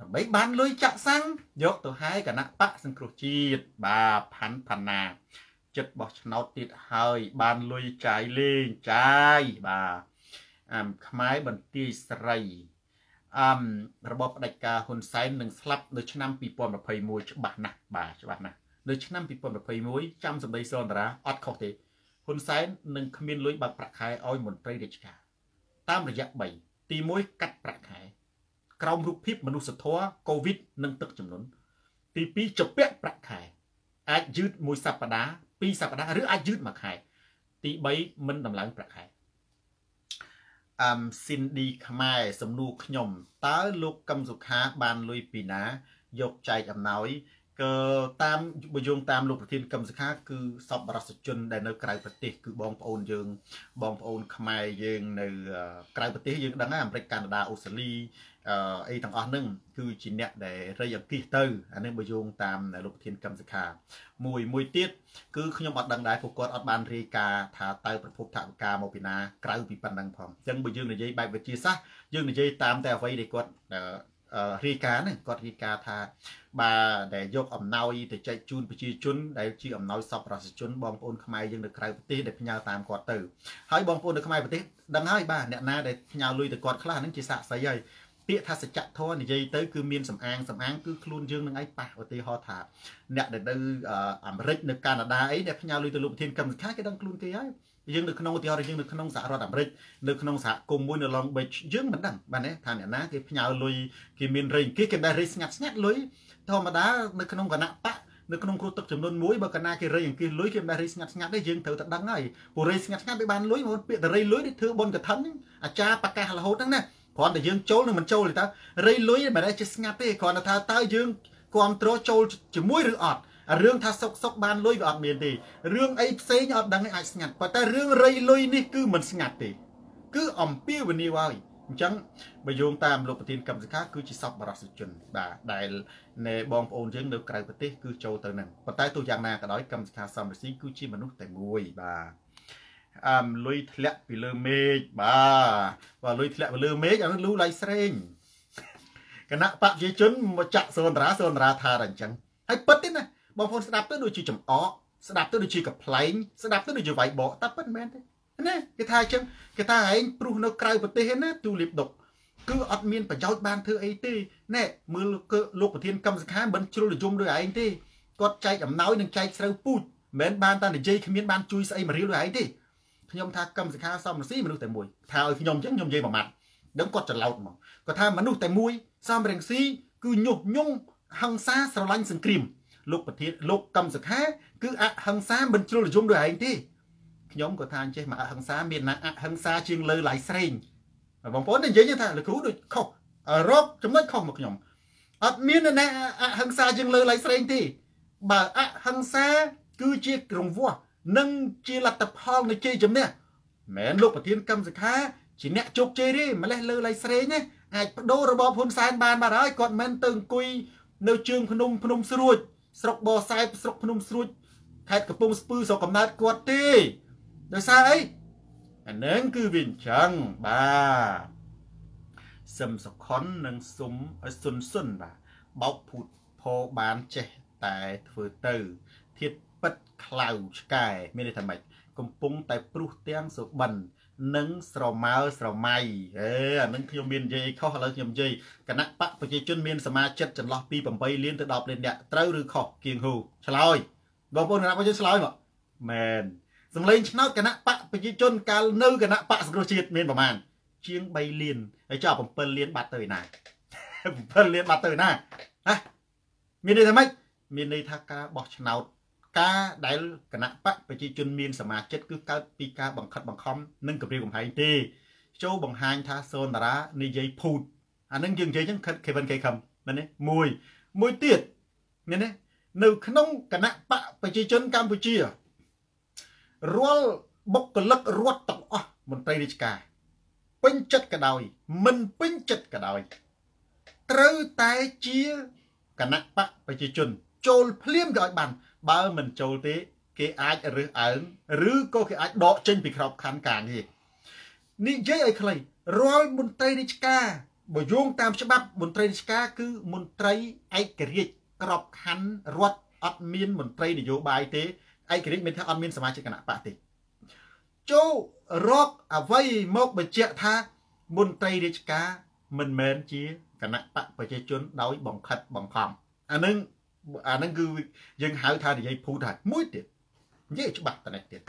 ដើម្បីបានលុយចាក់សាំងយកទៅហាយគណៈបកសង្គ្រោះជាតិបាទផាន់ផាណាចិត្តបោះឆ្នោតទៀតហើយ បានលុយចាយលេងចាយបាទអមខ្មែរបន្ទាយស្រីអមរបបផ្ដាច់ការហ៊ុនសែននឹងស្លាប់នៅឆ្នាំ2021ច្បាស់ណាស់បាទច្បាស់ណាស់នៅឆ្នាំ2021ចាំសម្ដីសនតារាអត់ខុសទេហ៊ុនសែននឹងគ្មានលុយបើកប្រាក់ខែឲ្យមន្ត្រីរាជការតាមរយៈ3ទី1កាត់ប្រាក់ខែ ក្រោមរូបភាពមនុស្សធម៌កូវីដនិងទឹកចំនួនទី2ជពាក់ប្រាក់ខែអាចយឺតមួយសប្តាហ៍ពីរសប្តាហ៍ឬអាចយឺតមួយខែទី3មិនដំឡើងប្រាក់ខែអឹមស៊ីនឌីខ្មែរសំណួរខ្ញុំតើលោកកឹមសុខាបានលុយពីណា យកចែកអំណោយក៏តាមបើយោងតាមលោកប្រធានកម្មសខាគឺសពរសជនដែលនៅក្រៅប្រទេសគឺបងប្អូនយើង បងប្អូនខ្មែរយើងនៅក្រៅប្រទេសយើងដឹងហើយអាមេរិកកាណាដាអូស្ត្រាលី អីទាំងអស់ហ្នឹងគឺជាអ្នកដែលរៃអគិសទៅអានេះបើយោងតាមលោកប្រធានកម្មសខាមួយមួយទៀតគឺខ្ញុំអត់ដឹងដែរពួកគាត់អត់បានរាយការណ៍ថាតើប្រភពថវិកាមកពីណាក្រៅពីប៉ុណ្ណឹងផងអញ្ចឹងបើយើងនិយាយបែបវិទ្យាសាស្ត្រយើងនិយាយតាមតែអ្វីដែលគាត់រាយការណ៍ហ្នឹងគាត់រាយការណ៍ថាបាទដែលយកអំណោយទៅចែកជូនប្រជាជនដែលជាអំណោយសពប្រជាជនបងប្អូនខ្មែរយើងនៅក្រៅប្រទេសដែលផ្ញើតាមគាត់ទៅហើយបងប្អូននៅខ្មែរប្រទេសដឹងហើយបាទអ្នកណាដែលផ្ញើលុយទៅគាត់ខ្លះហ្នឹងជាសាក់សីហើយ ពាក្យថាសច្ចធម៌និយាយទៅគឺមានសំអាងសំអាងគឺខ្លួនយើងនឹងឯងប៉ះឧទាហរណ៍ថាអ្នកដែលនៅអាមេរិកនៅកាណាដាអីដែលផ្ញើលុយទៅលោកប្រធានកម្មសខាគេដឹងខ្លួនគេហើយយើងនៅក្នុងឧទាហរណ៍យើងនៅក្នុងសហរដ្ឋអាមេរិកនៅក្នុងសហគមន៍មួយនៅ Long Beach យើងមិនដឹងបាទណាថាអ្នកណាគេផ្ញើលុយគេមានរៃគេគេដែររៃស្ងាត់ស្ងាត់លុយធម្មតានៅក្នុងគណៈបកនៅក្នុងគ្រួទឹកចំនួនមួយបើកណាគេរៃអង្គាសលុយគេមិនដែររៃស្ងាត់ស្ងាត់ទេយើងត្រូវតែដឹងហើយព្រោះរៃស្ងាត់ស្ងាត់វាបានលុយមកពាក្យតែរៃលុយនេះធ្វើបុណ្យកឋិនអាចារ្យប្រកាសរហូតហ្នឹងណា គ្រាន់តែយើងចូលនឹងមិនចូលទេតើរៃលុយមិនដែរចេះស្ងាត់ទេគ្រាន់តែថាតើយើងគ្រប់គ្រងចូលជាមួយឬអត់រឿងថាសុកសុកបានលុយវាអត់មានទេរឿងអីផ្សេងអត់ដឹងអាចស្ងាត់ប៉ុន្តែរឿងរៃលុយនេះគឺមិនស្ងាត់ទេ គឺអំពាវនាវហើយអញ្ចឹងបើយោងតាមលោកប្រធានកម្មសិក្ខាគឺជាសពបរសជនបាទដែលនៃបងប្អូនយើងនៅក្រៅប្រទេសគឺចូលទៅនឹងប៉ុន្តែទោះយ៉ាងណាក៏ដោយកម្មសិក្ខាសំរស៊ីគឺជាមនុស្សតែមួយបាទ អមលុយធ្លាក់ពីលើមេឃបាទបើលុយធ្លាក់ពីលើមេឃអានោះលូឡៃស្រេងគណៈបព្វជិជនមកចាក់សូនតារាសូនតារាថាតែអញ្ចឹងហើយពិតទេណាបងប្អូនស្ដាប់ទៅដូចជាចំអកស្ដាប់ទៅដូចជាកប្លែងស្ដាប់ទៅដូចជាវាយបកតែពិតមែនទេណាគេថាអញ្ចឹងគេថាឯងព្រោះនៅក្រៅប្រទេសណាទូលៀបដុកគឺអត់មានប្រយោជន៍បានធ្វើអីទេណែមើលលោកប្រធានកម្មសខាមិនជ្រុលនិយមដោយឯងទេគាត់ចែកអំណោយនិងចែកស្រូវពូជមិនមែនបានតែនិយាយគ្មានបានជួយស្អីមករៀលដោយឯងទេ ខ្ញុំថាកម្មសខាសំរស៊ីមនុស្សតែមួយថាឲ្យខ្ញុំអញ្ចឹងខ្ញុំនិយាយមួយម៉ាត់ដឹងគាត់ច្រឡោតមកគាត់ថាមនុស្សតែមួយសំរងស៊ីគឺញុះញង់ហង្សាស្រឡាញ់សង្គ្រាមលោកប្រធានលោកកម្មសខាគឺអហិង្សាមិនជ្រុលនិយមដោយឯងទេខ្ញុំក៏ថាអញ្ចេះមកអហិង្សាមានណាអហិង្សាជាងលើឡៃស្រេងបងប្អូននិយាយថាលោកគ្រូដូចខុសរកចំណុចខុសមកខ្ញុំអត់មានណាអហិង្សាជាងលើឡៃស្រេងទេបើអហិង្សាគឺជាក្រងវាស់ និងជាលទ្ធផលនៃជ័យជំនះមែនលោកប្រធានកម្មសខាជាអ្នកជោគជ័យទេម្លេះលើឡៃស្រេងណាអាចបដូររបបហ៊ុនសែនបានបាត់ហើយគាត់មិនទៅអង្គុយនៅជើងភ្នំភ្នំស្រួច ស្រុកបរសែបស្រុកភ្នំស្រួចខេត្តកំពង់ស្ពឺស្រុកកំណើតគាត់ទេដោយសារអីអានឹងគឺវាអញ្ចឹងបាទសឹមសុខុននិងសុំសុនសុនបាទបោកភូតផោបានចេះតែធ្វើទៅធៀប ពិតខ្លៅឆ្កែមានន័យថាម៉េចកំពុងតែព្រុសទាំងសុបិននិងស្រមើស្រមៃអេអានឹងខ្ញុំមាននិយាយខុសឥឡូវខ្ញុំនិយាយគណៈបកប្រជាជនមានសមាជិកចន្លោះពី8លានទៅ10លានអ្នកត្រូវឬខុសគៀងហ៊ូឆ្លើយបងប្អូនគណៈប្រជាជនឆ្លើយមកមែនសម្លេងឆ្នោតគណៈបកប្រជាជនកាលនៅគណៈបកសង្គ្រោះជាតិមានប្រមាណជាង3លានហើយចោល7លានបាត់ទៅឯណា7លានបាត់ទៅឯណាហ៎មានន័យថាម៉េចមានន័យថាការបោះឆ្នោត ការដែលគណៈបកប្រជាជនមានសមាជិកគឺកើតពីការបង្ខិតបង្ខំនិងគម្រាមកំហែងទេចូលបង្ហាញថាសូនតារានិយាយភូតអានឹងយើងនិយាយចឹងខិត Kevin K ខំមែនទេមួយមួយទៀតមានទេនៅក្នុងគណៈបកប្រជាជនកម្ពុជារាល់បុគ្គលិករដ្ឋទាំងអស់មន្ត្រីរាជការពេញចិត្តក៏ដោយមិនពេញចិត្តក៏ដោយត្រូវតែជាគណៈបកប្រជាជន ចូលភ្លាមក៏ឲ្យបាន បើមិនចូលទេ គេអាចរើសអើងឬក៏គេអាចដកចេញពីក្របខ័ណ្ឌការងារនិយាយឲ្យខ្លីរាល់មន្ត្រីរាជការបើយោងតាមច្បាប់មន្ត្រីរាជការគឺមន្ត្រីឯករាជ្យក្របខ័ណ្ឌរដ្ឋអត់មានមន្ត្រីនយោបាយទេឯករាជ្យមានថាអត់មានសមាជិកគណៈបកទេចូលរកអ្វីមកបញ្ជាក់ថាមន្ត្រីរាជការមិនមែនជាគណៈបកប្រជាជនដោយបង្ខិតបង្ខំអានឹង អានឹងគឺយើងហៅថានិយាយភូតហើយមួយទៀតនិយាយច្បាស់តនេះទៀត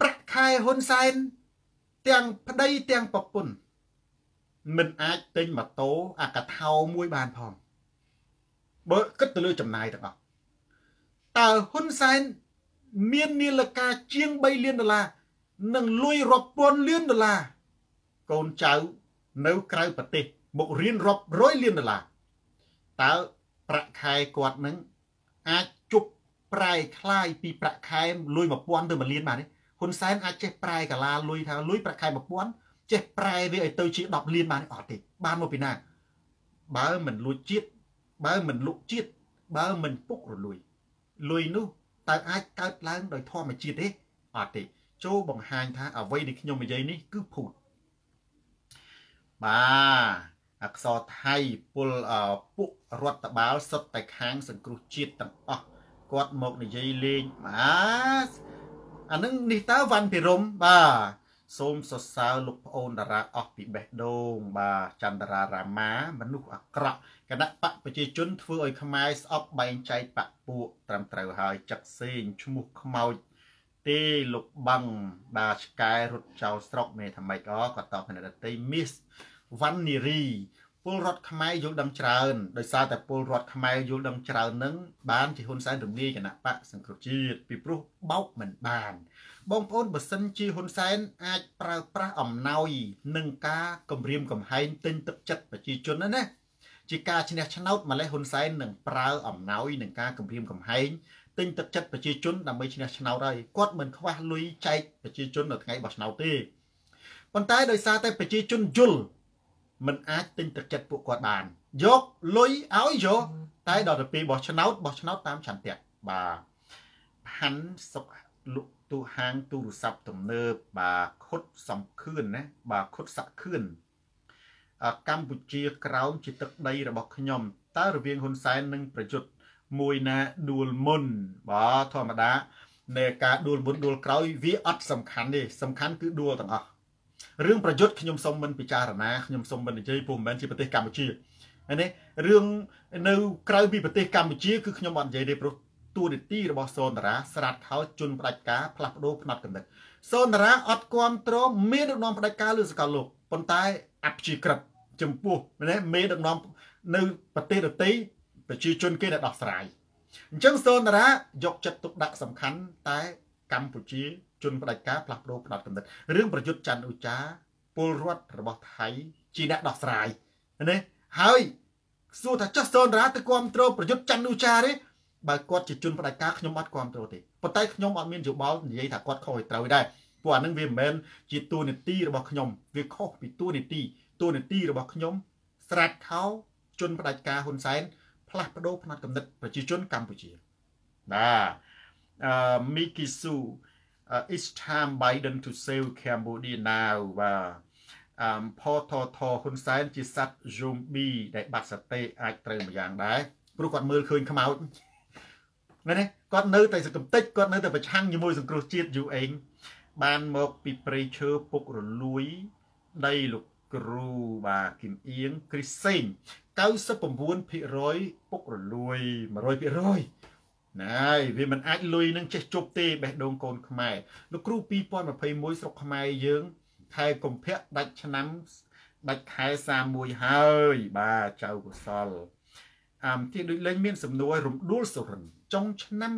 ប្រាក់ខែហ៊ុនសែនទាំងប្តីទាំងប្រពន្ធមិនអាចទិញម៉ូតូអាកថោមួយបានផងបើគិតទៅលើចំណាយទាំងអស់តើហ៊ុនសែនមាននាឡិកាជាង3លានដុល្លារនិងលុយរាប់ពាន់លានដុល្លារកូនចៅនៅក្រៅប្រទេសមករៀនរាប់រយលានដុល្លារតើ ប្រាក់ខែគាត់នឹងអាចជប់ប្រែคล้ายពីប្រាក់ខែលុយ1000ទៅ1លានបានទេហ៊ុនសែនអាចចេះប្រែកាឡាលុយថាលុយប្រាក់ខែ1000ចេះប្រែវាឲ្យទៅជា10លានបានអត់ទេបានមកពីណាបើមិនលួចជាតិបើមិនលុកជាតិបើមិនពុករលួយលុយនោះតើអាចកើតឡើងដោយធម្មជាតិទេអត់ទេចូលបង្ហាញថាអ្វីដែលខ្ញុំនិយាយនេះគឺភូតបាទ អក្សរថៃពលពួករដ្ឋបាលសុទ្ធតែខាង សង្គ្រោះជាតិទាំងអស់គាត់មកនិយាយលេងបាទអានឹងនេះតើវ៉ាន់ភិរមបាទសូមសរសើរលោកប្អូនតារាអស់ពីបេះដូងបាទចន្ទរារាមាមនុស្សអាក្រក់គណៈបកប្រជាជនធ្វើឲ្យខ្មែរស្អប់បែងចែកបកពួកត្រឹមត្រូវហើយចឹកសេងឈ្មោះខ្មោចទេលោកបាំងបាទឆ្កែរត់ចោលស្រុកមេថាម៉េចអក៏តបគ្នាដតីមីស វ៉ាន់នីរីពលរដ្ឋខ្មែរយល់ដឹងច្រើនដោយសារតែពលរដ្ឋខ្មែរយល់ដឹងច្រើននឹងបានជាហ៊ុនសែនរំលាយគណៈបកសង្គ្រោះជាតិពីព្រោះបោកមិនបាន បងប្អូនបើសិនជាហ៊ុនសែនអាចប្រើប្រាស់អំណោយនឹងការគម្រាមកំហែងទិញទឹកចិត្តប្រជាជនណាណាជាការឈ្នះឆ្នោតម្លេះហ៊ុនសែននឹងប្រើអំណោយនឹងការគម្រាមកំហែងទិញទឹកចិត្តប្រជាជនដើម្បីឈ្នះឆ្នោតហើយគាត់មិនខ្វះលុយចែកប្រជាជននៅថ្ងៃបោះឆ្នោតទេប៉ុន្តែដោយសារតែប្រជាជនយល់ มันអាចទិញទឹកចិត្តពួកគាត់បាន យកលុយឲ្យយកតែដល់ទៅពេលបោះឆ្នោតបោះឆ្នោតតាមឆន្ទៈបាទផាន់សុកលក់ទូហាងទូរស័ព្ទទំនើបបាទខុតសំខឿនណាបាទខុតសាក់ខឿនកម្ពុជាក្រោមជាទឹកដីរបស់ខ្ញុំតើរវាងហ៊ុនសែននិងប្រយុទ្ធមួយណាដួលមុនបាទធម្មតានៃការដួលមុនដួលក្រោយវាអត់សំខាន់ទេសំខាន់គឺដួលទាំងអស់ រឿងប្រយុទ្ធខ្ញុំសូមមិនពិចារណាខ្ញុំសូមមិននិយាយព្រោះមិនមែនជាប្រទេសកម្ពុជាហើយនេះរឿងនៅក្រៅពីប្រទេសកម្ពុជាគឺខ្ញុំអត់និយាយទេព្រោះទួនាទីរបស់សូនតារាស្រាតខោជន់ផ្ដាច់ការផ្លាស់ប្ដូរផ្នត់កំណត់សូនតារាអត់គ្រប់គ្រងមានដឹកនាំផ្ដាច់ការលើសកលលោកប៉ុន្តែអព្យាក្រឹតចំពោះណាមេដឹកនាំនៅប្រទេសដទៃប្រជាជនគេដែលដោះស្រាយអញ្ចឹងសូនតារាយកចិត្តទុកដាក់សំខាន់តែកម្ពុជា ជនផ្ដាច់ការផ្លាស់ប្ដូរផ្នត់កំណត់រឿងប្រយុទ្ធច័ន្ទឧចាពលរដ្ឋរបស់ថៃជាអ្នកដោះស្រាយណាហើយសួរថាចុះសូនតារាទៅគ្រប់គ្រងប្រយុទ្ធច័ន្ទឧចាទេបើគាត់ជាជនផ្ដាច់ការខ្ញុំអត់គ្រប់គ្រងទេប៉ុន្តែខ្ញុំអត់មានយោបល់និយាយថាគាត់ខុសឲ្យត្រូវដែរព្រោះអានឹងវាមិនមែនជាតួនាទីរបស់ខ្ញុំវាខុសពីតួនាទីតួនាទីរបស់ខ្ញុំស្រាច់ខោជនផ្ដាច់ការហ៊ុនសែនផ្លាស់ប្ដូរផ្នត់គំនិតប្រជាជនកម្ពុជាបាទអឺមីគីស៊ូ it's time Biden to save Cambodia now បាទអឺផតថហ៊ុនសែនជាសត្វ zombie ដែលបាត់សតិអាចត្រូវមួយយ៉ាងដែរព្រោះគាត់មើលឃើញខ្មោចមែនទេគាត់នៅតែសកម្មតិចគាត់នៅតែប្រឆាំងជាមួយសង្គ្រោះជាតិយូរអេងបានមកពីព្រៃឈើពុករលួយដីលោកគ្រូបាទគឹមអៀងគ្រីសេង99%ពុករលួយ100% ណែវាមិនអាចលុយនឹងចេះជប់ទេបេះដូងកូនខ្មែរលោកគ្រូ2021ស្រុកខ្មែរយើងខែកុម្ភៈដាច់ឆ្នាំដាច់ខែ31ហើយបាទចៅកុសលអាមទីដូចលេងមានសំណួររំដួលសុរិនចុងឆ្នាំ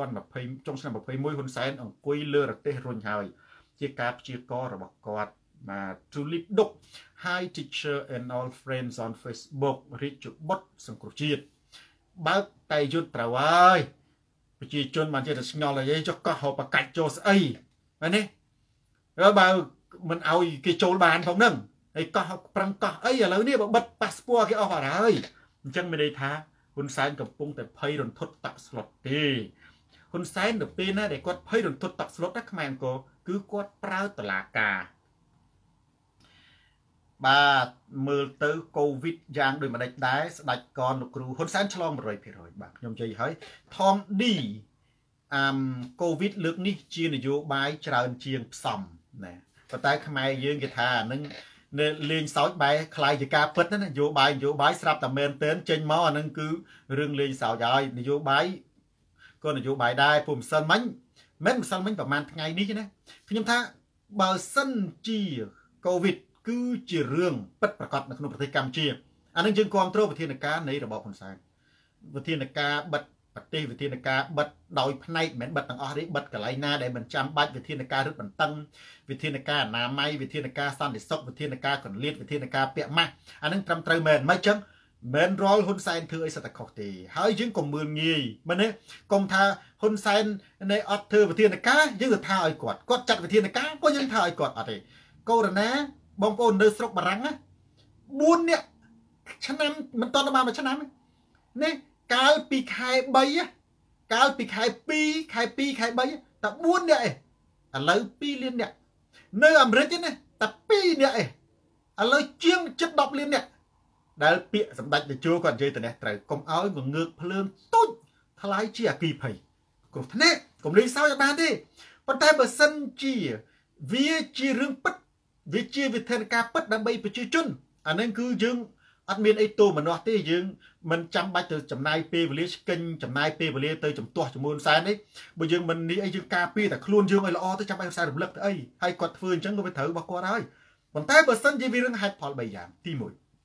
2020ចុងឆ្នាំ21ហ៊ុនសែនអង្គុយលើរទេសរុញហើយ ជាការព្យាកររបស់គាត់បាទ Tulip Duk Hi teacher and all friends on Facebook រាជបុត្រសង្គ្រោះជាតិ បើកតែយុទ្ធត្រូវហើយប្រជាជនបានចេះតែស្ងល់អីចុះកោះហៅបកាច់ចូលស្អីហ្នឹងនេះបើមិនអោយគេចូលបានផងហ្នឹងហើយកោះប្រឹងកោះអីឥឡូវនេះបើបិទប៉ាសពតគេអស់អត់ហើយអញ្ចឹងមានន័យថាហ៊ុនសែនកំពុងតែភ័យរន្ធត់តាក់ស្លុតទេហ៊ុនសែននៅពេលណាដែលគាត់ភ័យរន្ធត់តាក់ស្លុតណាខ្មែរអង្គរគឺគាត់ប្រើតឡាការ បាទមើលទៅកូវីដយ៉ាងដូចម្ដេចដែរស្ដេចកនលោកគ្រូហ៊ុនសែនឆ្លង100%បាទខ្ញុំនិយាយហើយថងឌីអឹមកូវីដលើកនេះជានយោបាយច្រើនជាងផ្សំណាប៉ុន្តែខ្មែរយើងគេថាអានឹងលេងសើចបែខ្លាយជាការពិតណានយោបាយនយោបាយស្រាប់តែមែនទែនចេញមកអានឹងគឺរឿងលេងសើចហើយនយោបាយក៏នយោបាយដែរពុំសិលមិញមិនម្សិលមិញប្រហែលថ្ងៃនេះណាខ្ញុំថាបើសិនជាកូវីដ គឺជារឿងពិតប្រាកដនៅក្នុងប្រទេសកម្ពុជាអានឹងយើងគ្រប់គ្រងវិធានការនៃរបបហ៊ុនសែនវិធានការបិទប្រទេសវិធានការបិទដោយផ្នែកមិនបិទទាំងអស់ទេបិទកន្លែងណាដែលមិនចាំបាច់វិធានការរឹតបន្តឹងវិធានការអនាម័យវិធានការសន្តិសុខវិធានការកន្លៀតវិធានការពាក់ម៉ាស់អានឹងត្រឹមត្រូវមែនមិនអញ្ចឹងមិនរលហ៊ុនសែនធ្វើអីសិតតែខុសទេហើយយើងកុំមើលងាយមែនទេកុំថាហ៊ុនសែននៃអត់ធ្វើវិធានការយើងទៅថាឲ្យគាត់គាត់ចាត់វិធានការក៏យើងថាឲ្យគាត់អត់ទេកូរ៉ូណា បងប្អូននៅស្រុកបារាំងណា4នាក់ឆ្នាំមិនតន់បានមួយឆ្នាំនេះកាលពីខែ3កាលពីខែ2ខែ2ខែ3តែ4នាក់ឯងឥឡូវ2លាននាក់នៅអាមេរិកទេណាតែ2នាក់ឯងឥឡូវជាងជិត10លាននាក់ដែលពាក្យសម្ដេចតេជោគាត់និយាយទៅនេះត្រូវកុំឲ្យងងើកភ្លើងទូចថ្លៃជាអគីភ័យគ្រោះថ្នាក់កុំលេងសើចអត់បានទេប៉ុន្តែបើសិនជា វាជារឿងពិត វាជាវិធានការពិតដើម្បីប្រជាជនអានឹងគឺយើងអត់មានអីទោមនោះទេយើងមិនចាំបាច់ទៅចំណាយពេលវេលាស្កិញចំណាយពេលវេលាទៅចំទាស់ជាមួយសែននេះបើយើងមិននេះអីយើងការពារតែខ្លួនយើងឲ្យល្អទៅចាំបាច់ខ្សែរំលឹកទៅអីហើយគាត់ធ្វើអញ្ចឹងក៏វាត្រូវរបស់គាត់ហើយប៉ុន្តែបើសិនជាវារឿងហេតុផល3យ៉ាងទី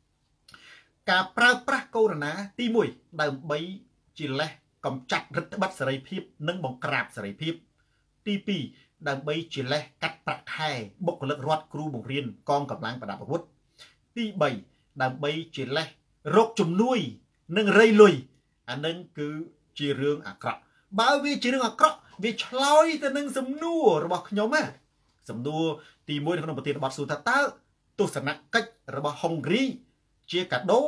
1ការប្រើប្រាស់កូរ៉ូណាទី1ដើម្បីជាលេសកំចាត់រដ្ឋបတ်សេរីភាព និងបង្ក្រាបសេរីភាព ទី2 ដើម្បីជាលេសកាត់ប្រាក់ខែបុគ្គលិករដ្ឋគ្រូបង្រៀនកងកម្លាំងប្រដាប់អាវុធទី3ដើម្បីជាលេសរកជំនួយ និងរៃលុយអានឹងគឺជារឿងអាក្រក់បើវាជារឿងអាក្រក់វាឆ្លោយទៅនឹងសំណួររបស់ខ្ញុំណាសំណួរទី1នៅក្នុងប្រធានបទសួរថាតើទស្សនកិច្ចរបស់ហុងគ្រីជាកាដូ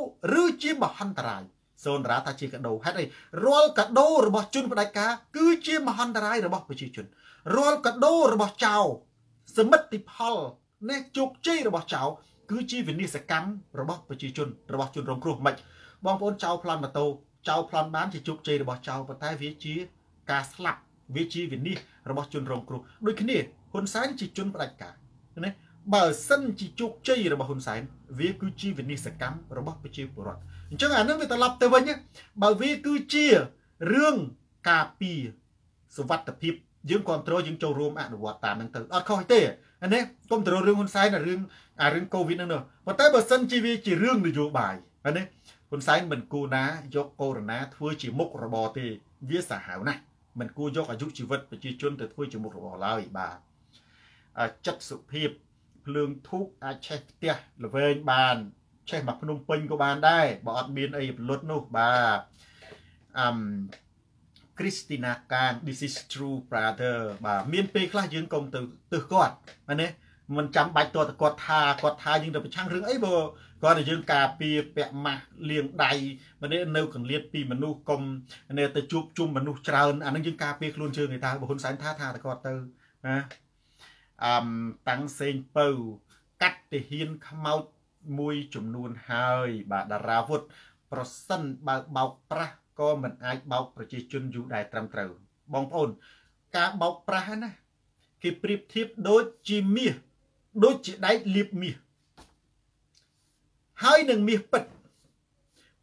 ឬជាមហន្តរាយសូនតារាថាជាកាដូហេតុអីរាល់កាដូរបស់ជនផ្ដាច់ការគឺជាមហន្តរាយរបស់ប្រជាជន រាល់កាដូរបស់ចៅសមិទ្ធផលនេះជោគជ័យរបស់ចៅគឺជាវិនិស្សកម្មរបស់ប្រជាជនរបស់ជនរងគ្រោះមិនបងប្អូនចៅប្លន់ម៉ូតូចៅប្លន់បានជាជោគជ័យរបស់ចៅប៉ុន្តែវាជាការស្លាប់វាជាវិនិច្ឆ័យរបស់ជនរងគ្រោះដូចគ្នាហ៊ុនសែនជាជនផ្ដាច់ការណាបើសិនជាជោគជ័យរបស់ហ៊ុនសែនវាគឺជាវិនិស្សកម្មរបស់ប្រជាពលរដ្ឋអញ្ចឹងអានឹងវាត្រឡប់ទៅវិញបើវាគឺជារឿងការពារសុវត្ថិភាព យើងគ្រប់គ្រងយើងចូលរួមអនុវត្តតាមនឹងទៅអត់ខុសទេអានេះគ្រប់គ្រងរឿងហ៊ុនសែនអារឿងអារឿងកូវីដហ្នឹងនោះប៉ុន្តែបើសិនជាវាជារឿងនយោបាយអានេះហ៊ុនសែនមិនគួរណាយកកូវីដធ្វើជាមុខរបរទេវាសាហាវណាស់មិនគួរយកអាយុជីវិតប្រជាជនទៅធ្វើជាមុខរបរឡើយបាទចិត្តសុភាពភ្លើងធូបអាចឆេះផ្ទះល្វែងបានឆេះមកភ្នំពេញក៏បានដែរបើអត់មានអីពលុតនោះបាទអឹម Christina Kang this is true brother បាទមានពេលខ្លះយើងកុំទៅទឹះគាត់ណាមិនចាំបាច់តតគាត់ថាគាត់ថាយើងទៅប្រឆាំងរឿងអីបើគាត់តែយើងការពារពាក់ម៉ាស់លាងដៃម្នេះនៅកង្លៀតពីមនុស្សកុំនេះទៅជួបជុំមនុស្សច្រើនអានឹងយើងការពារខ្លួនជើងឯតាបើហ៊ុនសែនថាថាតែគាត់ទៅណាអឹមតាំងសេងពៅកាត់ទាហានខ្មោចមួយចំនួនហើយ បាទតារាវុធប្រសិនបើបោកប្រាស់ ក៏មិនអាចបោកប្រជាជនយូរដែរត្រឹមត្រូវបងប្អូន ការបោកប្រាស់ណាគេប្រៀបធៀបដូចជាមាសដូចជាដែកលាបមាសហើយនឹងមាសពិត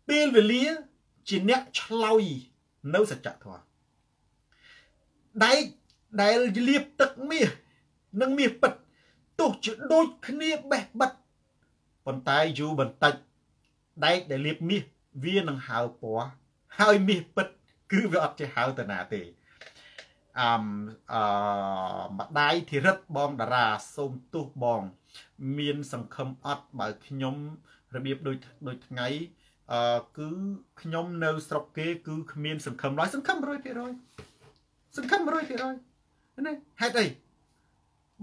ពេលវេលាជាអ្នកឆ្លោយនៅសច្ចធម៌ដែកដែលលាបទឹកមាសនិងមាសពិតទោះជាដូចគ្នាបេះបិទប៉ុន្តែយូរបន្តិចដែកដែលលាបមាសវានឹងហើពណ៌ ហើយមាសពិតគឺវាអត់ចេះហើទៅណាទេអមអម្ដាយធីរិតបងតារាសូមទោសបង មាន សង្ឃឹមអត់បើខ្ញុំរបៀបដូចដូចថ្ងៃអឺគឺខ្ញុំនៅស្រុកគេ គឺគ្មាន សង្ឃឹមឡើយសង្ឃឹម100%សង្ឃឹម100%ណាហេតុអី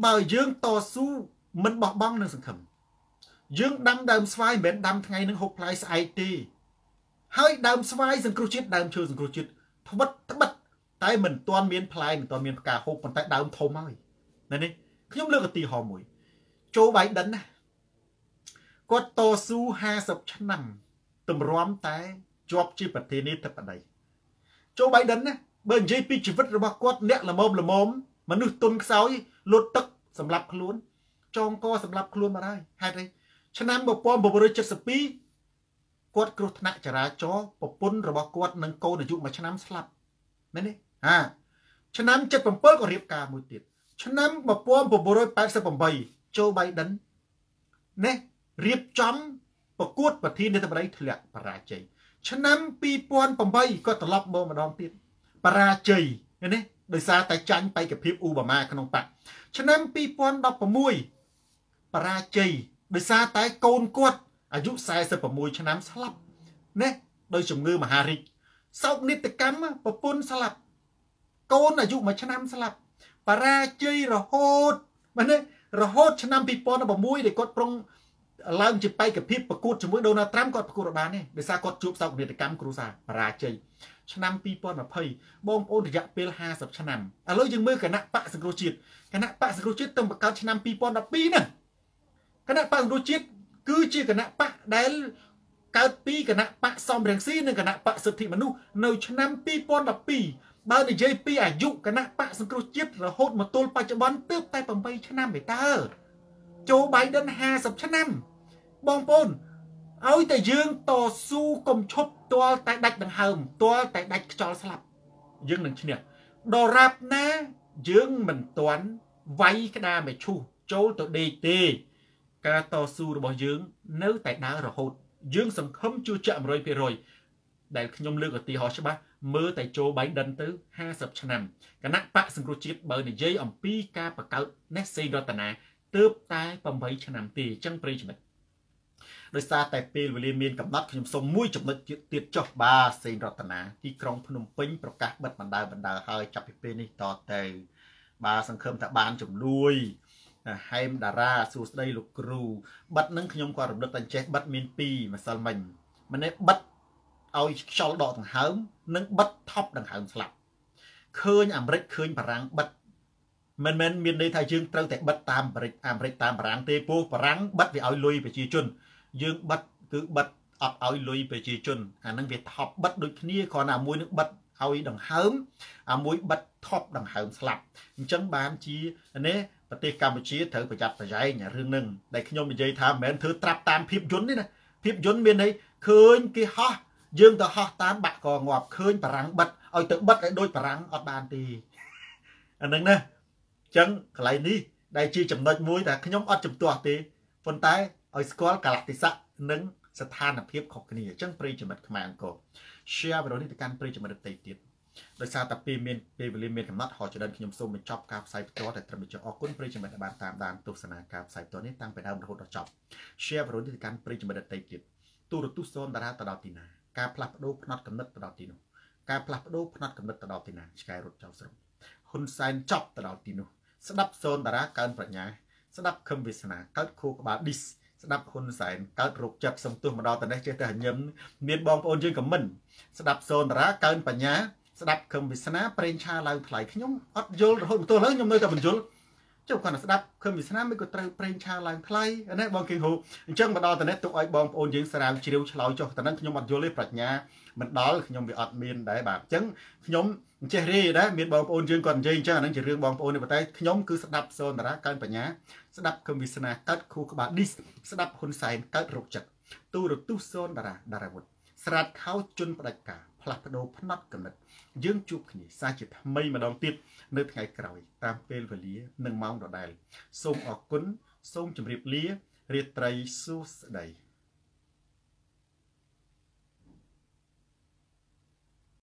បើយើងតស៊ូមិនបោះបង់នឹងសង្ឃឹមយើងដាំដើមស្វាយមិនមែនដាំថ្ងៃនឹងហូបផ្លែស្អែកទេ ហើយដើមស្វាយសង្គ្រោះជាតិដើមឈើសង្គ្រោះជាតិត្បិតត្បិតតែមិនទាន់មានផ្លែមិនទាន់មានផ្កាហូបប៉ុន្តែដើមធំហើយណានេះខ្ញុំលើកឧទាហរណ៍មួយជូបៃដិនណាគាត់តស៊ូ50ឆ្នាំទម្រាំតែជាប់ជាប្រធានាធិបតីជូបៃដិនណាបើនិយាយពីជីវិតរបស់គាត់អ្នកល្មមល្មមមនុស្សទុនខ្សោយលុតទឹកសម្រាប់ខ្លួនចងកសម្រាប់ខ្លួនមកហើយហេតុអីឆ្នាំ1972 គាត់គ្រោះថ្នាក់ចរាចរណ៍ប្រពន្ធរបស់គាត់និងកូនអាយុ1ឆ្នាំស្លាប់មែនទេហាឆ្នាំ77ក៏រៀបការមួយទៀតឆ្នាំ1988 Joe Biden នេះរៀបចំប្រកួតប្រធានាធិបតីធ្លាក់បរាជ័យឆ្នាំ2008ក៏ត្រឡប់មកម្ដងទៀតបរាជ័យនេះដោយសារតែចាញ់បេក្ខភាពអ៊ូបាម៉ាក្នុងបកឆ្នាំ2016បរាជ័យដោយសារតែកូនគាត់ អាយុ46ឆ្នាំស្លាប់ណាដោយជំងឺមហារីកសោកនិតកម្មប្រពន្ធស្លាប់កូនអាយុ1ឆ្នាំស្លាប់បរាជ័យរហូតមែនទេរហូតឆ្នាំ2016ដែលគាត់ប្រុងឡើងជាបេក្ខភាពប្រកួតជាមួយដូណាល់ត្រាំគាត់ប្រកួតបានទេដោយសារគាត់ជួបសោកនាដកម្មគ្រួសារបរាជ័យឆ្នាំ2020បងប្អូនរយៈពេល50ឆ្នាំឥឡូវយើងមើលគណៈបកសង្គ្រោះជាតិគណៈបកសង្គ្រោះជាតិទៅបង្កើតឆ្នាំ2012ហ្នឹងគណៈបកសង្គ្រោះជាតិ គឺជាគណៈបកដែលកើតពីគណៈបកសំរងស៊ីនិងគណៈបកសិទ្ធិមនុស្សនៅឆ្នាំ2012បើនិយាយពីអាយុគណៈបកសង្គ្រោះជាតិរហូតមកទល់បច្ចុប្បន្នទើបតែ8ឆ្នាំទេតើโจ Biden 50ឆ្នាំបងប្អូនឲ្យតែយើងតស៊ូកុំឈប់ទាល់តែដាច់ដង្ហើមទាល់តែដាច់ខ្យល់ស្លាប់យើងនឹងឈ្នះដរាបណាយើងមិនទាន់វាយក្តារមេឈូសចូលទៅដេកទេ ការតស៊ូរបស់យើង នៅតែដើររហូត យើងសង្ឃឹមជឿជាក់100%ដែលខ្ញុំលើកឧទាហរណ៍ច្បាស់មើលតែโจ Biden ទៅ50ឆ្នាំគណៈបកសង្គ្រោះជាតិបើនិយាយអំពីការបង្កើតនេះសេងរតនាទើបតែ8ឆ្នាំទេអញ្ចឹងប្រិយមិត្តដោយសារតែពេលវេលាមានកំណត់ខ្ញុំសូមមួយចំណុចទៀតចុះបាទសេងរតនាទីក្រុងភ្នំពេញប្រកាសបិទបណ្ដាបណ្ដាហើយចាប់ពីពេលនេះតទៅបាទសង្ឃឹមថាបានជំនួយ ហែមតារាសួស្ដីលោកគ្រូបិទនឹងខ្ញុំក៏រំលឹកតែចេះបិទមាន2ម្សិលមិញម្នេះបិទឲ្យខ្យល់ដកដង្ហើមនិងបិទថប់ដង្ហើមស្លាប់ឃើញអាមេរិកឃើញបារាំងបិទមិនមែនមានន័យថាយើងត្រូវតែបិទតាមអាមេរិកអាមេរិកតាមបារាំងទេពោះបារាំងបិទវាឲ្យលុយប្រជាជន យើងបិទគឺបិទអត់ឲ្យលុយប្រជាជនអានឹងវាថប់បិទដូចគ្នាគ្រាន់តែមួយនឹងបិទឲ្យដង្ហើមអាមួយបិទថប់ដង្ហើមស្លាប់អញ្ចឹងបានជានេះ ប្រទេសកម្ពុជាត្រូវប្រយ័ត្នប្រយែងរឿងហ្នឹងដែលខ្ញុំនិយាយថាមិនមែនធ្វើត្រាប់តាមភាពយន្តទេណាភាពយន្តមានន័យឃើញគេហោះយើងទៅហោះតាមបាក់កងាប់ឃើញបារាំងបិទឲ្យទៅបិទឲ្យដូចបារាំងអត់បានទេអាហ្នឹងណាអញ្ចឹងកន្លែងនេះដែលជាចំណុចមួយដែលខ្ញុំអត់ជំទាស់ទេប៉ុន្តែឲ្យស្គាល់កលៈទេសៈនិងស្ថានភាពខុសគ្នាអញ្ចឹងប្រិយមិត្តខ្មែរអង្គ share វីដេអូនេះទៅកាន់ប្រិយមិត្តដទៃទៀត ដោយសារតែពេលមានពេលវេលាមានកំណត់ហោចដិនខ្ញុំសូមបញ្ចប់ការផ្សាយផ្ទាល់តែត្រឹមនេះចុះអរគុណប្រិយមិត្តដែលបានតាមដានទស្សនាការផ្សាយផ្ទាល់នេះតាំងពីដើមរហូតដល់ចប់ share វីដេអូនេះទៅកាន់ប្រិយមិត្តដទៃទៀតទូរទស្សន៍សូនតារាទៅដល់ទីណាការផ្លាស់ប្ដូរផ្នត់កំណត់ទៅដល់ទីនោះការផ្លាស់ប្ដូរផ្នត់កំណត់ទៅដល់ទីណាឆ្កែរត់ចោលស្រុកហ៊ុនសែនចប់ទៅដល់ទីនោះស្ដាប់សូនតារាកើនប្រាជ្ញា ស្ដាប់ខឹមវាសនាកើតខួរក្បាលឌីសស្ដាប់ហ៊ុនសែនកើតរោគចិត្តសំទុះមកដល់តនេះចេះតែញឹមមានបងប្អូនយើងខមមិនស្ដាប់សូនតារាកើនបញ្ញា ស្ដាប់ខឹមវាសនាប្រេងឆាឡើងថ្លៃខ្ញុំអត់យល់រហូតមកទល់ហើយខ្ញុំនៅតែបញ្យល់ចុះគាត់ស្ដាប់ខឹមវាសនាមិនក៏ត្រូវប្រេងឆាឡើងថ្លៃណាបងគីហូអញ្ចឹងមកដល់តនេះទុកឲ្យបងប្អូនយើងស្រាវជ្រាវឆ្លើយចុះតនឹងខ្ញុំអត់យល់ទេប្រាជ្ញាមិនដល់ខ្ញុំវាអត់មានដែរបាទអញ្ចឹងខ្ញុំអញ្ចេះរីដែរមានបងប្អូនយើងគាត់និយាយអញ្ចឹងអានឹងជារឿងបងប្អូននេះប៉ុន្តែខ្ញុំគឺស្ដាប់សូនតារាកើនបញ្ញាស្ដាប់គឹមវាសនាកើតខួរក្បាលឌីសស្ដាប់ហ៊ុនសែនកើតរោគចិត្តទូរទស្សន៍សូនតារាតារាវុធស្រាតខោជន់ផ្ដាច់ការផ្លាស់ប្ដូរផ្នត់កំណត់ យើងជួបគ្នាសាជាថ្មីម្ដងទៀតនៅថ្ងៃក្រោយ តាមពេលវេលា និងម៉ោងដដែល សូមអរគុណសូមជម្រាបលារាត្រីសួស្តី